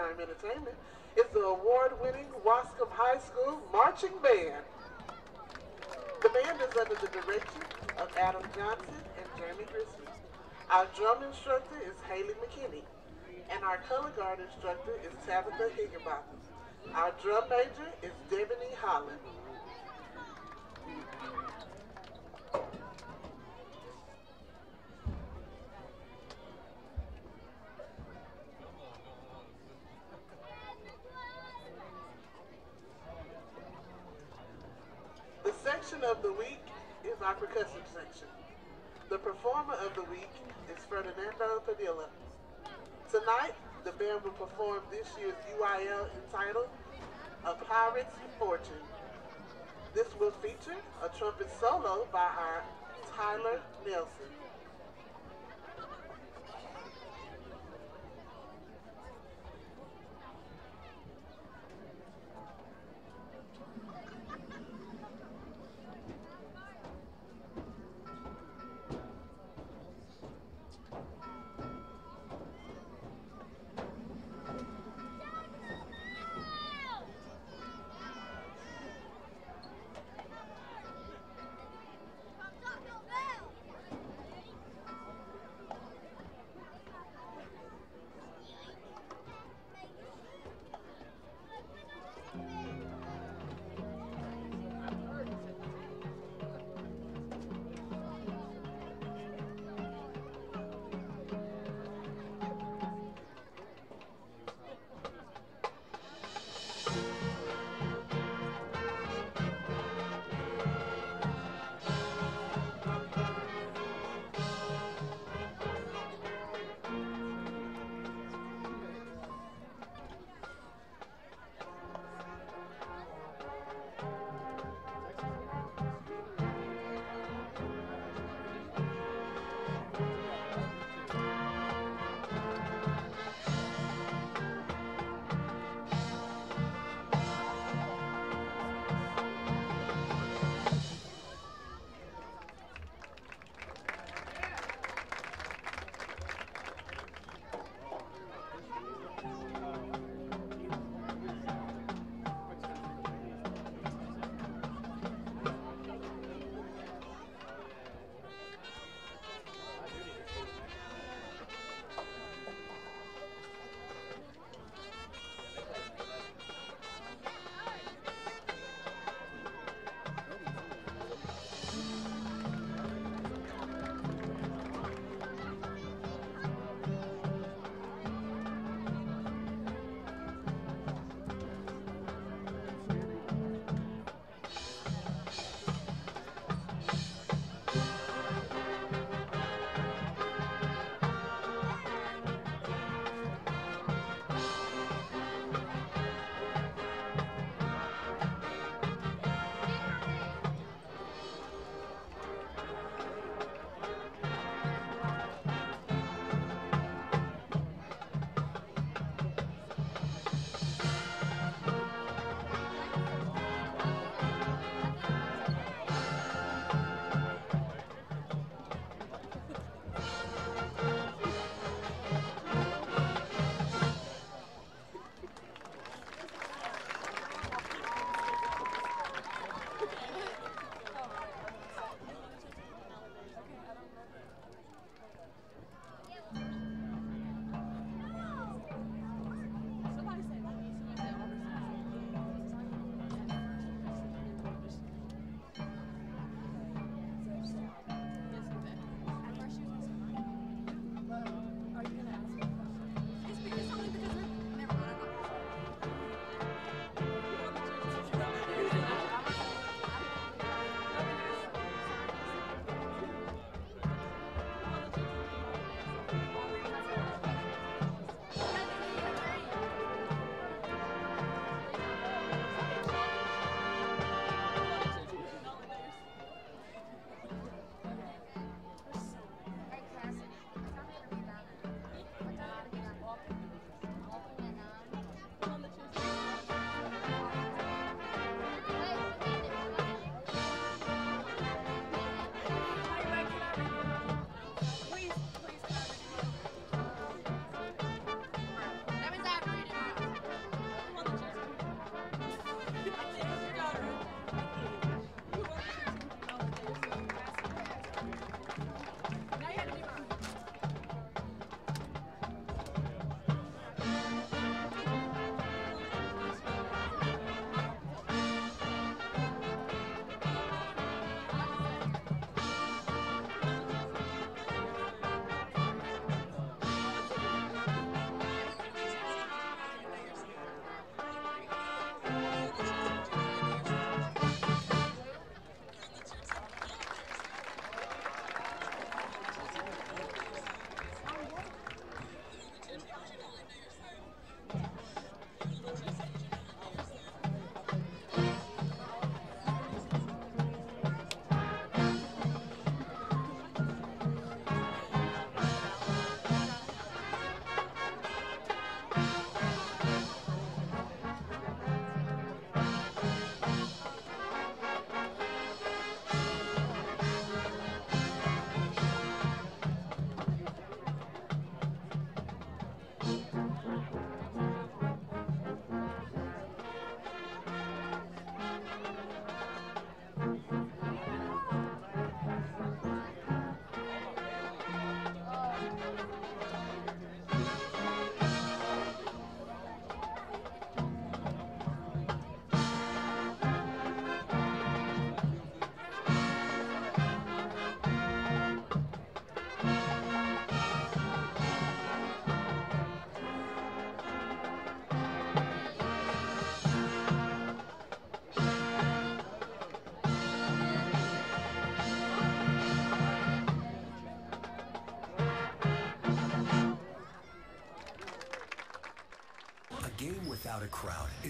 Halftime entertainment is the award-winning Waskom High School Marching Band. The band is under the direction of Adam Johnson and Jeremy Grissom. Our drum instructor is Haley McKinney, and our color guard instructor is Tabitha Higginbotham. Our drum major is Devony Holland. Student of the Week is our percussion section. The performer of the week is Ferdinando Padilla. Tonight, the band will perform this year's UIL entitled A Pirate's Fortune. This will feature a trumpet solo by our Tyler Nelson.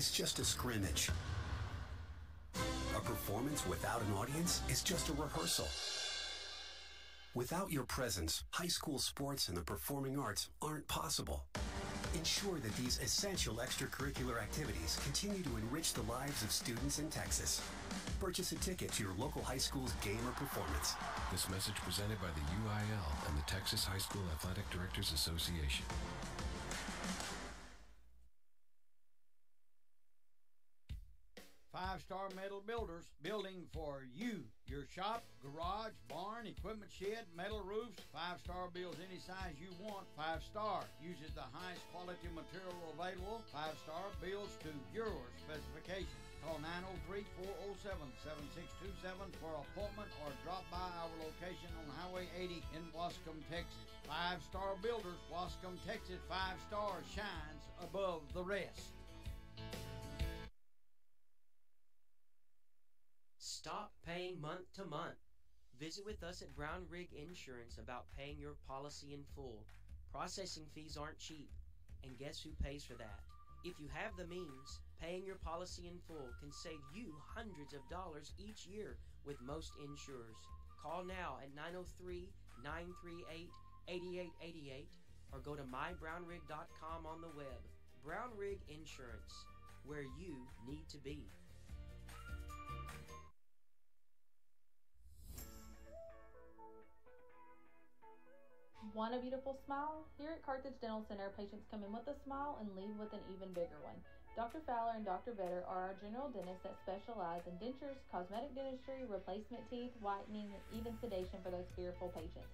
Is just a scrimmage. A performance without an audience is just a rehearsal. Without your presence, high school sports and the performing arts aren't possible. Ensure that these essential extracurricular activities continue to enrich the lives of students in Texas. Purchase a ticket to your local high school's game or performance. This message presented by the UIL and the Texas High School Athletic Directors Association. Five star bills any size you want. Five Star uses the highest quality material available. Five Star builds to your specifications. Call 903-407-7627 for appointment or drop by our location on Highway 80 in Waskom, Texas. Five Star Builders, Waskom, Texas. Five Star shines above the rest. Stop paying month to month. Visit with us at Brown Rig Insurance about paying your policy in full. Processing fees aren't cheap, and guess who pays for that? If you have the means, paying your policy in full can save you hundreds of dollars each year with most insurers. Call now at 903 938 8888 or go to mybrownrig.com on the web. Brown Rig Insurance, where you need to be. Want a beautiful smile? Here at Carthage Dental Center, patients come in with a smile and leave with an even bigger one. Dr. Fowler and Dr. Vetter are our general dentists that specialize in dentures, cosmetic dentistry, replacement teeth, whitening, and even sedation for those fearful patients.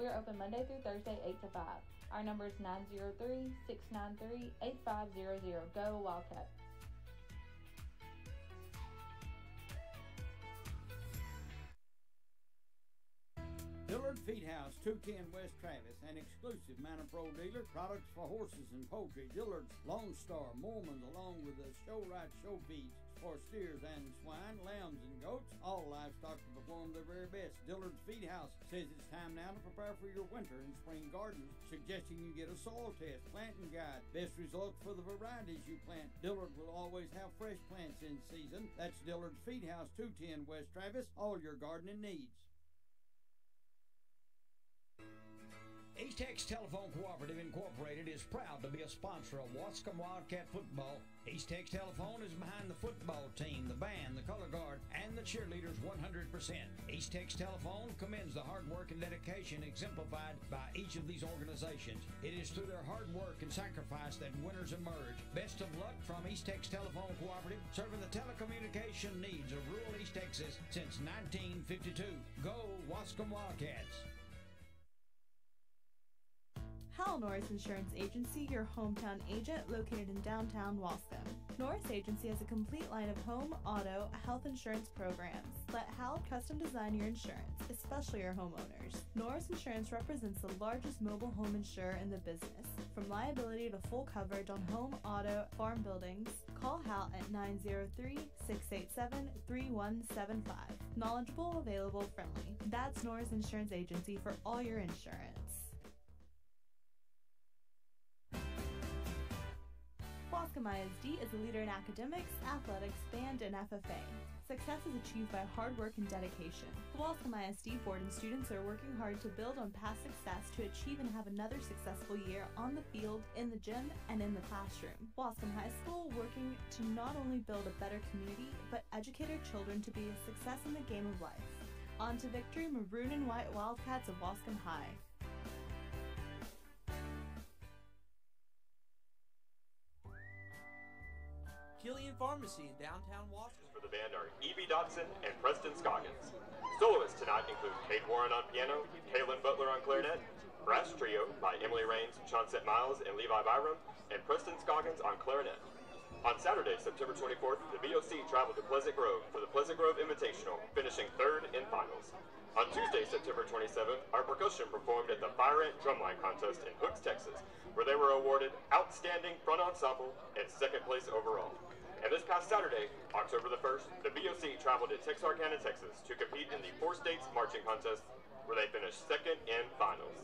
We are open Monday through Thursday, 8 to 5. Our number is 903 693 8500. Go Wildcat! Dillard Feed House, 210 West Travis, an exclusive Manna Pro dealer. Products for horses and poultry. Dillard's Lone Star, Moorman's, along with the show right show feeds for steers and swine, lambs and goats. All livestock to perform their very best. Dillard's Feed House says it's time now to prepare for your winter and spring gardens, suggesting you get a soil test, planting guide, best results for the varieties you plant. Dillard will always have fresh plants in season. That's Dillard's Feed House, 210 West Travis. All your gardening needs. East Tex Telephone Cooperative Incorporated is proud to be a sponsor of Waskom Wildcat football. East Tex Telephone is behind the football team, the band, the color guard, and the cheerleaders 100%. East Tex Telephone commends the hard work and dedication exemplified by each of these organizations. It is through their hard work and sacrifice that winners emerge. Best of luck from East Tex Telephone Cooperative, serving the telecommunication needs of rural East Texas since 1952. Go Waskom Wildcats! Hal Norris Insurance Agency, your hometown agent located in downtown Waskom. Norris Agency has a complete line of home, auto, health insurance programs. Let Hal custom design your insurance, especially your homeowners. Norris Insurance represents the largest mobile home insurer in the business. From liability to full coverage on home, auto, farm buildings, call Hal at 903 687 3175. Knowledgeable, available, friendly. That's Norris Insurance Agency for all your insurance. Waskom ISD is a leader in academics, athletics, band, and FFA. Success is achieved by hard work and dedication. The Waskom ISD board and students are working hard to build on past success to achieve and have another successful year on the field, in the gym, and in the classroom. Waskom High School working to not only build a better community, but educate our children to be a success in the game of life. On to victory, Maroon and White Wildcats of Waskom High. Killian Pharmacy in downtown Waskom. For the band are Evie Dotson and Preston Scoggins. Soloists tonight include Kate Warren on piano, Kaylin Butler on clarinet, brass trio by Emily Rains, Chauncette Miles, and Levi Byram, and Preston Scoggins on clarinet. On Saturday, September 24th, the BOC traveled to Pleasant Grove for the Pleasant Grove Invitational, finishing third in finals. On Tuesday, September 27th, our percussion performed at the Fire Ant Drumline Contest in Hooks, Texas, where they were awarded Outstanding Front Ensemble and second place overall. And this past Saturday, October the 1st, the BOC traveled to Texarkana, Texas to compete in the Four States Marching Contest, where they finished second in finals.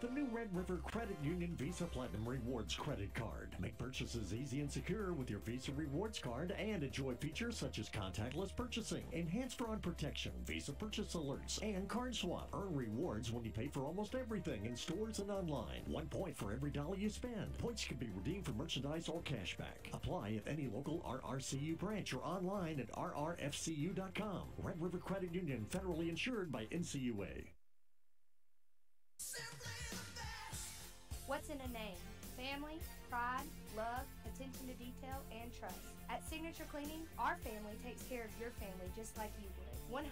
With the new Red River Credit Union Visa Platinum Rewards credit card. Make purchases easy and secure with your Visa Rewards card and enjoy features such as contactless purchasing, enhanced fraud protection, Visa purchase alerts, and card swap. Earn rewards when you pay for almost everything in stores and online. One point for every dollar you spend. Points can be redeemed for merchandise or cashback. Apply at any local RRCU branch or online at rrfcu.com. Red River Credit Union, federally insured by NCUA. What's in a name? Family, pride, love, attention to detail, and trust. At Signature Cleaning, our family takes care of your family just like you would. 100%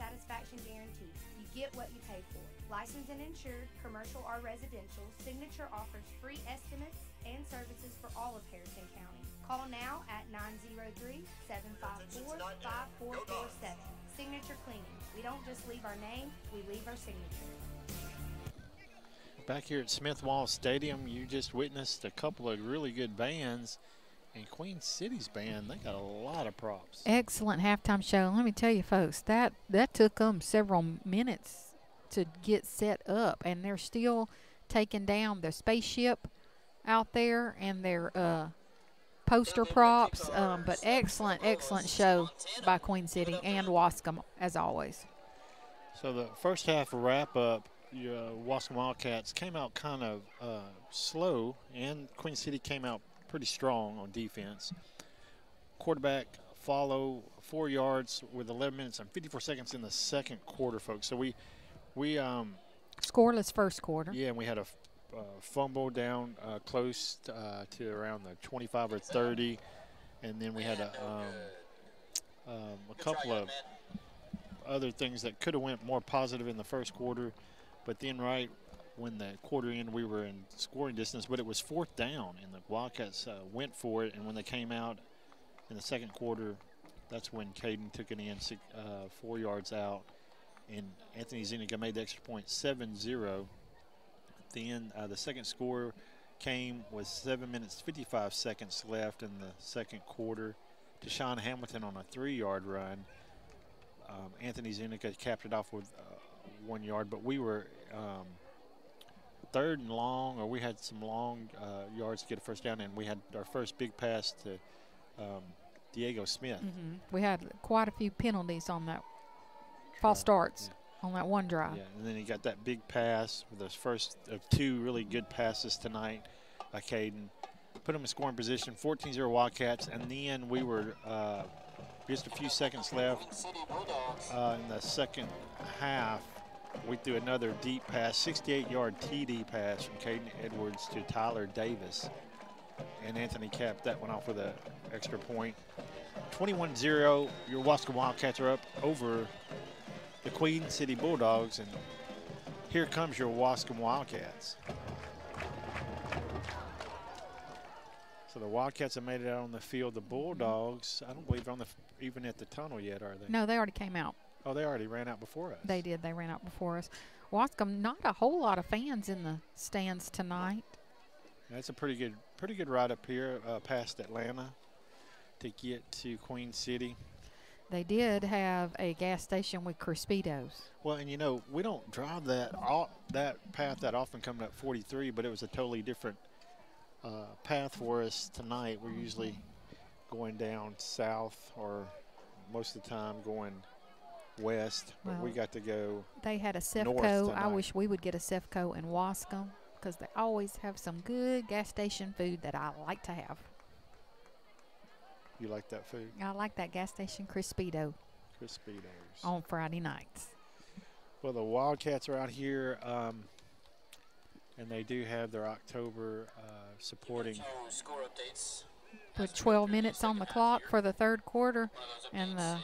satisfaction guarantee. You get what you pay for. Licensed and insured, commercial or residential, Signature offers free estimates and services for all of Harrison County. Call now at 903-754-5447. Signature Cleaning. We don't just leave our name, we leave our signature. Back here at Smith Wall Stadium, you just witnessed a couple of really good bands. And Queen City's band, they got a lot of props. Excellent halftime show. Let me tell you, folks, that that took them several minutes to get set up, and they're still taking down the spaceship out there and their uh, poster props. Um, but excellent, excellent show by Queen City and Waskom as always. So the first half wrap up, your uh, Wildcats came out kind of uh, slow, and Queen City came out pretty strong on defense. Quarterback follow four yards with 11 minutes and 54 seconds in the second quarter, folks. So we we um, scoreless first quarter. Yeah, and we had a uh, fumble down uh, close to, uh, to around the 25 or 30, and then we had a um, um, a couple of other things that could have went more positive in the first quarter, but then right when the quarter end, we were in scoring distance, but it was fourth down, and the Wildcats uh, went for it. And when they came out in the second quarter, that's when Caden took it in six, uh, four yards out, and Anthony Zuniga made the extra point 7-0. Then uh, the second score came with seven minutes 55 seconds left in the second quarter. Deshaun Hamilton on a three-yard run. Um, Anthony Zuniga capped it off with uh, one yard, but we were um, third and long, or we had some long uh, yards to get a first down, and we had our first big pass to um, Diego Smith. Mm-hmm. We had quite a few penalties on that false starts yeah. on that one drive. Yeah, and then he got that big pass with those first of two really good passes tonight by Caden. Put him in scoring position, 14-0 Wildcats, and then we were uh, just a few seconds left uh, in the second half. We threw another deep pass, 68-yard TD pass from Caden Edwards to Tyler Davis. And Anthony capped that one off with an extra point. 21-0, your Waskom Wildcats are up over the Queen City Bulldogs. And here comes your Waskom Wildcats. So the Wildcats have made it out on the field. The Bulldogs, I don't believe on the even at the tunnel yet, are they? No, they already came out. Oh, they already ran out before us. They did. They ran out before us. Waskom, not a whole lot of fans in the stands tonight. That's a pretty good, pretty good ride up here uh, past Atlanta to get to Queen City. They did have a gas station with Crispitos. Well, and you know, we don't drive that all, that path that often coming up 43, but it was a totally different uh, path for us tonight. We're usually going down south or most of the time going west, but Well, we got to go. They had a north Cefco. I wish we would get a Cefco in Waskom because they always have some good gas station food that I like to have. You like that food? I like that gas station Crispito Crispitos. on Friday nights. Well, the Wildcats are out here, um, and they do have their October uh, supporting. Score updates. With 12 minutes on the clock for the third quarter, and the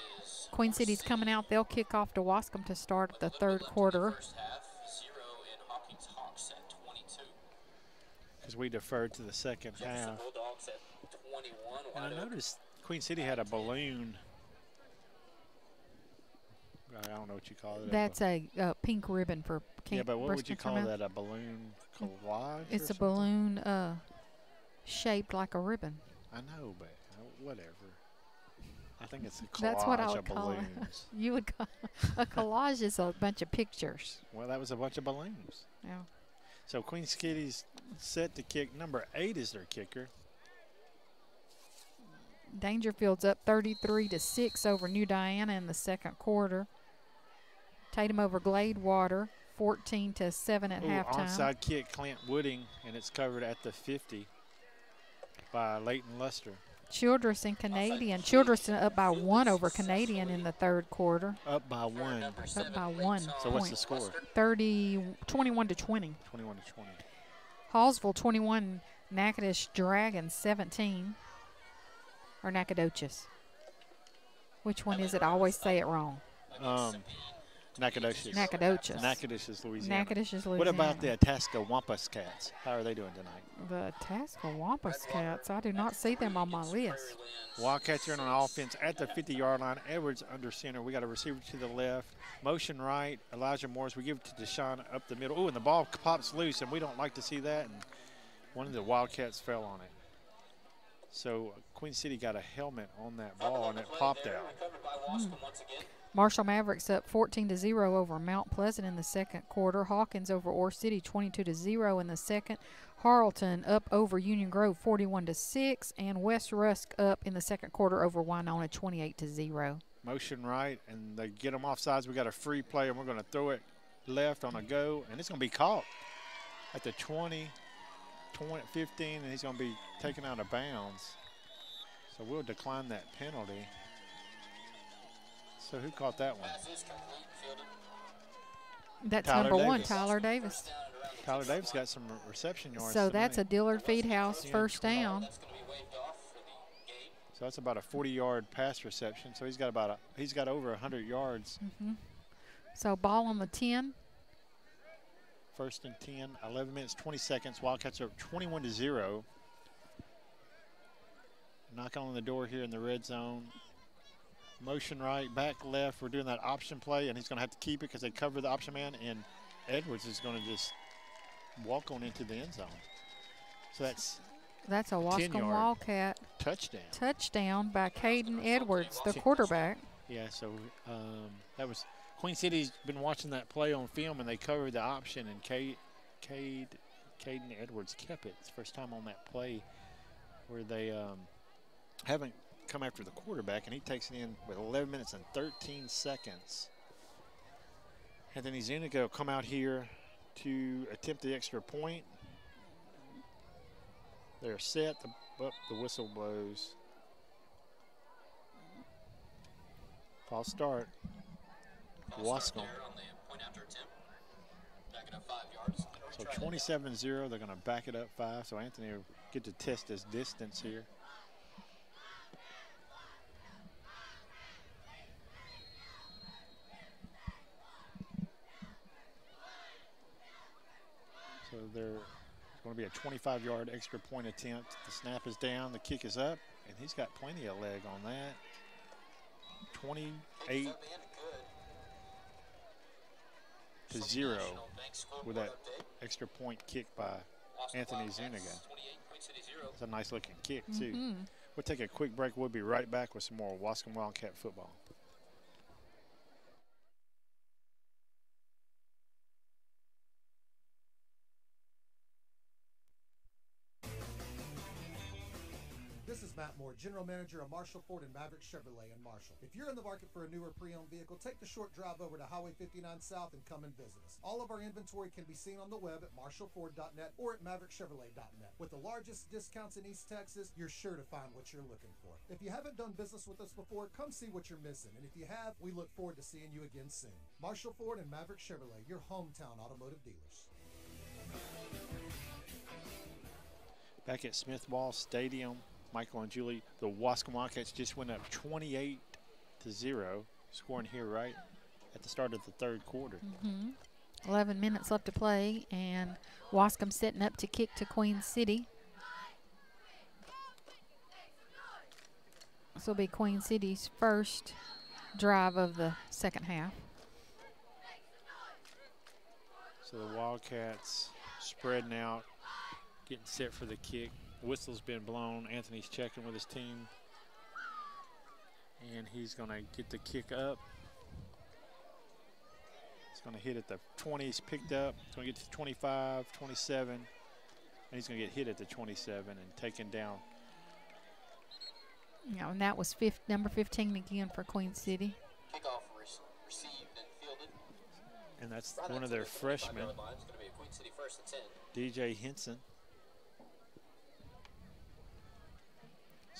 Queen City's coming out. They'll kick off to Waskom to start the third quarter. First half, zero in Hawkins Hawks at 22. Because we deferred to the second half. Bulldogs at 21. And I noticed Queen City had a balloon. I don't know what you call it. That's a uh, pink ribbon for yeah, but what would you call that? A balloon collage? It's a something? balloon uh, shaped like a ribbon. I know, but uh, whatever. I think it's a collage That's what I would call it. you would call a collage is a bunch of pictures. well, that was a bunch of balloons. Yeah. So Queen City's set to kick. Number eight is their kicker. Daingerfield's up 33 to 6 over New Diana in the second quarter. Tatum over Gladewater 14 to 7 at Ooh, halftime. onside kick, Clint Wooding, and it's covered at the 50 by Leighton Luster. Childress and Canadian. Childress up by one over Canadian in the third quarter. Up by one. Up by one. So what's the score? 30, 21 to 20. 21 to 20. Hallsville 21, Natchitoches Dragons 17. Or Nacogdoches. Which one is it? I always say it wrong. Um, Nacogdoches. Nacogdoches. Nacogdoches, Louisiana. Nacogdoches, Louisiana. What about the Wampus Cats? How are they doing tonight? The Tascawampas Cats. I do not see them on my list. Wildcats are in on offense at the 50-yard line. Edwards under center. We got a receiver to the left. Motion right. Elijah Morris. We give it to Deshaun up the middle. Oh, and the ball pops loose, and we don't like to see that. And one of the Wildcats fell on it. So uh, Queen City got a helmet on that ball, and it popped out. Hmm. Marshall Mavericks up 14 to 0 over Mount Pleasant in the second quarter. Hawkins over Ore City 22 to 0 in the second. Harleton up over Union Grove 41 to 6 and West Rusk up in the second quarter over Winona 28 to 0. Motion right, and they get them off sides. We got a free play, and we're going to throw it left on a go, and it's going to be caught at the 20, 20, 15, and he's going to be taken out of bounds. So we'll decline that penalty. So who caught that one? That's Tyler number one, Tyler Davis. Tyler Davis got some re- reception yards. So that's a. Dillard Feed House 10, first down. So that's about a 40-yard pass reception. So he's got about a, he's got over 100 yards. hmm So ball on the 10. First and 10, 11 minutes, 20 seconds. Wildcats are 21 to 0. Knocking on the door here in the red zone. Motion right, back left. We're doing that option play, and he's going to have to keep it because they cover the option man, and Edwards is going to just walk on into the end zone. So that's That's a 10 Waskom Wildcat touchdown. touchdown by Caden Edwards, the quarterback. Yeah, so um, that was Queen City's been watching that play on film, and they covered the option, and Cade, Cade, Caden Edwards kept it. It's the first time on that play where they um, haven't come after the quarterback, and he takes it in with 11 minutes and 13 seconds. Anthony Zuniga will come out here to attempt the extra point. They're set. The, the whistle blows. False start. Waskom. So 27-0, they're going to back it up five. So Anthony will get to test his distance here. So there's going to be a 25-yard extra point attempt. The snap is down, the kick is up, and he's got plenty of leg on that. 28 to zero with that extra point kick by Anthony Zuniga. It's a nice looking kick too. Mhm. We'll take a quick break. We'll be right back with some more Waskom Wildcat football. Moore, General Manager of Marshall Ford and Maverick Chevrolet in Marshall. If you're in the market for a newer pre-owned vehicle, take the short drive over to Highway 59 South and come and visit us. All of our inventory can be seen on the web at marshallford.net or at maverickchevrolet.net. With the largest discounts in East Texas, you're sure to find what you're looking for. If you haven't done business with us before, come see what you're missing. And if you have, we look forward to seeing you again soon. Marshall Ford and Maverick Chevrolet, your hometown automotive dealers. Back at Smith Wall Stadium, Michael and Julie, the Waskom Wildcats just went up 28 to zero, scoring here right at the start of the third quarter. hmm 11 minutes left to play, and Waskom setting up to kick to Queen City. This will be Queen City's first drive of the second half. So the Wildcats spreading out, getting set for the kick. The whistle's been blown. Anthony's checking with his team. And he's going to get the kick up. He's going to hit at the 20. He's picked up. He's going to get to 25, 27. And he's going to get hit at the 27 and taken down. Yeah, and that was fifth, number 15 again for Queen City. Kickoff re- received and fielded. And that's Right one up of to their the 25 freshmen, DJ line. It's going to be a Queen City first and 10. DJ Henson.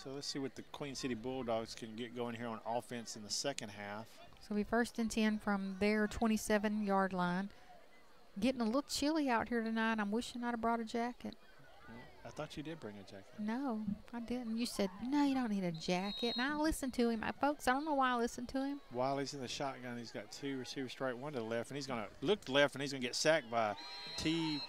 So let's see what the Queen City Bulldogs can get going here on offense in the second half. So we first and 10 from their 27 yard line. Getting a little chilly out here tonight. I'm wishing I'd have brought a jacket. I thought you did bring a jacket. No, I didn't. You said, no, you don't need a jacket. And I listened to him. I, folks, I don't know why I listened to him. While he's in the shotgun, he's got two receivers straight, one to the left, and he's going to look left, and he's going to get sacked by T.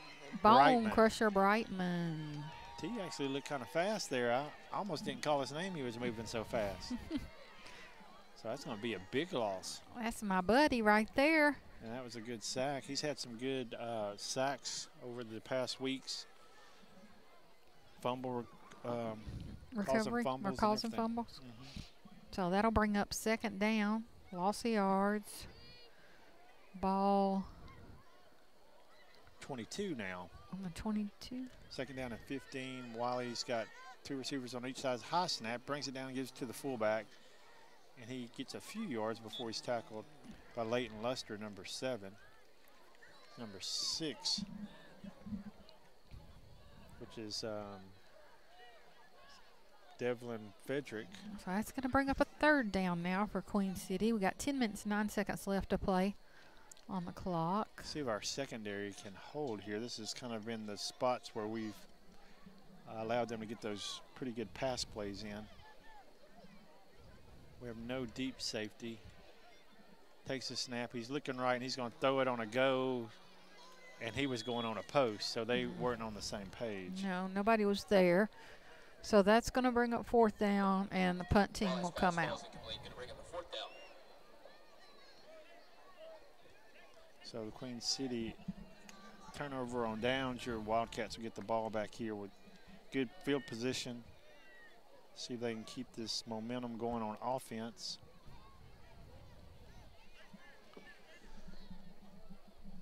Bone Brightman. Crusher Brightman. T actually looked kind of fast there. I almost didn't call his name. He was moving so fast. so that's going to be a big loss. That's my buddy right there. And that was a good sack. He's had some good uh, sacks over the past weeks. Fumble, um, Recovery fumbles or and causing everything. fumbles. So that'll bring up second down. Loss of yards. Ball 22 now. On the 22. Second down and 15. Wiley's got two receivers on each side. High snap, brings it down, and gives it to the fullback. And he gets a few yards before he's tackled by Leighton Luster, number seven. Number six, which is um, Devlin Fedrick. So that's going to bring up a third down now for Queen City. We got 10 minutes, 9 seconds left to play on the clock. See if our secondary can hold here. This has kind of been the spots where we've uh, allowed them to get those pretty good pass plays in. We have no deep safety. Takes a snap. He's looking right, and he's going to throw it on a go. And he was going on a post, so they weren't on the same page. No, nobody was there. So that's going to bring up fourth down, and the punt team will come out. Incomplete. Going to bring up a fourth down. So the Queen City turnover on downs. Your Wildcats will get the ball back here with good field position. See if they can keep this momentum going on offense.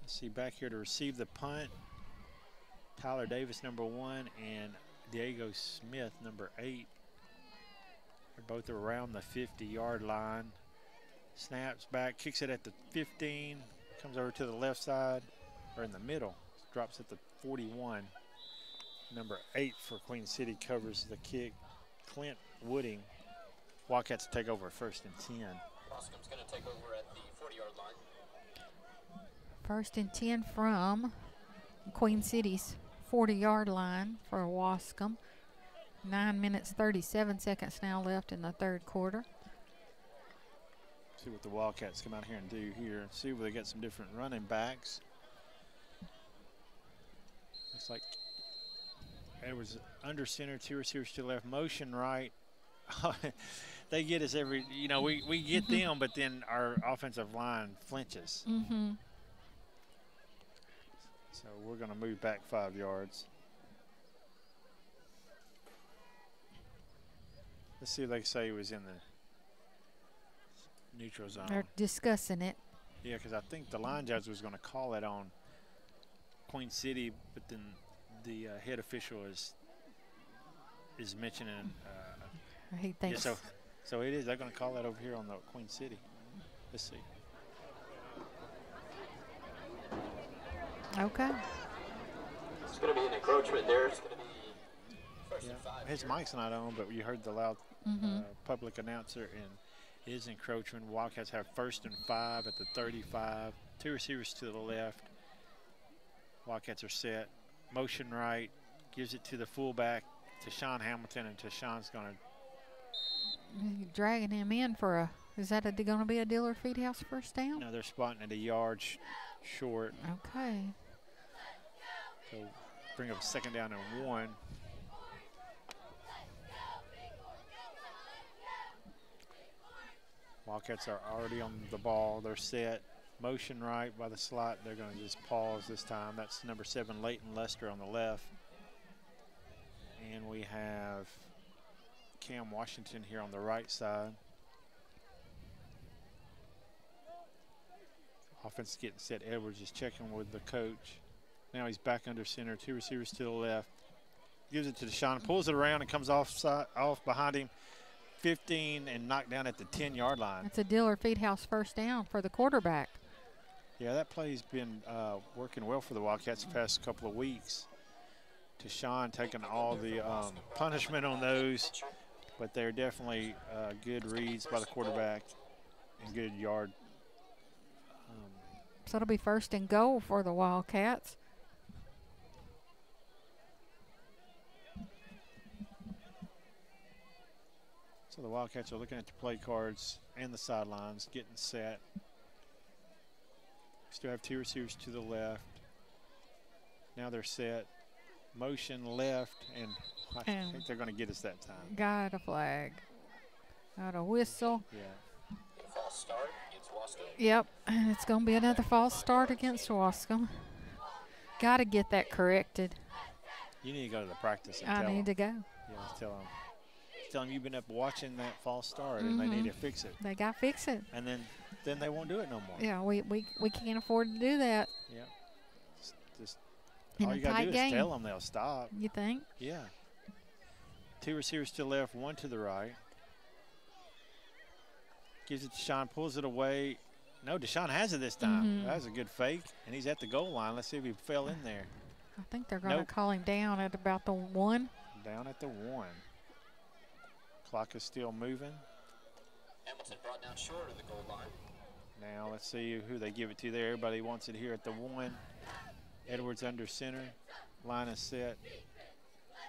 See back here to receive the punt. Tyler Davis, number one, and Diego Smith, number eight. They're both around the 50 yard line. Snaps back, kicks it at the 15, comes over to the left side, or in the middle, drops at the 41. Number eight for Queen City covers the kick. Clint Wooding, Wildcats take over first and 10. Waskom's going to take over at the 40 yard line. First and 10 from Queen City's 40 yard line for Waskom. Nine minutes, 37 seconds now left in the third quarter. See what the Wildcats come out here and do here. See where they got some different running backs. Looks like it was under center, two receivers to the left, motion right. they get us every, you know, we, we get them, but then our offensive line flinches. Mm-hmm. So we're going to move back five yards. Let's see if they say it was in the neutral zone. They're discussing it. Yeah, because I think the line judge was going to call it on Queen City, but then the uh, head official is is mentioning. Uh, He yeah, so, so it is. They're going to call that over here on the Queen City. Let's see. Okay. It's going to be an encroachment there. It's going to be first Yeah, and five. his here. mic's not on, but you heard the loud Mhm. uh, public announcer, and it is encroachment. Wildcats have first and five at the 35. Two receivers to the left. Wildcats are set. Motion right. Gives it to the fullback, to Deshaun Hamilton, and to Sean's going to Dragging him in for a. Is that going to be a Dillard Feed House first down? No, they're spotting it a yard sh- short. Okay. So bring up second down and one. Wildcats are already on the ball. They're set. Motion right by the slot. They're going to just pause this time. That's number seven, Leighton Luster on the left. And we have Cam Washington here on the right side. Offense getting set. Edwards is checking with the coach. Now he's back under center. Two receivers to the left. Gives it to Deshaun. Pulls it around and comes off, side, off behind him. 15 and knocked down at the 10 yard line. That's a Dillard Feed House first down for the quarterback. Yeah, that play's been uh, working well for the Wildcats the past couple of weeks. Deshaun taking all the um, punishment on those, but they're definitely uh, good reads by the quarterback and good yard. Um, So it'll be first and goal for the Wildcats. So the Wildcats are looking at the play cards and the sidelines, getting set. Still have two receivers to the left. Now they're set. Motion left, and I And- think they're going to get us that time. Got a flag. Got a whistle. Yeah. False start against Wasco. Yep, and it's going to be another false start against Waskom. Got to get that corrected. You need to go to the practice and I need them. to go. Yeah, tell them. Tell them you've been up watching that false start, and they need Mhm. to fix it. They got to fix it. And then, then they won't do it no more. Yeah, we, we, we can't afford to do that. Yeah. Just, just all you gotta do game. is tell them they'll stop. You think? Yeah. Two receivers to the left, one to the right. Gives it to Deshaun, pulls it away. No, Deshaun has it this time. Mhm. That was a good fake, and he's at the goal line. Let's see if he fell in there. I think they're going to Nope. call him down at about the one. Down at the one. Clock is still moving. Hamilton brought down short of the goal line. Now let's see who they give it to there. Everybody wants it here at the one. Edwards under center. Line is set.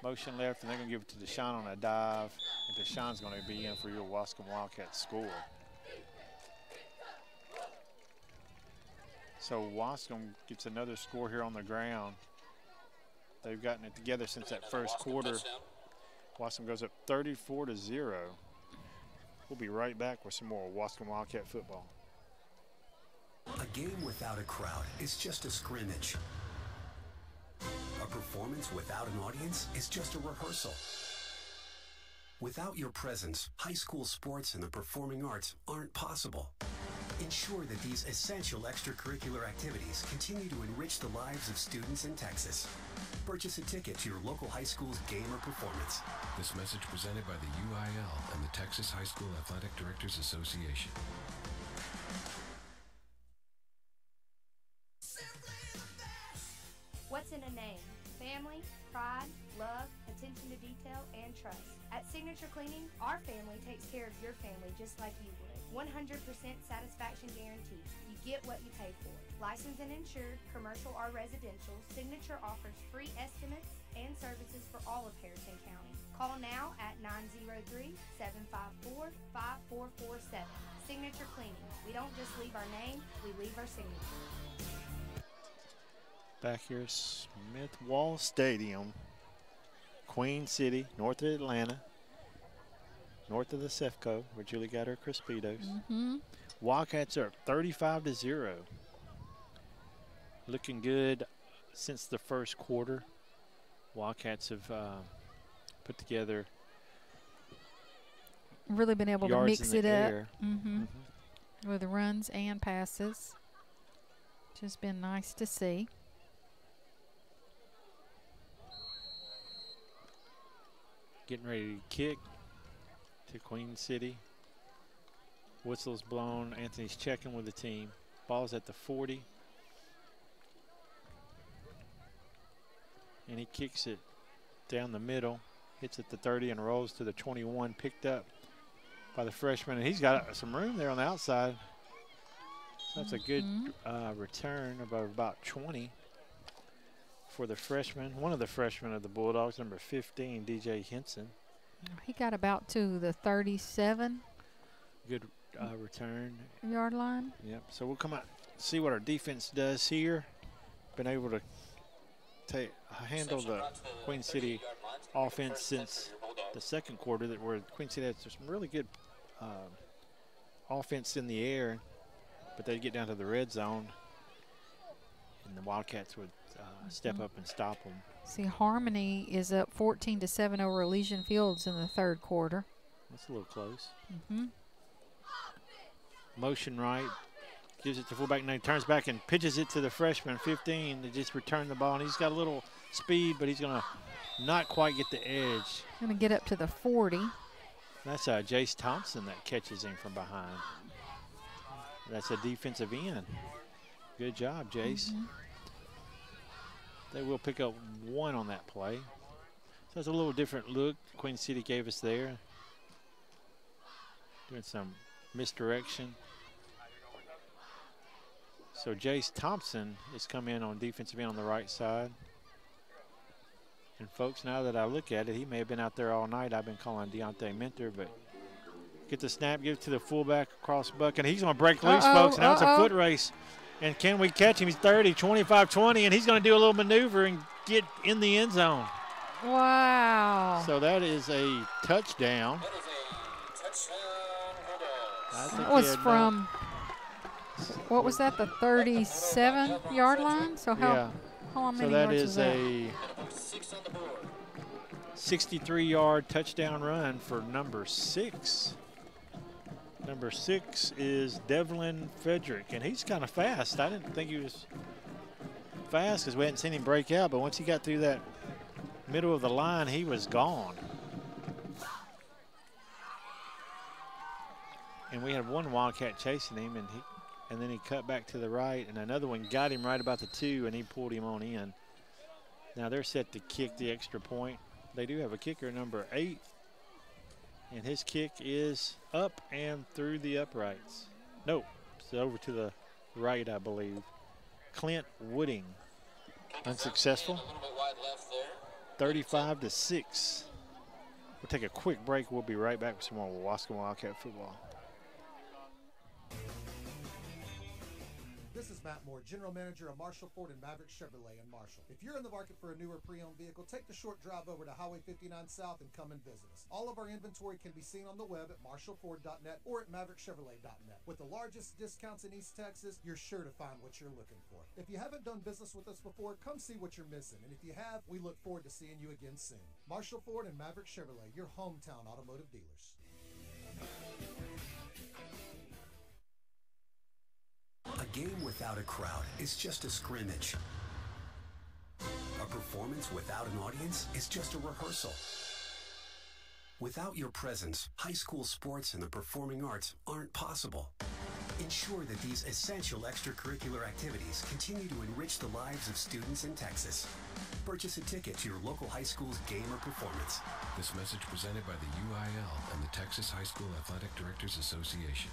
Motion left, and they're going to give it to Deshaun on a dive. And Deshaun's going to be in for your Waskom Wildcats score. So Waskom gets another score here on the ground. They've gotten it together since that first quarter. Waskom goes up 34 to 0. We'll be right back with some more Waskom Wildcat football. A game without a crowd is just a scrimmage. A performance without an audience is just a rehearsal. Without your presence, high school sports and the performing arts aren't possible. Ensure that these essential extracurricular activities continue to enrich the lives of students in Texas. Purchase a ticket to your local high school's game or performance. This message presented by the UIL and the Texas High School Athletic Directors Association. What's in a name? Family, pride, love, attention to detail, and trust. At Signature Cleaning, our family takes care of your family just like you would. 100% satisfaction guarantee. You get what you pay for. Licensed and insured, commercial or residential, Signature offers free estimates and services for all of Harrison County. Call now at 903-754-5447. Signature Cleaning. We don't just leave our name, we leave our signature. Back here, Smith Wall Stadium, Queen City, north of Atlanta, north of the Cefco, where Julie got her Crispitos. Mm-hmm. Wildcats are up 35 to 0. Looking good since the first quarter. Wildcats have uh, put together Really been able to mix it up air. hmm with runs and passes. Just been nice to see. Getting ready to kick to Queen City. Whistle's blown. Anthony's checking with the team. Ball's at the 40. And he kicks it down the middle. Hits at the 30 and rolls to the 21. Picked up by the freshman. And he's got some room there on the outside. So that's a good uh, return of about 20 for the freshman. One of the freshmen of the Bulldogs, number 15, DJ Henson. He got about to the 37 Good uh, return. yard line. Yep. So we'll come out see what our defense does here. Been able to take handle the Queen City offense since the second quarter. That where Queen City had some really good uh, offense in the air, but they'd get down to the red zone, and the Wildcats would uh, step Mhm. up and stop them. See, Harmony is up 14 to 7 over Elysian Fields in the third quarter. That's a little close. hmm Motion right, gives it to fullback, and then he turns back and pitches it to the freshman, 15, to just return the ball. And he's got a little speed, but he's going to not quite get the edge. Going to get up to the 40. That's uh, Jace Thompson that catches him from behind. That's a defensive end. Good job, Jace. Mm-hmm. They will pick up one on that play. So it's a little different look Queen City gave us there. Doing some misdirection. So Jace Thompson is coming in on defensive end on the right side. And folks, now that I look at it, he may have been out there all night. I've been calling Deontay Mentor, but get the snap, give it to the fullback across buck, and he's going to break loose, Uh-oh, folks. Now it's a foot race. And can we catch him? He's 30, 25, 20, and he's going to do a little maneuver and get in the end zone. Wow. So that is a touchdown. I think That was had no- from, what was that, the 37 yard line? So how, yeah. how many so that yards is was that? a 63 yard touchdown run for number six. Number six is Devlin Frederick, and he's kind of fast. I didn't think he was fast because we hadn't seen him break out, but once he got through that middle of the line, he was gone. And we had one Wildcat chasing him, and he, and then he cut back to the right, and another one got him right about the two, and he pulled him on in. Now they're set to kick the extra point. They do have a kicker, number eight, and his kick is up and through the uprights. Nope, it's over to the right, I believe. Clint Wooding, unsuccessful. 35 to six. We'll take a quick break. We'll be right back with some more Waskom Wildcat football. Matt Moore, General Manager of Marshall Ford and Maverick Chevrolet in Marshall. If you're in the market for a newer pre-owned vehicle, take the short drive over to Highway 59 South and come and visit us. All of our inventory can be seen on the web at marshallford.net or at maverickchevrolet.net. With the largest discounts in East Texas, you're sure to find what you're looking for. If you haven't done business with us before, come see what you're missing. And if you have, we look forward to seeing you again soon. Marshall Ford and Maverick Chevrolet, your hometown automotive dealers. Game without a crowd is just a scrimmage. A performance without an audience is just a rehearsal. Without your presence, high school sports and the performing arts aren't possible. Ensure that these essential extracurricular activities continue to enrich the lives of students in Texas. Purchase a ticket to your local high school's game or performance. This message presented by the UIL and the Texas High School Athletic Directors Association.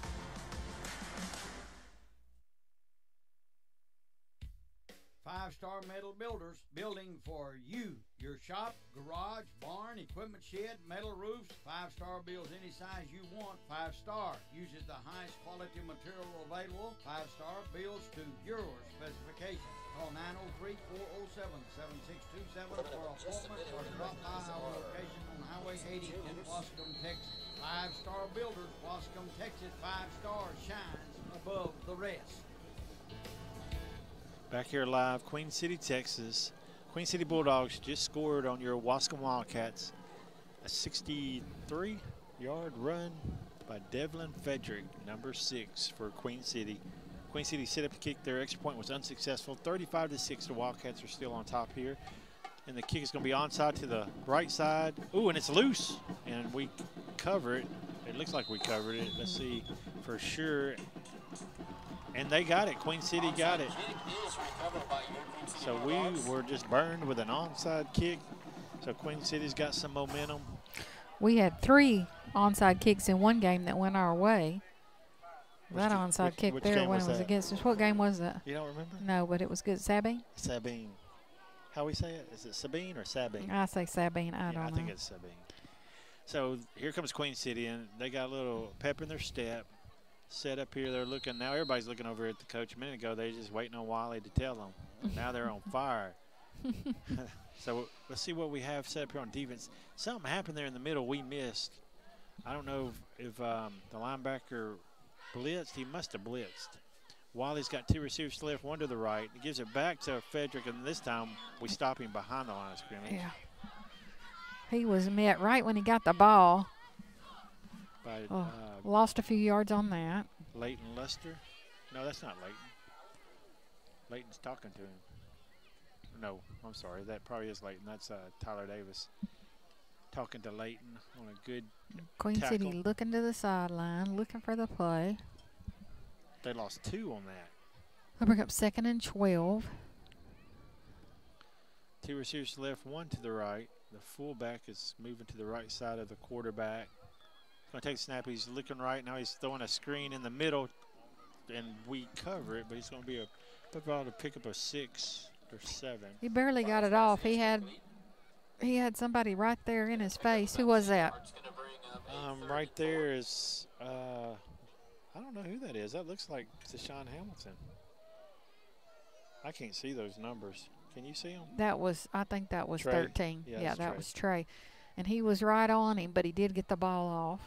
Five Star Metal Builders, building for you. Your shop, garage, barn, equipment shed, metal roofs. Five Star builds any size you want. Five Star uses the highest quality material available. Five Star builds to your specifications. Call 903 407 7627 for appointment or drop by our location on Highway 80 in Waskom, Texas. Five Star Builders, Waskom, Texas. Five Star shines above the rest. Back here live, Queen City, Texas. Queen City Bulldogs just scored on your Waskom Wildcats. A 63 yard run by Devlin Frederick, number six for Queen City. Queen City set up to kick. Their extra point was unsuccessful. 35 to 6. The Wildcats are still on top here. And the kick is going to be onside to the right side. Ooh, and it's loose. And we cover it. It looks like we covered it. Let's see for sure. And they got it. Queen City got it. So we were just burned with an onside kick. So Queen City's got some momentum. We had three onside kicks in one game that went our way. that onside which- kick which there when was it was that? against us. What game was that? You don't remember? No, but it was good. Sabine? Sabine. How we say it? Is it Sabine or Sabine? I say Sabine. I yeah, don't I know. think it's Sabine. So here comes Queen City, and they got a little pep in their step. Set up here, they're looking. Now everybody's looking over at the coach. A minute ago, they just waiting on Wally to tell them. now they're on fire. so let's see what we have set up here on defense. Something happened there in the middle we missed. I don't know if, if um, the linebacker blitzed. He must have blitzed. Wally's got two receivers to left, one to the right. He gives it back to Frederick, and this time we stop him behind the line of scrimmage. Yeah. He was met right when he got the ball. By Oh, uh, lost a few yards on that. Leighton Luster. No, that's not Leighton. Leighton's talking to him. No, I'm sorry. That probably is Leighton. That's uh, Tyler Davis talking to Leighton on a good Queen tackle. City looking to the sideline, looking for the play. They lost two on that. They'll bring up second and 12. Two receivers left, one to the right. The fullback is moving to the right side of the quarterback. Going to take a snap. He's looking right now. He's throwing a screen in the middle, and we cover it. But he's going to be a about to pick up a six or seven. He barely got it off. He had he had somebody right there in his face. Who was that? Um, right there is uh, I don't know who that is. That looks like Deshaun Hamilton. I can't see those numbers. Can you see them? That was I think that was Trey. 13. Yeah, Yeah, that Trey. was Trey. And he was right on him, but he did get the ball off.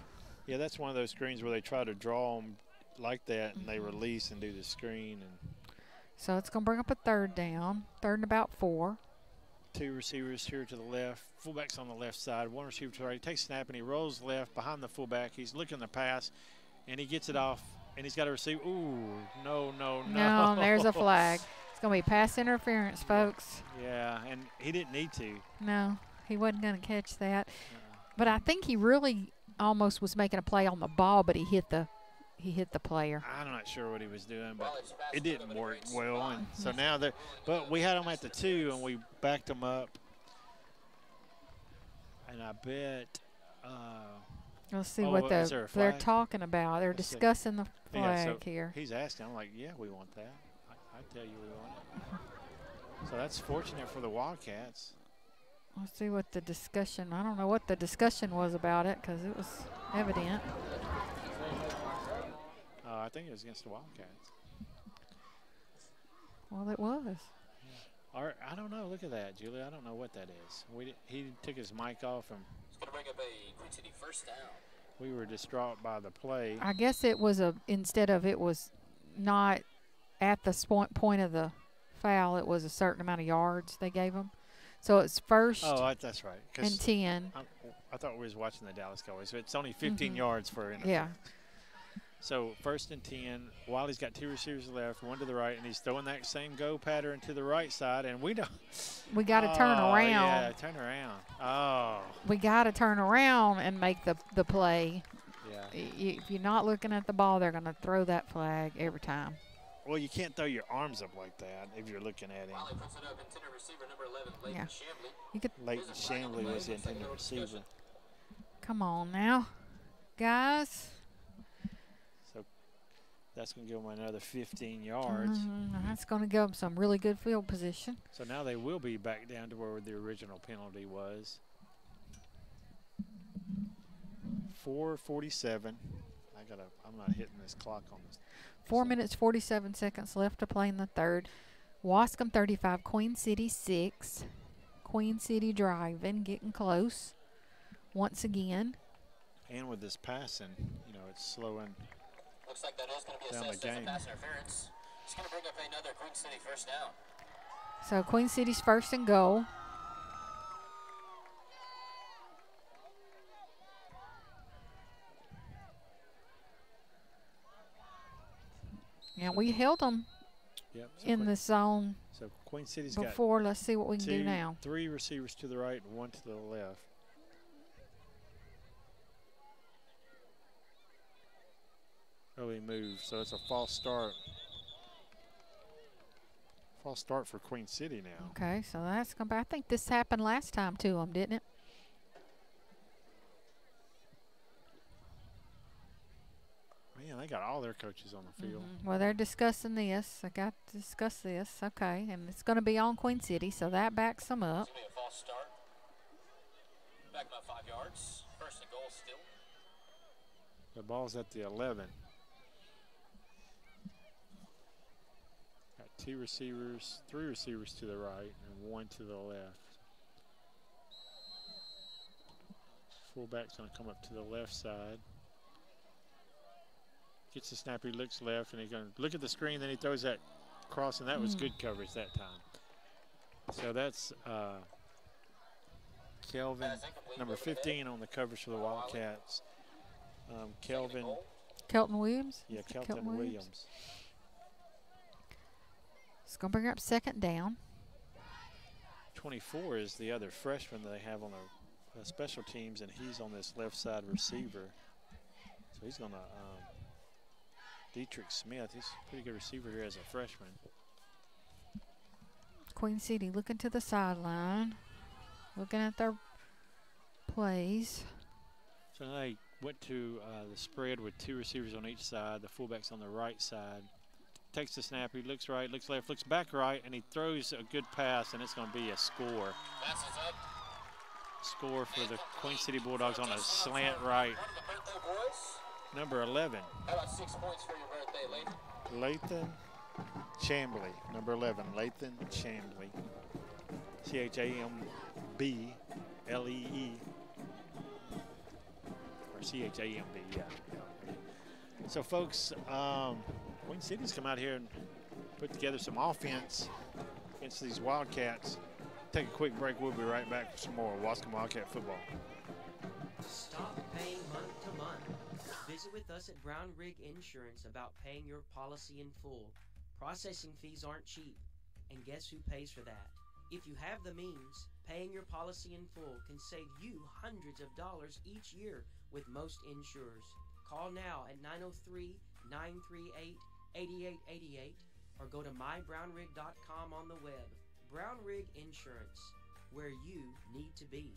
Yeah, that's one of those screens where they try to draw them like that, and they mm-hmm. release and do the screen. And So it's going to bring up a third down. Third and about 4. two receivers here to the left. Fullback's on the left side. One receiver to the right. He takes a snap and he rolls left behind the fullback. He's looking to pass, and he gets it mm. off, and he's got to receive. Ooh, no, no, no. No, there's a flag. It's going to be pass interference, folks. Yeah, and he didn't need to. No, he wasn't going to catch that. Uh-uh. But I think he really almost was making a play on the ball, but he hit the he hit the player. I'm not sure what he was doing, but it didn't work well. And so now they're, but we had them at the two, and we backed them up. And I bet. Uh, Let's see oh, what is the, they're talking about. They're Let's see. discussing the Yeah, flag so here. He's asking. I'm like, yeah, we want that. I, I tell you, we want it. So that's fortunate for the Wildcats. Let's see what the discussion. I don't know what the discussion was about it because it was evident. Uh, I think it was against the Wildcats. Well, it was. Or I don't know. Look at that, Julie. I don't know what that is. We he took his mic off, and It's going to bring up a Queen City first down. we were distraught by the play. I guess it was a instead of it was not at the point point of the foul. It was a certain amount of yards they gave him. So it's first Oh, that's right. and ten. I, I thought we was watching the Dallas Cowboys. So it's only 15 Mhm. yards for an Yeah. So first and 10. Wiley's got two receivers left, one to the right, and he's throwing that same go pattern to the right side. And we don't. We gotta turn Oh, around. Yeah, turn around. Oh, We got to turn around and make the the play. yeah. If you're not looking at the ball, they're going to throw that flag every time. Well, you can't throw your arms up like that if you're looking at him. Wiley puts it up, intended receiver number 11, Leighton Yeah. You could Leighton Chamblee was the intended receiver. come on now, guys. So that's going to give them another 15 yards. Mhm, That's going to give them some really good field position. So now they will be back down to where the original penalty was. 447. I gotta I'm not hitting this clock on this. Four minutes, 47 seconds left to play in the third. Waskom 35, Queen City 6. Queen City driving, getting close. Once again. And with this passing, you know, it's slowing Looks like that is going to be Down the assessed as a game. pass interference. It's going to bring up another Queen City first down. So Queen City's first and goal. Yeah, we held them Yep. so in Queen- the zone So Queen City's before. Let's see what we can two, do now. Three receivers to the right and one to the left. Early move, so it's a false start. False start for Queen City now. Okay, so that's going to. I think this happened last time to them, didn't it? Man, they got all their coaches on the field. Mhm. Well, they're discussing this. I got to discuss this. Okay, and it's going to be on Queen City, so that backs them up. It's going to be a false start. Back about five yards. First and goal still. The ball's at the 11. Got two receivers, three receivers to the right, and one to the left. Fullback's going to come up to the left side. Gets the snap, he looks left, and he's going to look at the screen, then he throws that cross, and that was Mm. good coverage that time. So that's uh, Kelvin, number 15 on the coverage for the Wildcats. Um, Kelvin, Kelton Williams? yeah, Kelton Kelton Williams. It's going to bring up second down. 24 is the other freshman that they have on the uh, special teams, and he's on this left side receiver. So he's going to, um, Dietrich Smith, he's a pretty good receiver here as a freshman. Queen City looking to the sideline, looking at their plays. So they went to uh, the spread with two receivers on each side, the fullbacks on the right side. Takes the snap, he looks right, looks left, looks back right, and he throws a good pass, and it's going to be a score. Score for the Queen City Bulldogs on a slant right. Number 11. How about six points for your birthday, Lathan? Lathan Chamblee, number 11, Lathan Chamblee. C H A M B L E E. Or C H A M B, yeah. yeah. So, folks, um, Queen City's come out here and put together some offense against these Wildcats. Take a quick break. We'll be right back for some more Waskom Wildcat football. Stop paying month to month. Visit with us at Brown Rig Insurance about paying your policy in full. Processing fees aren't cheap, and guess who pays for that? If you have the means, paying your policy in full can save you hundreds of dollars each year with most insurers. Call now at 903 938 8888 or go to mybrownrig.com on the web. Brown Rig Insurance, where you need to be.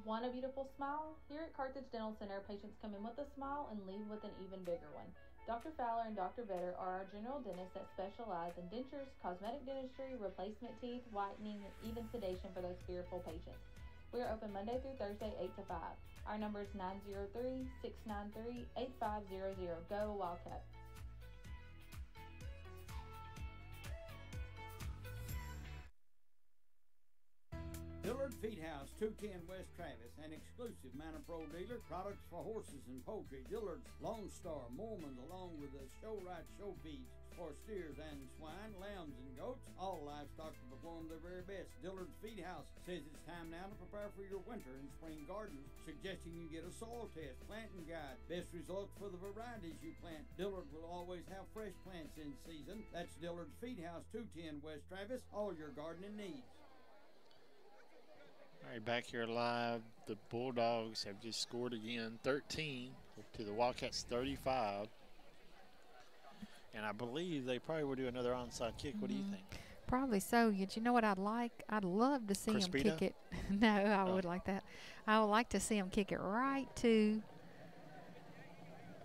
Want a beautiful smile? Here at Carthage Dental Center, patients come in with a smile and leave with an even bigger one. Dr. Fowler and Dr. Vetter are our general dentists that specialize in dentures, cosmetic dentistry, replacement teeth, whitening, and even sedation for those fearful patients. We are open Monday through Thursday, 8 to 5. Our number is 903 693 8500. Go Wildcats! Dillard Feed House, 210 West Travis, an exclusive Manna Pro dealer, products for horses and poultry. Dillard's Lone Star, Moorman's, along with the show right show feeds for steers and swine, lambs and goats. All livestock to perform their very best. Dillard's Feed House says it's time now to prepare for your winter and spring gardens, suggesting you get a soil test, planting guide, best results for the varieties you plant. Dillard will always have fresh plants in season. That's Dillard's Feed House, 210 West Travis, all your gardening needs. All right, back here live. The Bulldogs have just scored again, 13 to the Wildcats 35. And I believe they probably will do another onside kick. What do you Mhm. think? Probably so. Yet you know what I'd like? I'd love to see him kick it. no, I Oh. would like that. I would like to see him kick it right to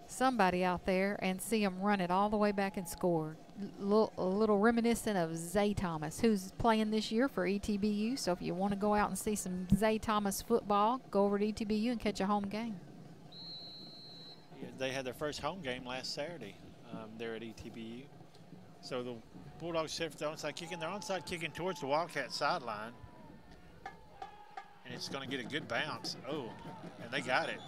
somebody out there and see him run it all the way back and score. L- a little reminiscent of Zay Thomas, who's playing this year for ETBU. So if you want to go out and see some Zay Thomas football, go over to ETBU and catch a home game. They had their first home game last Saturday um, there at ETBU. So the Bulldogs for the onside kicking. They're onside kicking towards the Wildcat sideline. And it's going to get a good bounce. Oh, and they got it.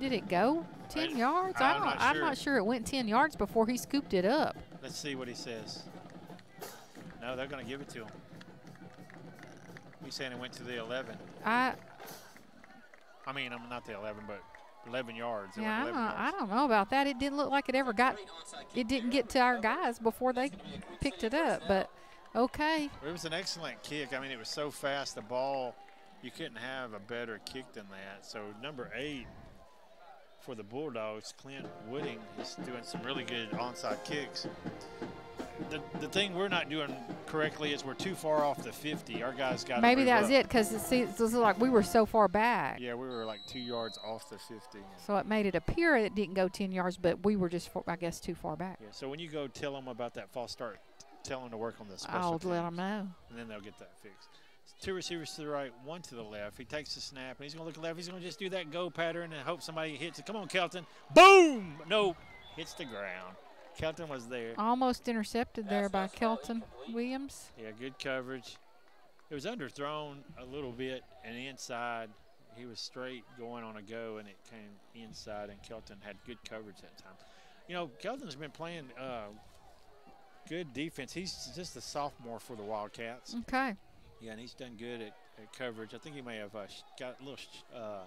Did it go 10 yards? I I'm don't, not I'm sure. not sure it went 10 yards before he scooped it up. Let's see what he says. No, they're going to give it to him. He's saying it went to the 11. I I mean, I'm not the 11, but 11 yards. Yeah, I don't, 11 I don't know about that. It didn't look like it ever got. It didn't get to our guys before they picked it up. But okay, It was an excellent kick. I mean, it was so fast. The ball, you couldn't have a better kick than that. So number eight for the Bulldogs, Clint Wooding, is doing some really good onside kicks. The, the thing we're not doing correctly is we're too far off the 50. Our guys got maybe that was it because it seems like we were so far back, Yeah, we were like two yards off the 50. so it made it appear it didn't go 10 yards, but we were just, I guess, too far back. Yeah, so when you go tell them about that false start, tell them to work on the special I'll let them know. And then they'll get that fixed. Two receivers to the right, one to the left. He takes the snap, and he's going to look left. He's going to just do that go pattern and hope somebody hits it. Come on, Kelton. Boom! Nope. Hits the ground. Kelton was there. Almost intercepted there by Kelton Williams. Yeah, good coverage. It was underthrown a little bit and inside. He was straight going on a go, and it came inside, and Kelton had good coverage that time. You know, Kelton's been playing uh, good defense. He's just a sophomore for the Wildcats. Okay. Yeah, and he's done good at, at coverage. I think he may have uh, got a little uh,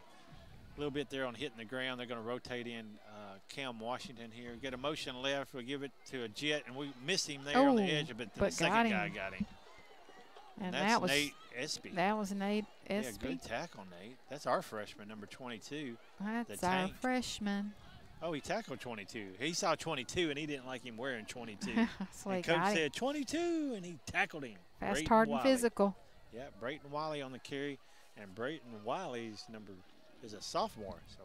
little bit there on hitting the ground. They're going to rotate in uh, Cam Washington here. Get a motion left. We'll give it to a jet, and we miss him there on the Oh, edge, but the but second got guy got him. And that's that was Nate Espy. That was Nate Espy. Yeah, good tackle, Nate. That's our freshman, number 22. That's our freshman. Oh, he tackled 22. He saw 22, and he didn't like him wearing 22. That's why and coach said 22, and he tackled him. Fast, hard, and physical. Yeah, Brayton Wiley on the carry, and Brayton Wiley's number is a sophomore. So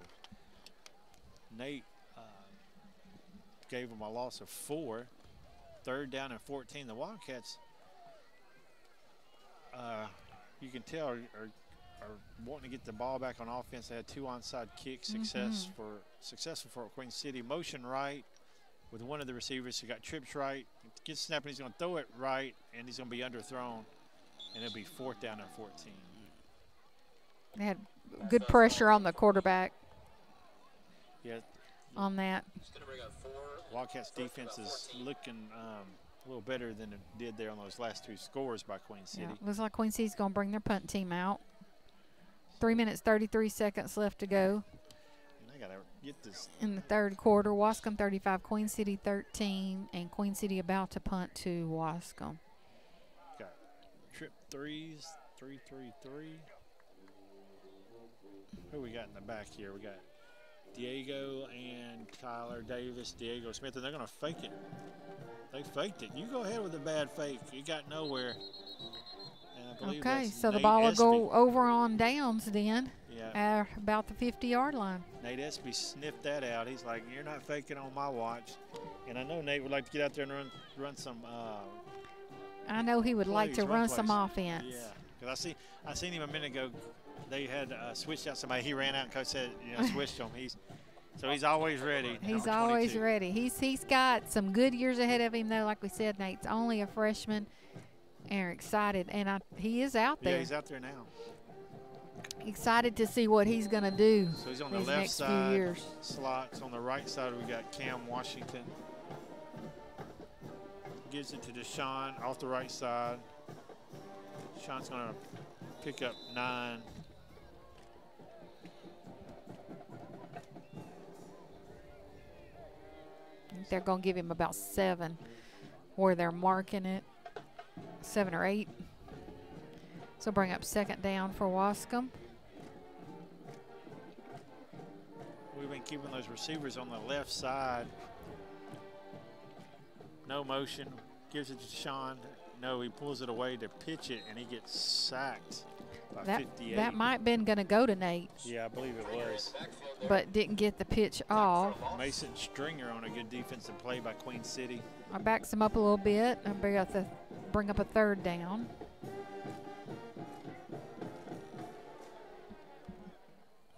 Nate uh, gave him a loss of four. Third down and 14. The Wildcats, uh, you can tell, are, are, are wanting to get the ball back on offense. They had two onside kicks, success Mhm. for successful for Queen City. Motion right with one of the receivers who got trips right. Gets snapping, he's going to throw it right, and he's going to be underthrown, and it'll be fourth down and 14. They had good pressure on the quarterback Yeah, on that. Wildcats defense is looking um, a little better than it did there on those last two scores by Queen City. Yeah, looks like Queen City's going to bring their punt team out. Three minutes, 33 seconds left to go And I got to get this. in the third quarter. Waskom 35, Queen City 13, and Queen City about to punt to Waskom. Trip threes, three, three, three. Who we got in the back here? We got Diego and Tyler Davis, Diego Smith, and they're going to fake it. They faked it. You go ahead with a bad fake. You got nowhere. Okay, so the Nate ball will go over on downs then, Yeah. uh, about the 50 yard line. Nate Espy sniffed that out. He's like, "You're not faking on my watch." And I know Nate would like to get out there and run run some. Uh, I know he would like to run some offense. Yeah, because I see I seen him a minute ago. They had uh, switched out somebody. He ran out and coach said, "You know, switched him." He's so he's always ready. He's always ready. He's he's got some good years ahead of him though. Like we said, Nate's only a freshman, and excited. And I, he is out there. Yeah, he's out there now. excited to see what he's gonna do So he's on the left side. years. Slots on the right side. We got Cam Washington. Gives it to Deshaun off the right side. Sean's gonna pick up nine. They're gonna give him about seven, where they're marking it, seven or eight. So bring up second down for Waskom. We've been keeping those receivers on the left side. No motion. Gives it to Sean. No, he pulls it away to pitch it, and he gets sacked by That 58. that might been gonna go to Nate, Yeah, I believe it was. but didn't get the pitch off. Mason Stringer on a good defensive play by Queen City. I backs him up a little bit and bring up the bring up a third down.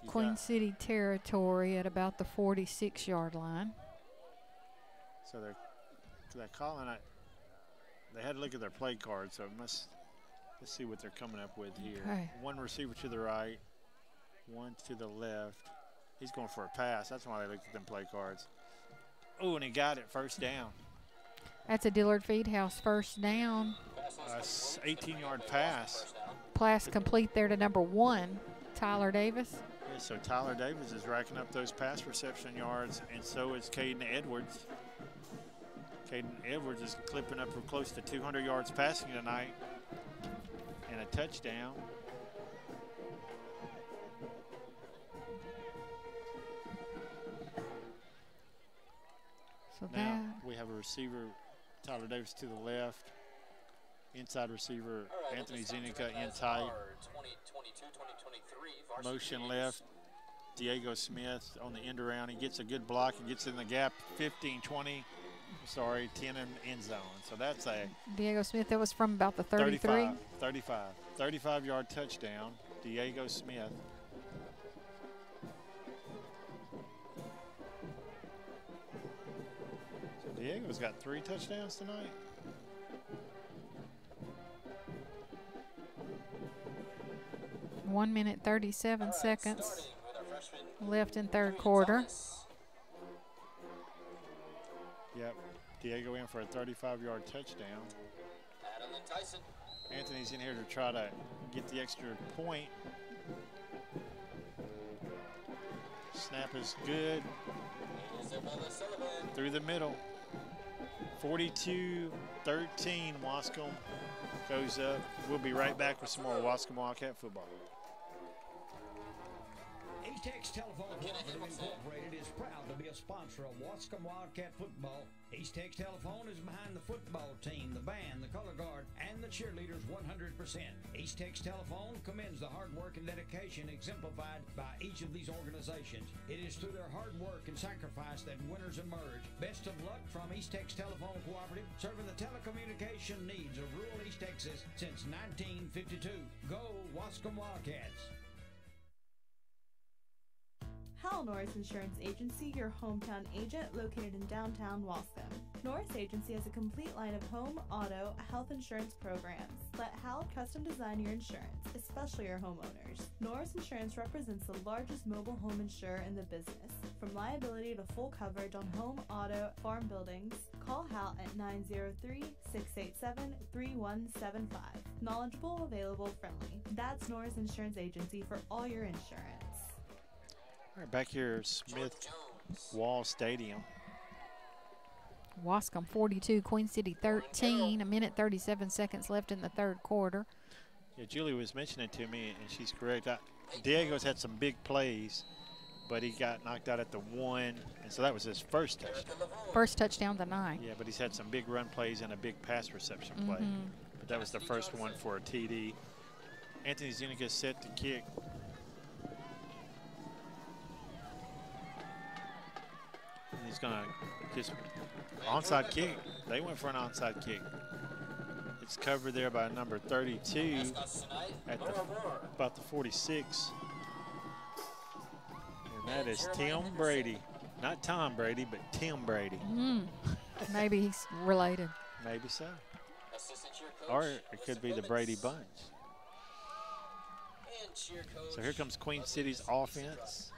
You Queen City territory at about the 46 yard line. So they're they're and it. They had to look at their play card, so it must let's see what they're coming up with here. Okay. One receiver to the right, one to the left. He's going for a pass. That's why they looked at them play cards. Oh, and he got it first down. That's a Dillard Feed House first down. A s- 18-yard pass. Pass complete there to number one, Tyler Davis. Yeah, so Tyler Davis is racking up those pass reception yards, and so is Caden Edwards. Caden Edwards is clipping up for close to 200 yards passing tonight and a touchdown. So Now that we have a receiver, Tyler Davis to the left, inside receiver Anthony Zuniga in tight, motion left. Diego Smith on the end around. He gets a good block and gets in the gap 15, 20, sorry, 10 in end zone. So that's a Diego Smith, that was from about the 33. 35, 35, 35 yard touchdown. Diego Smith. So Diego's got three touchdowns tonight. One minute 37 seconds left in third quarter. Yep. Diego in for a 35 yard touchdown. Anthony's in here to try to get the extra point. Snap is good. Through the middle. 42 13. Waskom goes up. We'll be right back with some more Waskom Wildcat football. East Tex Telephone Cooperative Incorporated is proud to be a sponsor of Waskom Wildcat football. East Tex Telephone is behind the football team, the band, the color guard, and the cheerleaders 100%. East Tex Telephone commends the hard work and dedication exemplified by each of these organizations. It is through their hard work and sacrifice that winners emerge. Best of luck from East Tex Telephone Cooperative, serving the telecommunication needs of rural East Texas since 1952. Go Waskom Wildcats! Hal Norris Insurance Agency, your hometown agent located in downtown Waskom. Norris Agency has a complete line of home, auto, health insurance programs. Let Hal custom design your insurance, especially your homeowners. Norris Insurance represents the largest mobile home insurer in the business. From liability to full coverage on home, auto, farm buildings, call Hal at 903 687 3175. Knowledgeable, available, friendly. That's Norris Insurance Agency for all your insurance. All right, back here, Smith Wall Stadium. Waskom 42, Queen City 13. A minute 37 seconds left in the third quarter. Yeah, Julie was mentioning to me, and she's correct. I, Diego's had some big plays, but he got knocked out at the one, and so that was his first touchdown. First touchdown tonight. Yeah, but he's had some big run plays and a big pass reception play. Mhm. But that was the first one for a TD. Anthony Zuniga set to kick. And he's going to just onside kick. They went for an onside kick. It's covered there by number 32 at the, about the 46. And that is Tim Brady. Not Tom Brady, but Tim Brady. Mm. Maybe he's related. Maybe so. Or it could be the Brady Bunch. So here comes Queen City's offense.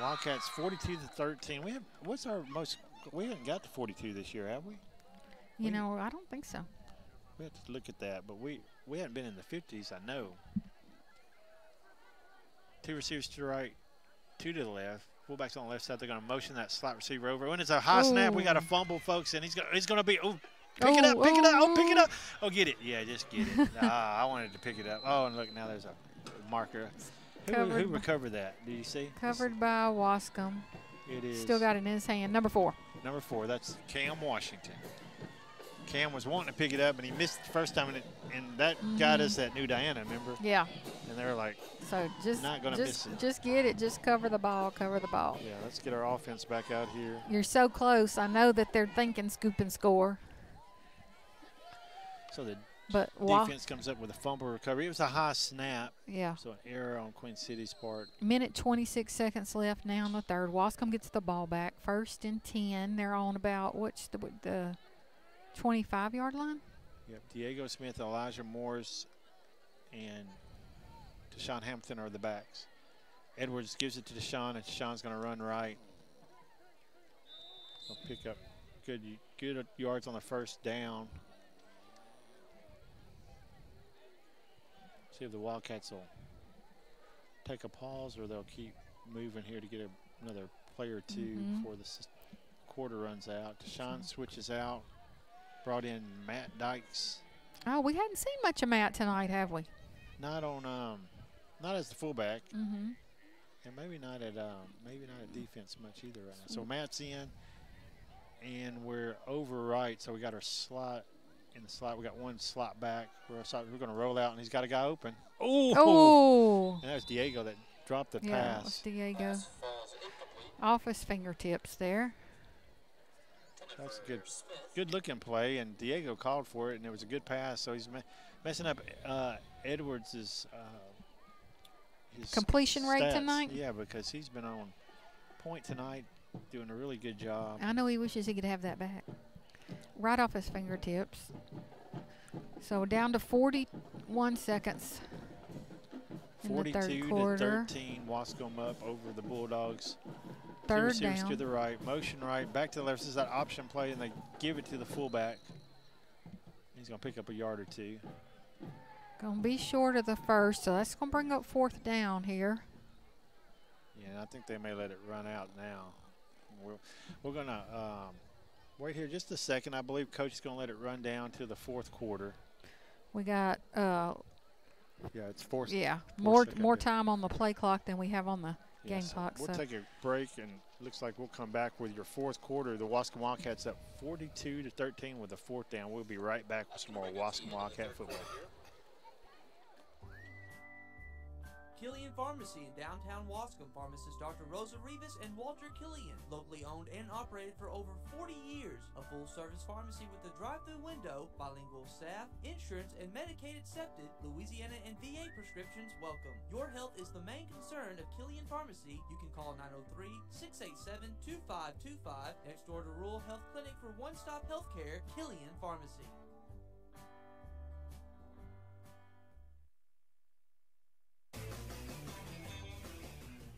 Wildcats 42 to 13. We have what's our most we haven't got to 42 this year, have we? You know, I don't think so. We have to look at that, but we we haven't been in the 50s, I know. Two receivers to the right, two to the left. Fullbacks on the left side. They're going to motion that slot receiver over. When it's a high snap, we got a fumble, folks, and he's going he's going to be oh. Pick it up, pick it up, oh, pick it up. Oh, get it. Yeah, just get it. ah, I wanted to pick it up. Oh, and look, now there's a marker. Who, who recovered that? Do you see? Covered by Waskom. It is. Still got it in his hand. Number four. Number four, that's Cam Washington. Cam was wanting to pick it up, and he missed the first time, and, it, and that got Mhm. us that New Diana, remember? Yeah. And they were like, So just Not gonna just miss it. just get it. Just cover the ball. Cover the ball. yeah, let's get our offense back out here. You're so close. I know that they're thinking scoop and score. So the But defense comes up with a fumble recovery. It was a high snap. Yeah. So an error on Queen City's part. Minute 26 seconds left now in the third. Waskom gets the ball back. First and 10. They're on about, what's the, the 25 yard line? Yep, Diego Smith, Elijah Morris, and Deshaun Hamilton are the backs. Edwards gives it to Deshaun, and Deshaun's going to run right. He'll pick up good good yards on the first down. See if the Wildcats will take a pause or they'll keep moving here to get a, another play or 2 Mhm. before the quarter runs out. Deshaun switches out, brought in Matt Dykes. Oh, we hadn't seen much of Matt tonight, have we? Not on, um, not as the fullback, Mm-hmm. and maybe not at, um, maybe not at defense much either right now. So Matt's in, and we're over right. So we got our slot in the slot. We got one slot back. We're, we're going to roll out, and he's got a guy open. Oh, Oh. and that was Diego that dropped the Yeah, it was pass. Diego. Off his fingertips there. That's a good, good looking play, and Diego called for it, and it was a good pass. So he's me- messing up uh, Edwards' uh, his Completion rate tonight? Yeah, because he's been on point tonight, doing a really good job. I know he wishes he could have that back. Right off his fingertips. So down to 41 seconds in the 42 third to quarter. 13, Waskom up over the Bulldogs. Two Third to down. the right, motion right, back to the left. This is that option play, and they give it to the fullback. He's going to pick up a yard or two. Gonna be short of the first, so that's gonna bring up fourth down here. Yeah, I think they may let it run out now. We're, we're going to um, wait here just a second. I believe Coach is going to let it run down to the fourth quarter. We got uh, Yeah, it's four. yeah four more more time on the play clock than we have on the Yeah, game so clock. We'll so take a break, and looks like we'll come back with your fourth quarter. The Waskom Wildcats up 42 to 13 with a fourth down. We'll be right back with some more Waskom Wildcat football. Killian Pharmacy in downtown Waskom. Pharmacist Dr. Rosa Rivas and Walter Killian. Locally owned and operated for over 40 years. A full service pharmacy with a drive through window, bilingual staff, insurance, and Medicaid accepted. Louisiana and VA prescriptions welcome. Your health is the main concern of Killian Pharmacy. You can call 903 687 2525. Next door to Rural Health Clinic for one stop healthcare, Killian Pharmacy.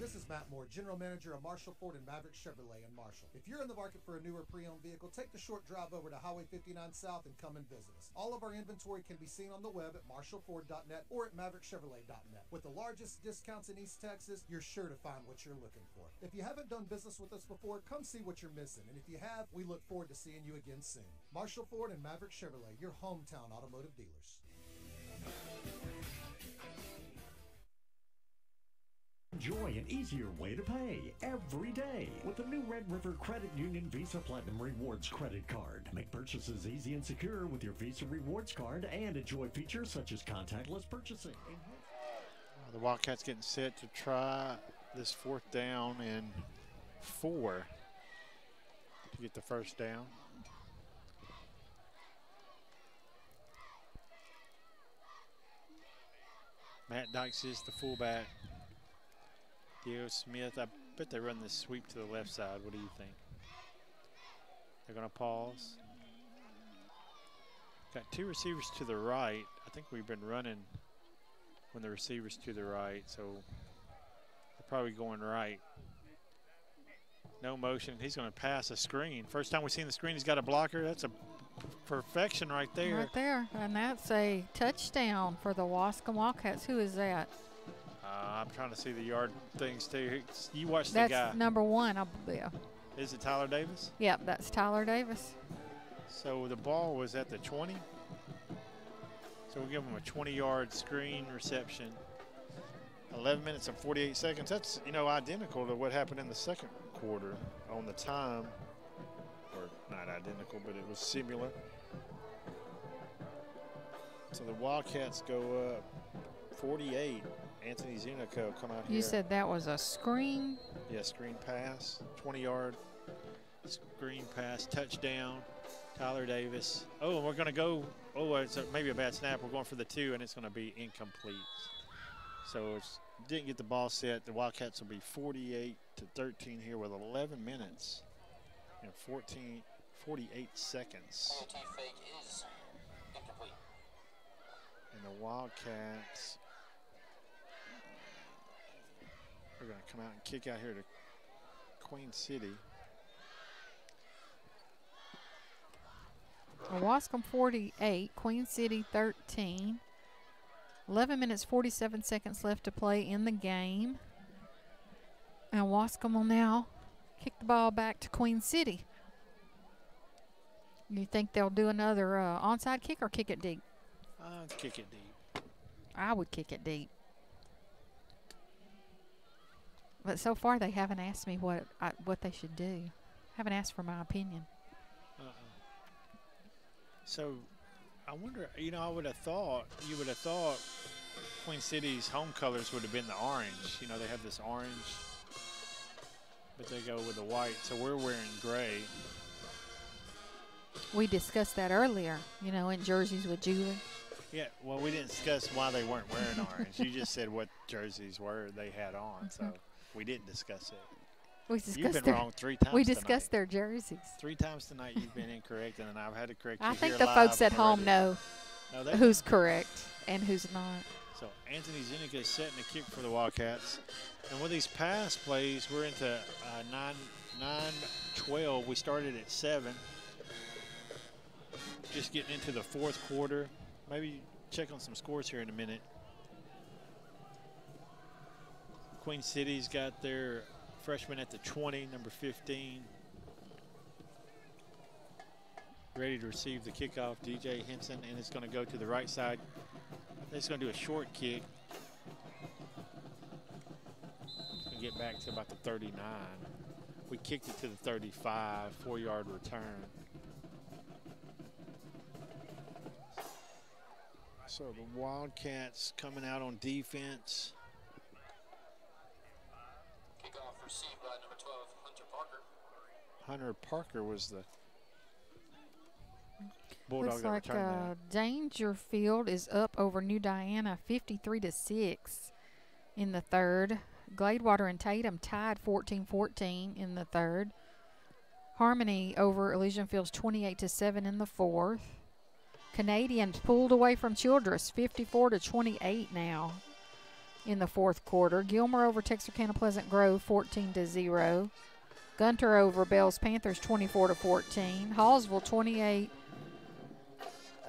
This is Matt Moore, General Manager of Marshall Ford and Maverick Chevrolet in Marshall. If you're in the market for a newer pre-owned vehicle, take the short drive over to Highway 59 South and come and visit us. All of our inventory can be seen on the web at marshallford.net or at maverickchevrolet.net. With the largest discounts in East Texas, you're sure to find what you're looking for. If you haven't done business with us before, come see what you're missing. And if you have, we look forward to seeing you again soon. Marshall Ford and Maverick Chevrolet, your hometown automotive dealers. Enjoy an easier way to pay every day with the new Red River Credit Union Visa Platinum Rewards credit card. Make purchases easy and secure with your Visa Rewards card and enjoy features such as contactless purchasing. Uh, The Wildcats getting set to try this fourth down and four to get the first down. Matt Dykes is the fullback. Smith, I bet they run this sweep to the left side. What do you think? They're going to pause. Got two receivers to the right. I think we've been running when the receiver's to the right, so they're probably going right. No motion. He's going to pass a screen. First time we've seen the screen, he's got a blocker. That's a perfection right there. right there, and that's a touchdown for the Waskom Wildcats. Who is that? I'm trying to see the yard things too. You watch the guy. That's number one. I. Is it Tyler Davis? Yep, that's Tyler Davis. So the ball was at the 20. So we give him a 20-yard screen reception. 11 minutes and 48 seconds. That's you know identical to what happened in the second quarter on the time, or not identical, but it was similar. So the Wildcats go up 48. Anthony Zuniga come out You said that was a screen. Yeah, screen pass, 20 yard screen pass, touchdown. Tyler Davis. Oh, and we're going to go. Oh, it's a, maybe a bad snap. We're going for the two, and it's going to be incomplete. So it's didn't get the ball set. The Wildcats will be 48 to 13 here with 11 minutes and 14, 48 seconds. Fake is incomplete. And the Wildcats are going to come out and kick out here to Queen City. Waskom 48, Queen City 13. 11 minutes 47 seconds left to play in the game. And Waskom will now kick the ball back to Queen City. You think they'll do another uh, onside kick or kick it deep? Uh, kick it deep. I would kick it deep. But so far they haven't asked me what I, what they should do. Haven't asked for my opinion. Uh-uh. So, I wonder. You know, I would have thought you would have thought Queen City's home colors would have been the orange. You know, they have this orange, but they go with the white. So we're wearing gray. We discussed that earlier, you know, in jerseys with Julie. Yeah. Well, we didn't discuss why they weren't wearing orange. you just said what jerseys were they had on. So mm-hmm. We didn't discuss it. We discussed You've been their, wrong three times. We tonight. discussed their jerseys. Three times tonight you've been incorrect, and I've had to correct you I think the folks at home know No, who's correct and who's not. So Anthony Zuniga is setting the kick for the Wildcats. And with these pass plays, we're into uh, 9, 9 12. We started at 7. Just getting into the fourth quarter. Maybe check on some scores here in a minute. Queen City's got their freshman at the 20, number 15. Ready to receive the kickoff, DJ Henson, and it's going to go to the right side. It's going to do a short kick. To get back to about the 39. We kicked it to the 35, four-yard return. So the Wildcats coming out on defense. Kickoff received by number 12, Hunter Parker. Hunter Parker was the Bulldog Looks that like returned uh, Daingerfield is up over New Diana 53 to 6 in the third. Gladewater and Tatum tied 14-14 in the third. Harmony over Elysian Fields 28 to 7 in the fourth. Canadians pulled away from Childress 54 to 28 now in the fourth quarter. Gilmer over Texarkana Pleasant Grove 14 to 0. Gunter over Bells Panthers 24 to 14. Hallsville 28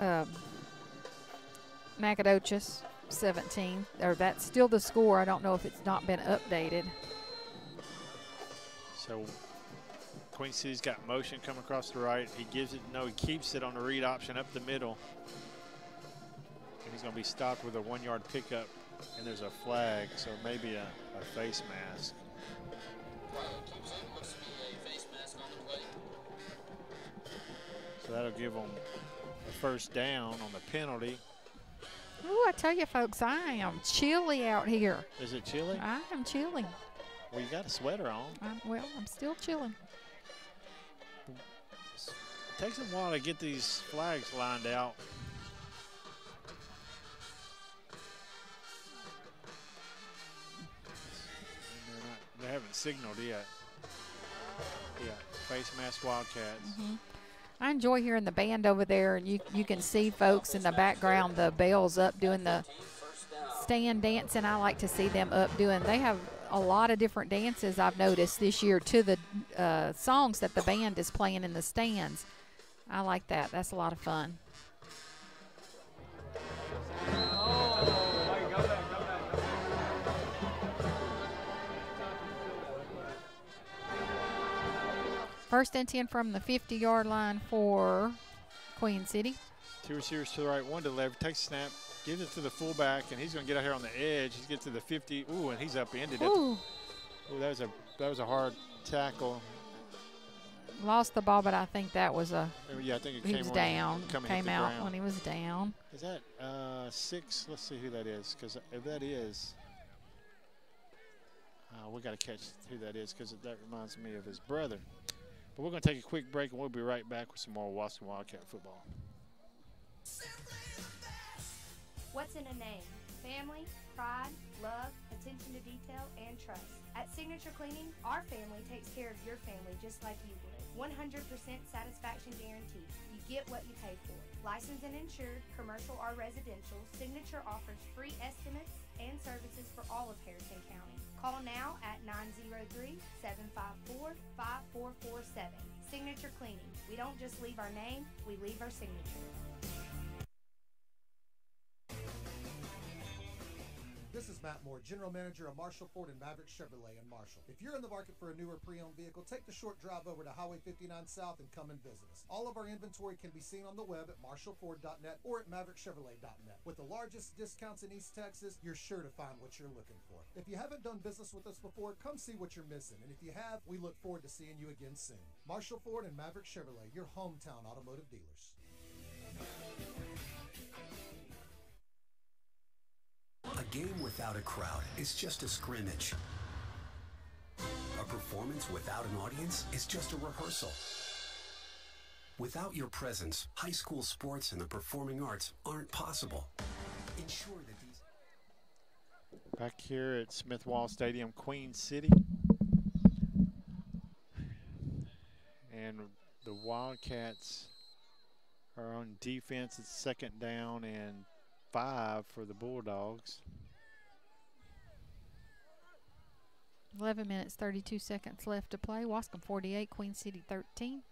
um, Nacogdoches 17. Or that's still the score. I don't know if it's not been updated. So Queen City's got motion coming across the right. He gives it, no, he keeps it on the read option up the middle. And he's going to be stopped with a one yard pickup. And there's a flag, so maybe a, a face mask. Keeps it. Looks to be a face mask on the play. So that'll give them a first down on the penalty. Ooh, I tell you, folks, I am chilly out here. Is it chilly? I am chilly. Well, you got a sweater on. I'm, well, I'm still chilling. It takes a while to get these flags lined out. They haven't signaled yet. Yeah, face mask Wildcats. Mhm. I enjoy hearing the band over there, and you you can see folks in the background, the Belles up doing the stand dancing. I like to see them up doing. They have a lot of different dances I've noticed this year to the uh, songs that the band is playing in the stands. I like that. That's a lot of fun. First and 10 from the 50 yard line for Queen City. Two receivers to the right, one to the left. Takes a snap, gives it to the fullback, and he's going to get out here on the edge. He's get to the 50. Ooh, and he's upended it. Ooh. Ooh, that was a that was a hard tackle. Lost the ball, but I think that was a. Yeah, I think it he came was down. come Came out ground. when he was down. Is that uh, six? Let's see who that is, because if that is, uh, we got to catch who that is, because that reminds me of his brother. But we're going to take a quick break, and we'll be right back with some more Waskom Wildcat football. What's in a name? Family, pride, love, attention to detail, and trust. At Signature Cleaning, our family takes care of your family just like you would. 100% satisfaction guarantee. You get what you pay for. Licensed and insured, commercial or residential, Signature offers free estimates and services for all of Harrison County. Call now at 903-754-5447. Signature Cleaning. We don't just leave our name, we leave our signature. This is Matt Moore, General Manager of Marshall Ford and Maverick Chevrolet in Marshall. If you're in the market for a newer pre-owned vehicle, take the short drive over to Highway 59 South and come and visit us. All of our inventory can be seen on the web at marshallford.net or at maverickchevrolet.net. With the largest discounts in East Texas, you're sure to find what you're looking for. If you haven't done business with us before, come see what you're missing. And if you have, we look forward to seeing you again soon. Marshall Ford and Maverick Chevrolet, your hometown automotive dealers. Game without a crowd is just a scrimmage. A performance without an audience is just a rehearsal. Without your presence, high school sports and the performing arts aren't possible. Ensure that these Back here at Smith Wall Stadium, Queen City. And the Wildcats are on defense. It's second down and five for the Bulldogs. 11 minutes, 32 seconds left to play. Waskom 48, Queen City 13.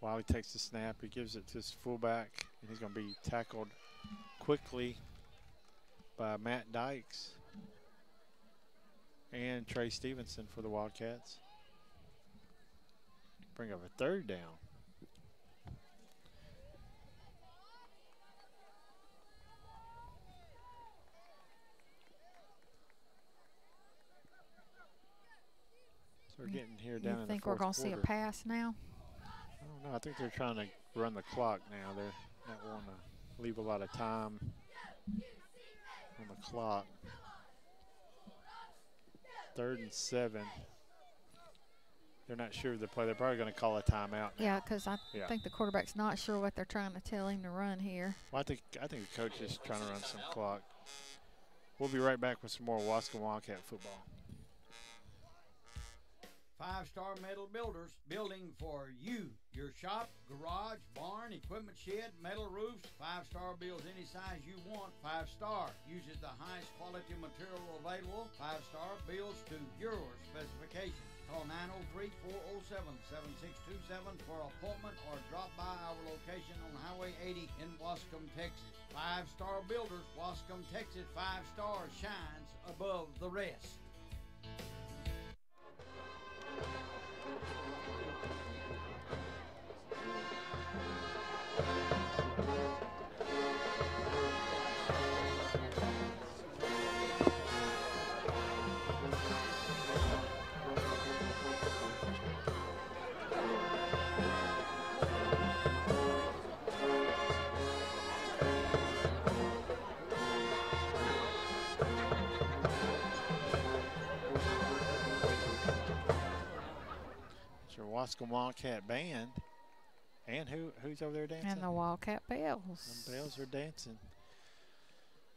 Wiley takes the snap. He gives it to his fullback, and he's going to be tackled quickly by Matt Dykes. And Trey Stevenson for the Wildcats. Bring up a third down. So we're getting here down you in think we're going to see a pass now? I don't know. I think they're trying to run the clock now. They're not wanting to leave a lot of time on the clock. Third and seven. They're not sure of the play. They're probably going to call a timeout. now. Yeah, because I Yeah. think the quarterback's not sure what they're trying to tell him to run here. Well, I think I think the coach is trying to run some clock. We'll be right back with some more Waskom Wildcat football. Five Star Metal Builders, building for you. Your shop, garage, barn, equipment shed, metal roofs. Five Star builds any size you want. Five Star uses the highest quality material available. Five Star builds to your specifications. Call 903 407 7627 for appointment or drop by our location on Highway 80 in Waskom, Texas. Five Star Builders, Waskom, Texas. Five Star shines above the rest. Waskom Wildcat band. And who who's over there dancing? And the Wildcat Belles. Them Belles are dancing.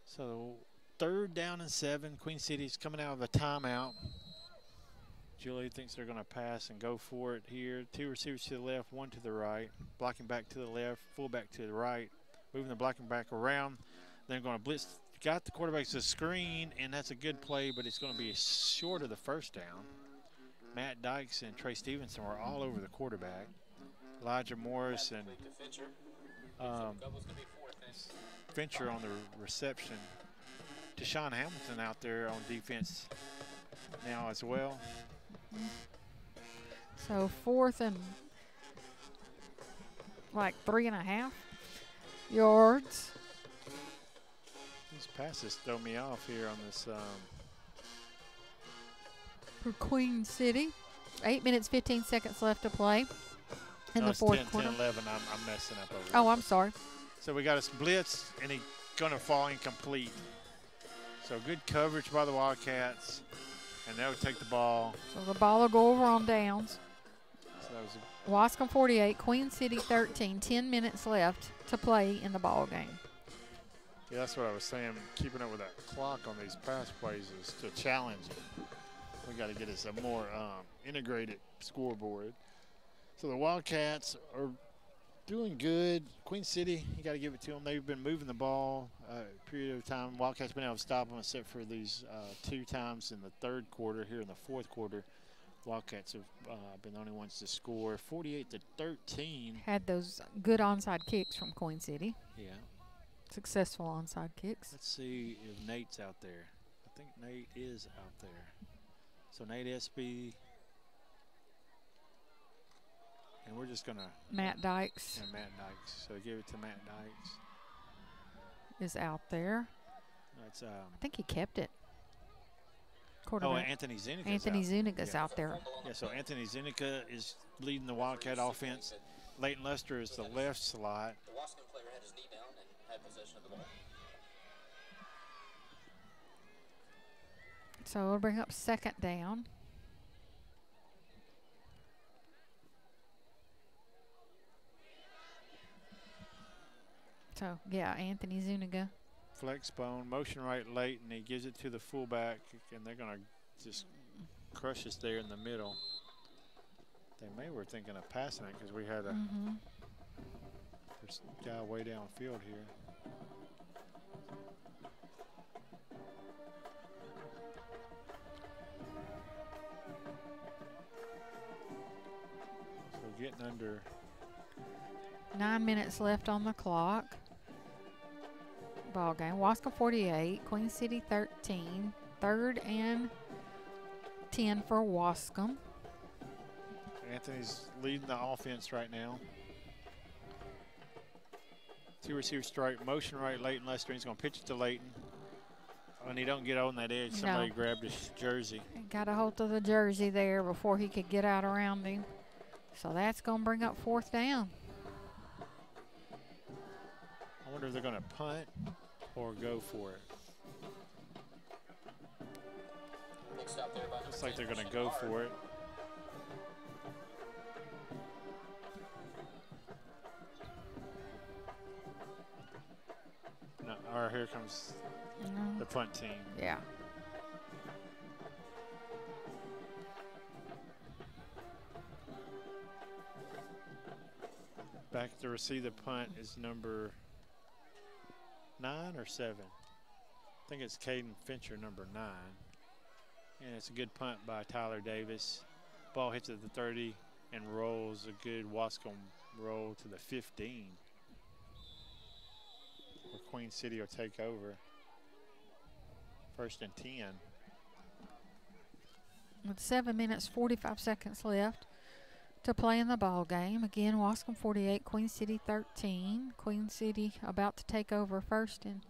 So third down and seven. Queen City's coming out of a timeout. Julie thinks they're going to pass and go for it here. Two receivers to the left, one to the right. Blocking back to the left, fullback to the right. Moving the blocking back around. They're going to blitz. Got the quarterback to the screen, and that's a good play, but it's going to be short of the first down. Matt Dykes and Trey Stevenson were all over the quarterback. Elijah Morris and um, Fincher on the reception. Deshaun Hamilton out there on defense now as well. So fourth and like three and a half yards. These passes throw me off here on this. Um, for Queen City. Eight minutes, 15 seconds left to play in no, the fourth 10, quarter. 10, 11. I'm, I'm messing up over Oh. I'm sorry. So we got a blitz, and he's going to fall incomplete. So good coverage by the Wildcats, and they'll take the ball. So the ball will go over on downs. So that was a Waskom 48, Queen City 13. 10 minutes left to play in the ball game. Yeah, that's what I was saying. Keeping up with that clock on these pass plays is to challenge it. We got to get us a more um, integrated scoreboard. So the Wildcats are doing good. Queen City, you got to give it to them. They've been moving the ball uh, a period of time. Wildcats been able to stop them except for these uh, two times in the third quarter. Here in the fourth quarter, Wildcats have uh, been the only ones to score 48 to 13. Had those good onside kicks from Queen City. Yeah. Successful onside kicks. Let's see if Nate's out there. I think Nate is out there. So Nate Espy. And we're just gonna Matt Dykes and Matt Dykes. So give it to Matt Dykes. is out there. That's um I think he kept it. Quarterback. Oh, Anthony Zuniga's Anthony out. Zuniga's Yeah. out there. Yeah, so Anthony Zuniga is leading the Wildcat offense. Leighton Luster is the left slot. The Waskom player had his knee down and had possession of the ball. So we'll bring up second down. So yeah, Anthony Zuniga. Flex bone, motion right late, and He gives it to the fullback, and they're gonna just crush us there in the middle. They may were thinking of passing it because we had a Mhm. a guy way downfield here. Getting under Nine minutes left on the clock. Ball game. Waskom 48, Queen City 13. Third and 10 for Waskom. Anthony's leading the offense right now. Two receiver strike, motion right, Leighton Luster. He's going to pitch it to Leighton. When he don't get on that edge, somebody No. grabbed his jersey. Got a hold of the jersey there before he could get out around him. So that's going to bring up fourth down. I wonder if they're going to punt or go for it. Mixed out there by number Looks like they're going to go for it. No, or here comes No. the punt team. Yeah. Back to receive the punt is number nine or seven. I think it's Caden Fincher, number nine. And it's a good punt by Tyler Davis. Ball hits at the 30 and rolls a good Waskom roll to the 15. Where Queen City will take over. First and 10. With seven minutes, 45 seconds left to play in the ball game. Again, Waskom 48, Queen City 13. Queen City about to take over first and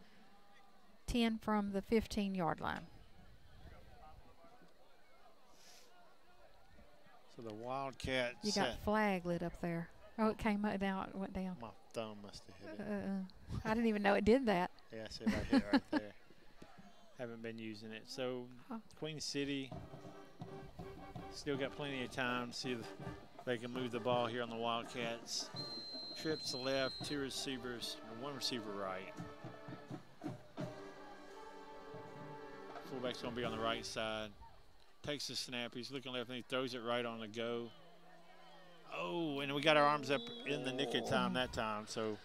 10 from the 15 yard line. So the Wildcats. You got flag lit up there. Oh, it came up now. It went down. My thumb must have hit it. Uh, I didn't even know it did that. Yeah, I see it right here, right there. Haven't been using it. So Queen City still got plenty of time to see if they can move the ball here on the Wildcats. Trips left, two receivers, and one receiver right. Fullback's going to be on the right side. Takes the snap. He's looking left and he throws it right on the go. Oh, and we got our arms up in the nick of time that time. So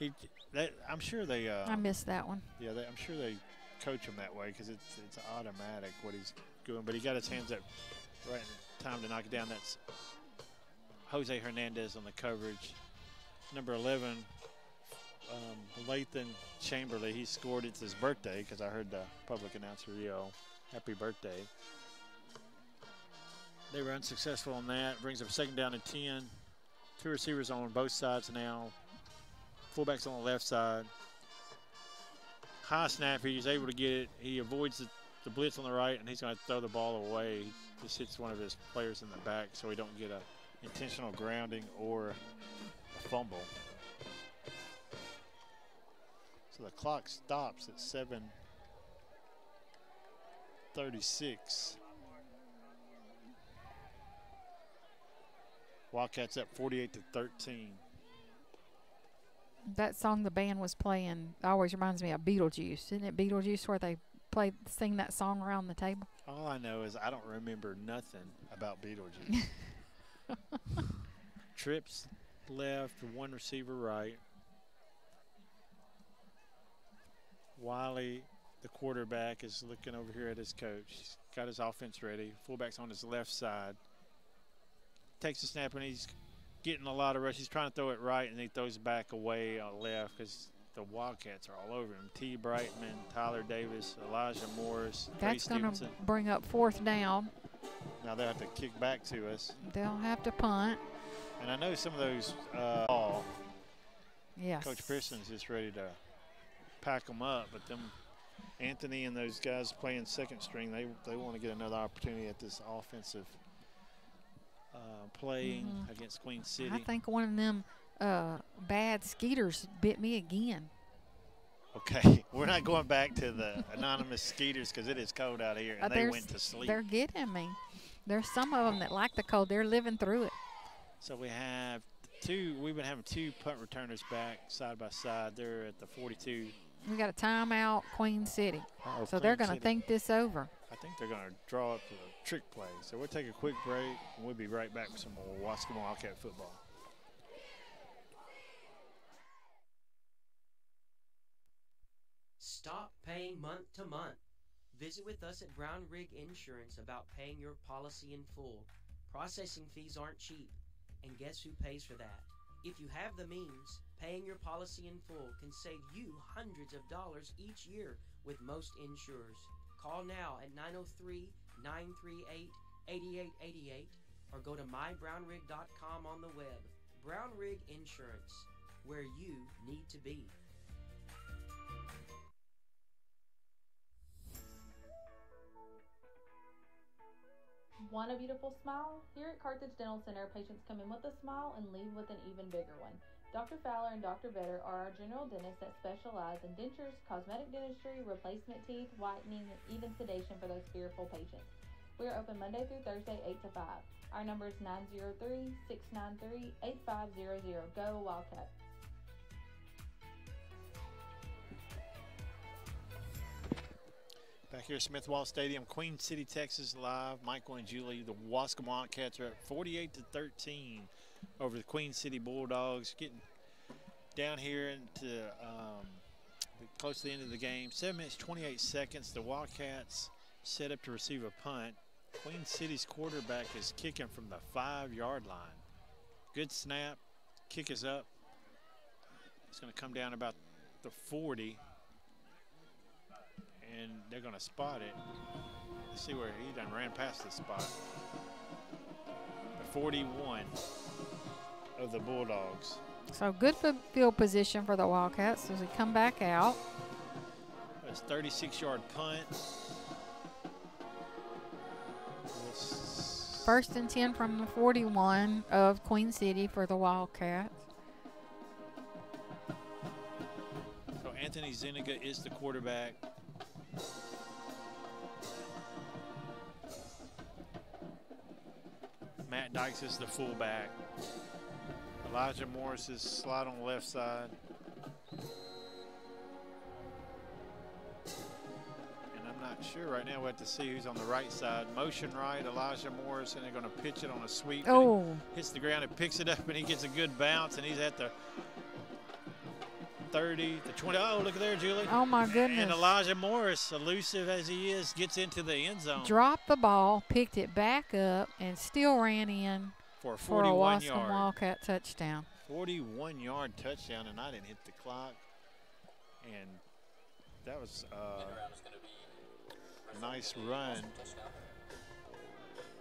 he, that, I'm sure they. Uh, I missed that one. yeah, they, I'm sure they coach him that way because it's it's automatic what he's doing. But he got his hands up right in time to knock it down. That's Jose Hernandez on the coverage. Number 11, um, Lathan Chamberlain. He scored. It's his birthday because I heard the public announcer yell, "Happy birthday!" They were unsuccessful on that. Brings up second down and 10. Two receivers on both sides now. Fullbacks on the left side. High snap. He's able to get it. He avoids the, the blitz on the right, and he's going to throw the ball away. He just hits one of his players in the back, so he don't get a intentional grounding or a fumble. So the clock stops at 7:36. Wildcats up 48 to 13. That song the band was playing always reminds me of Beetlejuice. Isn't it Beetlejuice where they play sing that song around the table? All I know is I don't remember nothing about Beetlejuice. Trips left, one receiver right. Wiley, the quarterback, is looking over here at his coach. He's got his offense ready. Fullback's on his left side. Takes the snap and he's getting a lot of rush. He's trying to throw it right and he throws it back away on left because the Wildcats are all over him. T. Brightman, Tyler Davis, Elijah Morris, That's going to bring up fourth down. Now they'll have to kick back to us. They'll have to punt. And I know some of those uh, ball. Yes. Coach Pearson's just ready to pack them up, but them Anthony and those guys playing second string, they they want to get another opportunity at this offensive uh, playing Mhm. against Queen City. I think one of them uh, bad skeeters bit me again. Okay, we're not going back to the anonymous skeeters because it is cold out here, Uh, and they went to sleep. They're getting me. There's some of them that like the cold. They're living through it. So we have two. We've been having two punt returners back side by side. They're at the 42. We got a timeout, Queen City. Uh-oh, so they're going to think this over. I think they're going to draw up a trick play. So we'll take a quick break, and we'll be right back with some more Waskom Wildcat football. Stop paying month to month. Visit with us at Brown Rig Insurance about paying your policy in full. Processing fees aren't cheap, and guess who pays for that? If you have the means, paying your policy in full can save you hundreds of dollars each year with most insurers. Call now at 903 938 8888 or go to mybrownrig.com on the web. Brown Rig Insurance, where you need to be. Want a beautiful smile? Here at Carthage Dental Center, patients come in with a smile and leave with an even bigger one. Dr. Fowler and Dr. Vetter are our general dentists that specialize in dentures, cosmetic dentistry, replacement teeth, whitening, and even sedation for those fearful patients. We are open Monday through Thursday, 8 to 5. Our number is 903 693 8500. Go Wildcat! Back here at Smith Wall Stadium, Queen City, Texas, live. Michael and Julie, the Waskom Wildcats are at 48 to 13 over the Queen City Bulldogs. Getting down here into um, close to the end of the game. Seven minutes, 28 seconds. The Wildcats set up to receive a punt. Queen City's quarterback is kicking from the five-yard line. Good snap. Kick is up. It's going to come down about the 40 and they're going to spot it. Let's see where he done ran past the spot. The 41 of the Bulldogs. So good field position for the Wildcats as we come back out. It's 36 yard punt. First and 10 from the 41 of Queen City for the Wildcats. So Anthony Zuniga is the quarterback. Dykes is the fullback. Elijah Morris is slide on the left side. And I'm not sure right now. We have to see who's on the right side. Motion right, Elijah Morris, and they're going to pitch it on a sweep. Oh. Hits the ground and picks it up, and he gets a good bounce, and he's at the 30, the 20. Oh, look at there, Julie. Oh, my goodness. And Elijah Morris, elusive as he is, gets into the end zone. Dropped the ball, picked it back up, and still ran in for a for a 41 yard. Wildcat touchdown. 41 yard touchdown, and I didn't hit the clock. And that was uh, a nice run.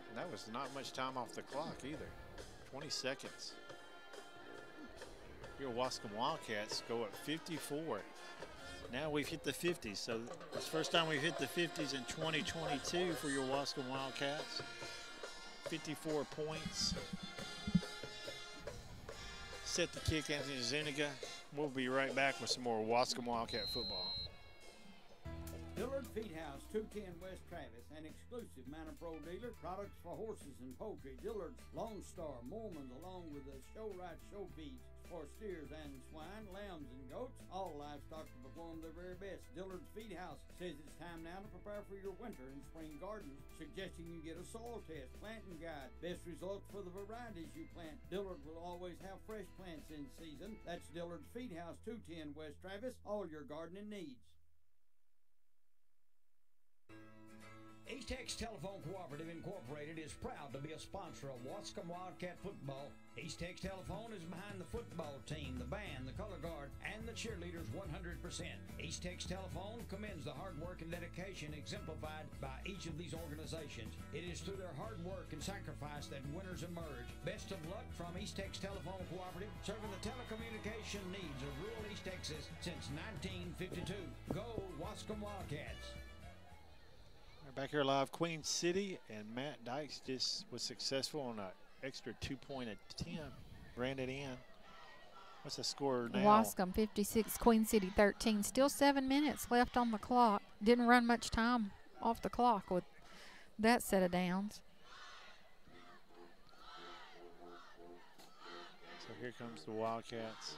And that was not much time off the clock either 20 seconds. Your Waskom Wildcats go at 54. Now we've hit the 50s, so it's first time we've hit the 50s in 2022 for your Waskom Wildcats. 54 points. Set the kick, Anthony Zuniga. We'll be right back with some more Waskom Wildcat football. Dillard Feed House, 210 West Travis, an exclusive Manna Pro dealer. Products for horses and poultry. Dillard's Lone Star, Moorman's, along with the show right show feeds for steers and swine, lambs and goats. All livestock to perform their very best. Dillard's Feed House says it's time now to prepare for your winter and spring gardens, suggesting you get a soil test, planting guide, best results for the varieties you plant. Dillard will always have fresh plants in season. That's Dillard's Feed House, 210 West Travis. All your gardening needs. Etex Telephone Cooperative Incorporated is proud to be a sponsor of Waskom Wildcat football. Etex Telephone is behind the football team, the band, the color guard, and the cheerleaders 100%. Etex Telephone commends the hard work and dedication exemplified by each of these organizations. It is through their hard work and sacrifice that winners emerge. Best of luck from Etex Telephone Cooperative, serving the telecommunication needs of rural East Texas since 1952. Go Waskom Wildcats! We're back here live, Queen City, and Matt Dykes just was successful on an extra two-point attempt, ran it in. What's the score now? Waskom 56, Queen City 13. Still seven minutes left on the clock. Didn't run much time off the clock with that set of downs. So here comes the Wildcats.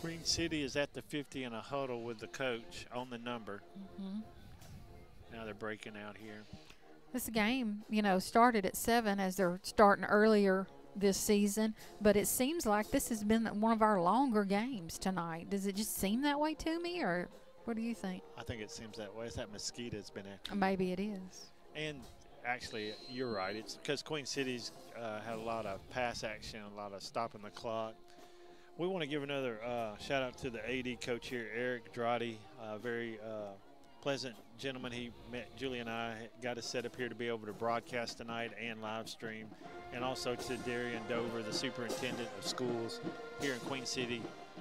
Queen City is at the 50 in a huddle with the coach on the number. Mhm. Now they're breaking out here. This game, you know, started at seven as they're starting earlier this season, but it seems like this has been one of our longer games tonight. Does it just seem that way to me, or what do you think? I think it seems that way. It's that mosquito that's been active. Maybe it is. And actually, you're right. It's because Queen City's uh, had a lot of pass action, a lot of stopping the clock. We want to give another uh, shout out to the AD coach here, Eric Drotty. Uh, very uh, pleasant gentleman. He met Julie and I, got us set up here to be able to broadcast tonight and live stream. And also to Darian Dover, the superintendent of schools here in Queen City.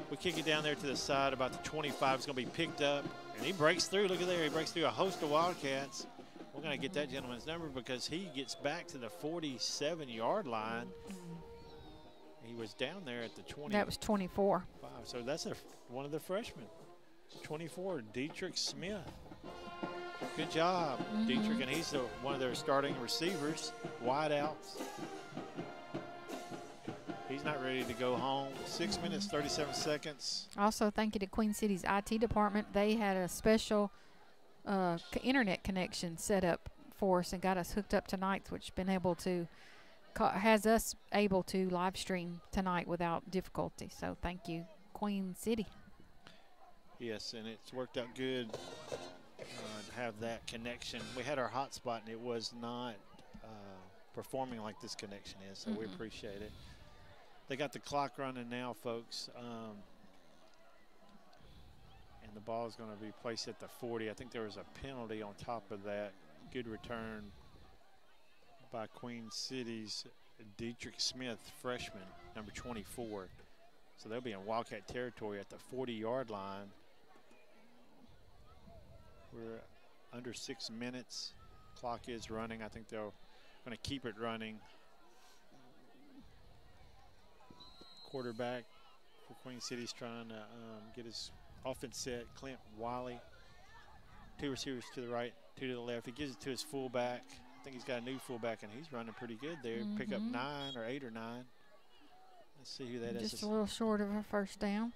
We kick it down there to the side, about the 25. It's going to be picked up, and he breaks through. Look at there, he breaks through a host of Wildcats. We're going to get that gentleman's number because he gets back to the 47 yard line. He was down there at the 20. That was 24. So that's a, one of the freshmen. 24, Dietrich Smith. Good job, Mhm. Dietrich, and he's the, one of their starting receivers, wideouts. He's not ready to go home. Six minutes, 37 seconds. Also, thank you to Queen City's IT department. They had a special uh, internet connection set up for us and got us hooked up tonight, which been able to has us able to live stream tonight without difficulty. So thank you, Queen City. Yes, and it's worked out good uh, to have that connection. We had our hotspot, and it was not uh, performing like this connection is, so we Mhm. appreciate it. They got the clock running now, folks. Um, and the ball is going to be placed at the 40. I think there was a penalty on top of that. Good return by Queen City's Dietrich Smith, freshman, number 24. So they'll be in Wildcat territory at the 40 yard line. We're under six minutes. Clock is running. I think they're going to keep it running. Quarterback for Queen City's trying to um, get his offense set. Clint Wiley. Two receivers to the right, two to the left. He gives it to his fullback. I think he's got a new fullback, and he's running pretty good there. Pick up Mhm. nine or eight or nine. Let's see who that is. Just a little short of a first down.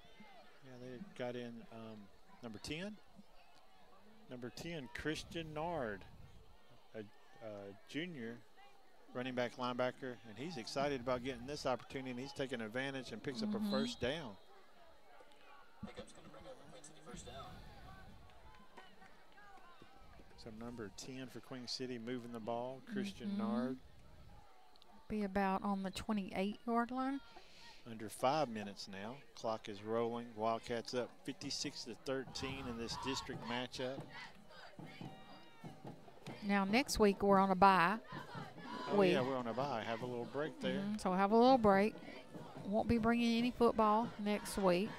Yeah, they got in um, number 10. Number 10, Christian Nard, a, a junior running back linebacker, and he's excited about getting this opportunity, and he's taking advantage and picks up Mhm. a first down. Pickup's going to bring up a first down. So number 10 for Queen City moving the ball, Christian Mhm. Nard. Be about on the 28 yard line. Under five minutes now. Clock is rolling. Wildcats up 56 to 13 in this district matchup. Now next week we're on a bye. Oh week. yeah, we're on a bye. Have a little break there. Mhm, So have a little break. Won't be bringing any football next week.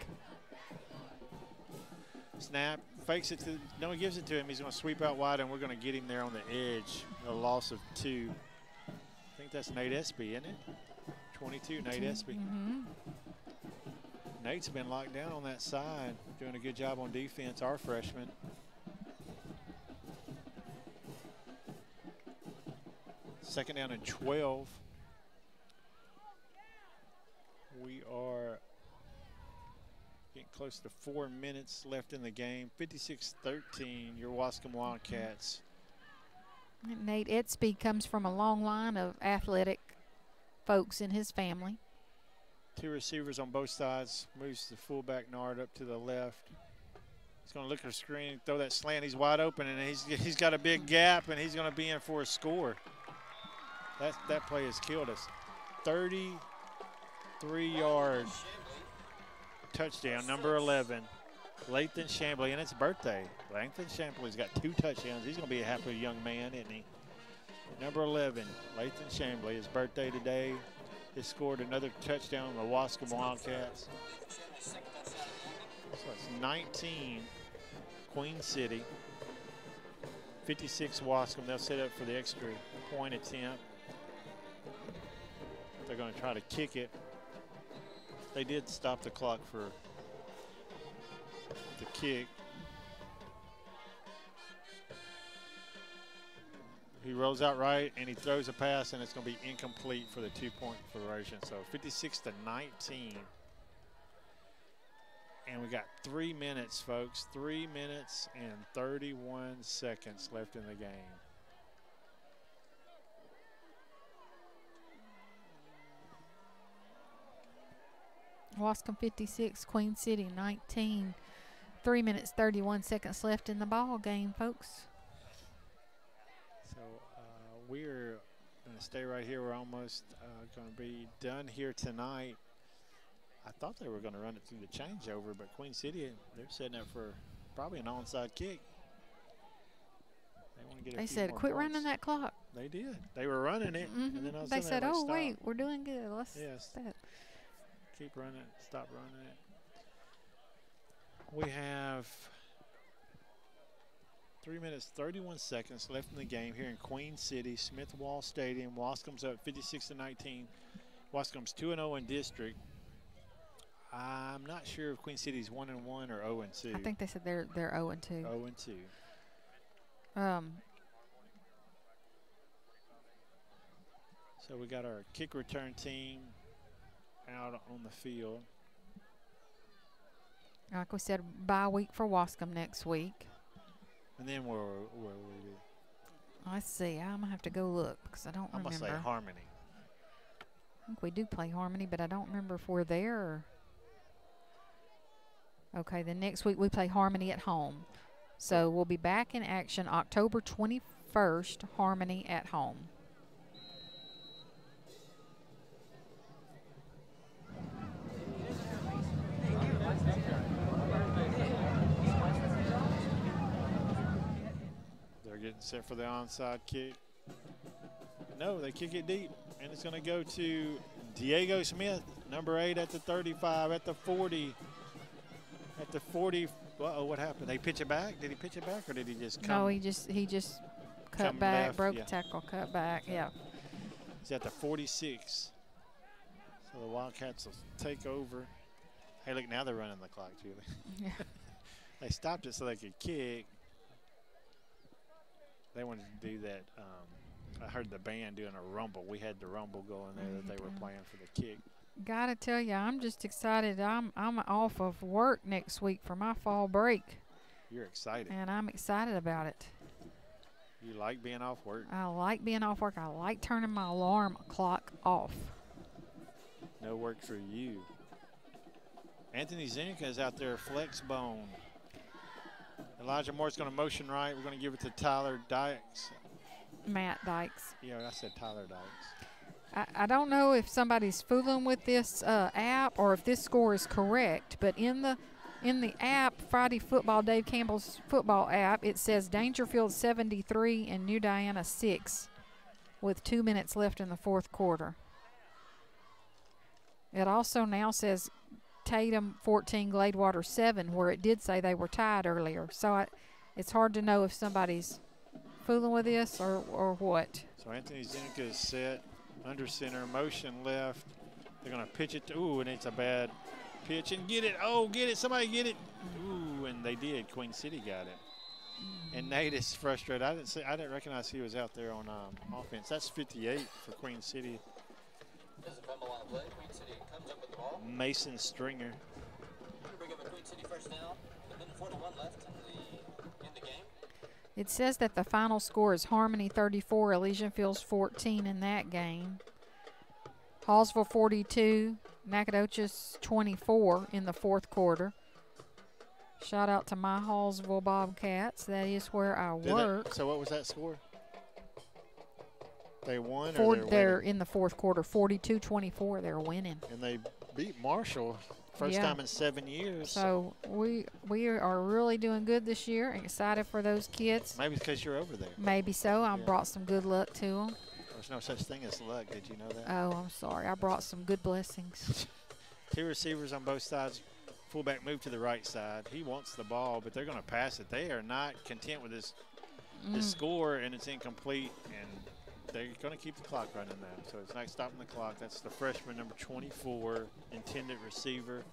Snap, fakes it to, no one gives it to him. He's going to sweep out wide, and we're going to get him there on the edge. A loss of two. I think that's Nate Espy, isn't it? 22, Nate Espy. Mhm. Nate's been locked down on that side, doing a good job on defense, our freshman. Second down and 12. We are close to four minutes left in the game. 56-13, your Waskom Wildcats. Nate Espy comes from a long line of athletic folks in his family. Two receivers on both sides. Moves the fullback Nard up to the left. He's going to look at the screen, throw that slant. He's wide open, and he's he's got a big gap, and he's going to be in for a score. That that play has killed us. 33 yard touchdown, number 11. Lathan Chamblee, and it's birthday. Lathan Chamblee's got two touchdowns. He's going to be a happy young man, isn't he? Number 11, Lathan Chamblee, his birthday today. He scored another touchdown on the Waskom Wildcats. So it's 19, Queen City. 56 Waskom. They'll set up for the extra point attempt. They're going to try to kick it. They did stop the clock for the kick. He rolls out right and he throws a pass and it's going to be incomplete for the two-point conversion. So 56 to 19. And we got three minutes, folks. Three minutes and 31 seconds left in the game. Waskom 56, Queen City 19. Three minutes 31 seconds left in the ball game, folks. So uh, we're going to stay right here. We're almost uh, going to be done here tonight. I thought they were going to run it through the changeover, but Queen City, they're setting up for probably an onside kick. They, They said, quit points." running that clock. They did. They were running it, and then all of They said, oh, wait, we're doing good. Let's Yes. stop. Keep running it. Stop running it. We have three minutes, 31 seconds left in the game here in Queen City, Smith Wall Stadium. Waskom's up 56 to 19. Waskom's 2 0 in district. I'm not sure if Queen City's 1 and 1 or 0 and 2. I think they said they're they're 0 and 2. 0 and 2. Um, So we got our kick return team out on the field. like we said, bye week for Waskom next week. And then where, where will we? Let's see. I'm gonna have to go look because I don't I'm going to remember. say Harmony. I think we do play Harmony, but I don't remember if we're there. Okay, then next week we play Harmony at home. So we'll be back in action October 21st, Harmony at home. Getting set for the onside kick. No, they kick it deep, and it's going to go to Diego Smith, number eight at the 35, at the 40, at the 40. Uh-oh, what happened? They pitch it back? Did he pitch it back, or did he just come? No, he just he just cut back, left, broke yeah. tackle, cut back. Yeah. He's at the 46. So the Wildcats will take over. Hey, look, now they're running the clock, Julie. Yeah. they stopped it so they could kick. They wanted to do that. Um, I heard the band doing a rumble. We had the rumble going there that they were playing for the kick. Gotta tell you, I'm just excited. I'm I'm off of work next week for my fall break, You're excited. and I'm excited about it. You like being off work. I like being off work. I like turning my alarm clock off. No work for you. Anthony Zuniga is out there, flex bone. Elijah Moore's going to motion right. We're going to give it to Tyler Dykes. Matt Dykes. Yeah, I said Tyler Dykes. I, I don't know if somebody's fooling with this uh, app or if this score is correct, but in the in the app, Friday Football, Dave Campbell's football app, it says Daingerfield 73 and New Diana 6 with two minutes left in the fourth quarter. It also now says Tatum 14, Gladewater 7, where it did say they were tied earlier. So I, it's hard to know if somebody's fooling with this or, or what. So Anthony Zuniga is set under center, motion left. They're going to pitch it to, ooh, and it's a bad pitch and get it. Oh, get it. Somebody get it. Ooh, and they did. Queen City got it. And Nate is frustrated. I didn't see, I didn't recognize he was out there on um, offense. That's 58 for Queen City. There's a fumble on play. Queen City comes up with the ball. Mason Stringer. Gonna bring up a Queen City first down. A minute 41 left in the in the game. It says that the final score is Harmony 34, Elysian Fields 14 in that game. Hallsville 42, Nacogdoches 24 in the fourth quarter. Shout out to my Hallsville Bobcats. That is where I Did work. so what was that score? They won For, or they're, they're in the fourth quarter, 42-24. They're winning. And they beat Marshall first Yeah. time in seven years. So we we are really doing good this year. and Excited for those kids. Maybe because you're over there. Maybe so. I Yeah. brought some good luck to them. There's no such thing as luck. Did you know that? Oh, I'm sorry. I brought some good blessings. Two receivers on both sides. Fullback moved to the right side. He wants the ball, but they're going to pass it. They are not content with this, this Mm. score, and it's incomplete. And they're going to keep the clock running now. So it's not stopping the clock. That's the freshman, number 24, intended receiver,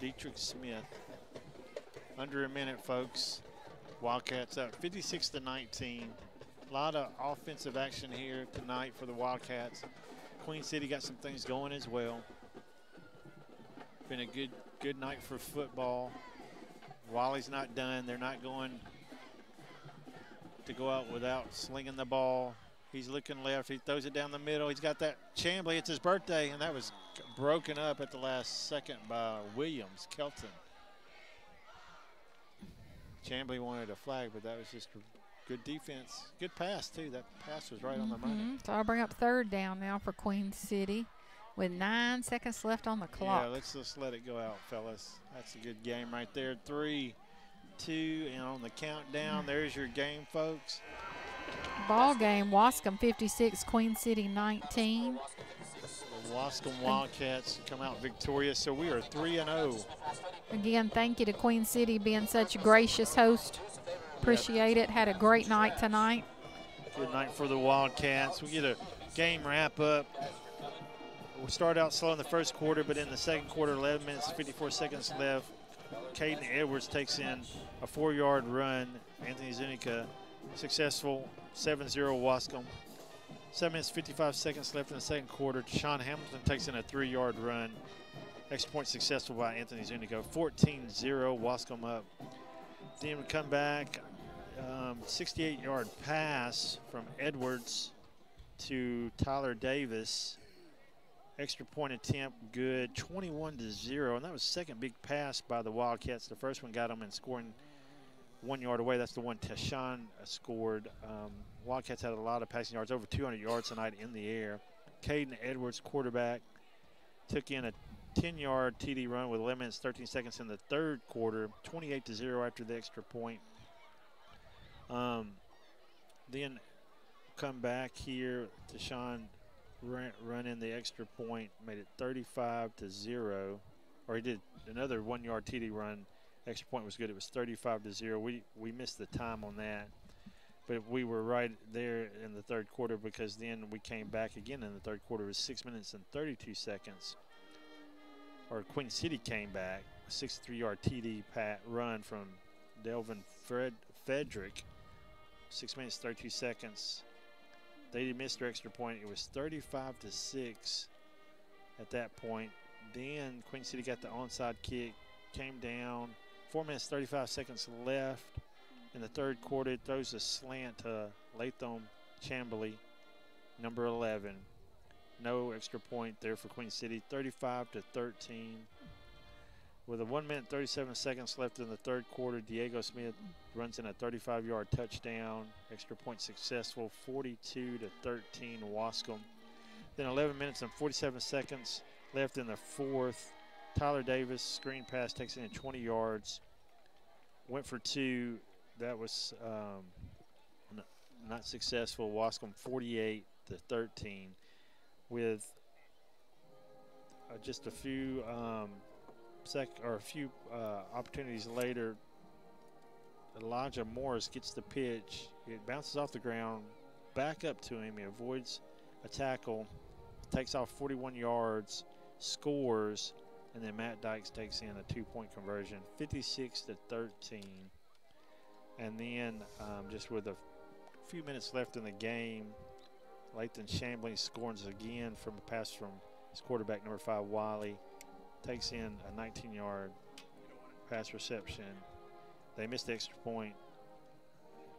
Dietrich Smith. Under a minute, folks. Wildcats up 56 to 19. A lot of offensive action here tonight for the Wildcats. Queen City got some things going as well. Been a good good night for football. Wally's not done. They're not going to go out without slinging the ball. He's looking left. He throws it down the middle. He's got that Chamblee. It's his birthday, and that was broken up at the last second by Williams, Kelton. Chamblee wanted a flag, but that was just a good defense. Good pass, too. That pass was right on the money. Mhm. So I'll bring up third down now for Queen City. with nine seconds left on the clock. Yeah, let's just let it go out, fellas. That's a good game right there. Three, two, and on the countdown, there's your game, folks. Ball game, Waskom 56, Queen City 19. The Waskom Wildcats come out victorious, so we are 3 and oh. 0. Again, thank you to Queen City being such a gracious host. Appreciate it. Had a great night tonight. Good night for the Wildcats. We get a game wrap up. We start out slow in the first quarter, but in the second quarter, 11 minutes 54 seconds left. Caden Edwards takes in a four-yard run. Anthony Zuniga successful 7-0 Waskom. 7 minutes 55 seconds left in the second quarter. Sean Hamilton takes in a three-yard run. Extra point successful by Anthony Zuniga. 14-0 Waskom up. Then come back. 68-yard um, pass from Edwards to Tyler Davis. Extra point attempt, good. 21 to 0. And that was second big pass by the Wildcats. The first one got them in scoring one yard away. That's the one Deshaun scored. Um, Wildcats had a lot of passing yards, over 200 yards tonight in the air. Caden Edwards, quarterback, took in a 10-yard TD run with 11 minutes 13 seconds in the third quarter, 28 to 0 after the extra point. Um, then come back here, Deshaun run, run in the extra point, made it 35 to 0. Or he did another one-yard TD run. Extra point was good. It was 35 to 0. We we missed the time on that. But we were right there in the third quarter because then we came back again in the third quarter. It was 6 minutes and 32 seconds. Or Queen City came back. 63-yard TD pat run from Delvin Fred Frederick. 6 minutes 32 seconds. They missed their extra point. It was 35 to 6 at that point. Then Queen City got the onside kick, came down. Four minutes 35 seconds left in the third quarter. It throws a slant to Lathan Chamberlain, number 11. No extra point there for Queen City. 35 to 13. With a 1 minute 37 seconds left in the third quarter, Diego Smith runs in a 35 yard touchdown. Extra point successful, 42 to 13 Waskom. Then 11 minutes and 47 seconds left in the fourth. Tyler Davis, screen pass, takes it in 20 yards. Went for two. That was um, not successful. Waskom 48 to 13 with uh, just a few um, sec or a few uh, opportunities later, Elijah Morris gets the pitch. It bounces off the ground, back up to him. He avoids a tackle, takes off 41 yards, scores, and then Matt Dykes takes in a two-point conversion, 56 to 13. And then um, just with a few minutes left in the game, Lathan Chamblee scores again from a pass from his quarterback, number five, Wiley takes in a 19 yard pass reception. They missed the extra point.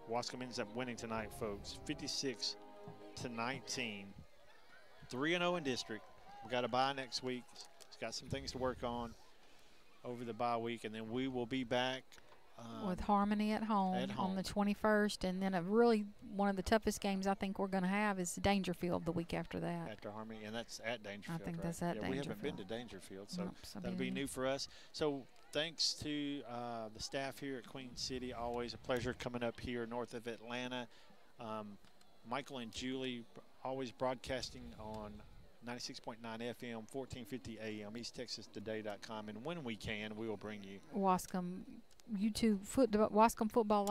Waskom ends up winning tonight, folks. 56 to 19. 3 0 in district. We got a bye next week. It's got some things to work on over the bye week, and then we will be back um, with Harmony at home, at home, on the 21st, and then a really one of the toughest games I think we're going to have is Daingerfield the week after that. After Harmony, and that's at Daingerfield. I think right? that's at yeah, Daingerfield. We haven't been to Daingerfield, so nope, so that'll be new for us. So thanks to uh, the staff here at Queen City. Always a pleasure coming up here north of Atlanta. Um, Michael and Julie always broadcasting on 96.9 FM, 1450 AM, EastTexasToday.com. And when we can, we will bring you Waskom YouTube foot the Waskom football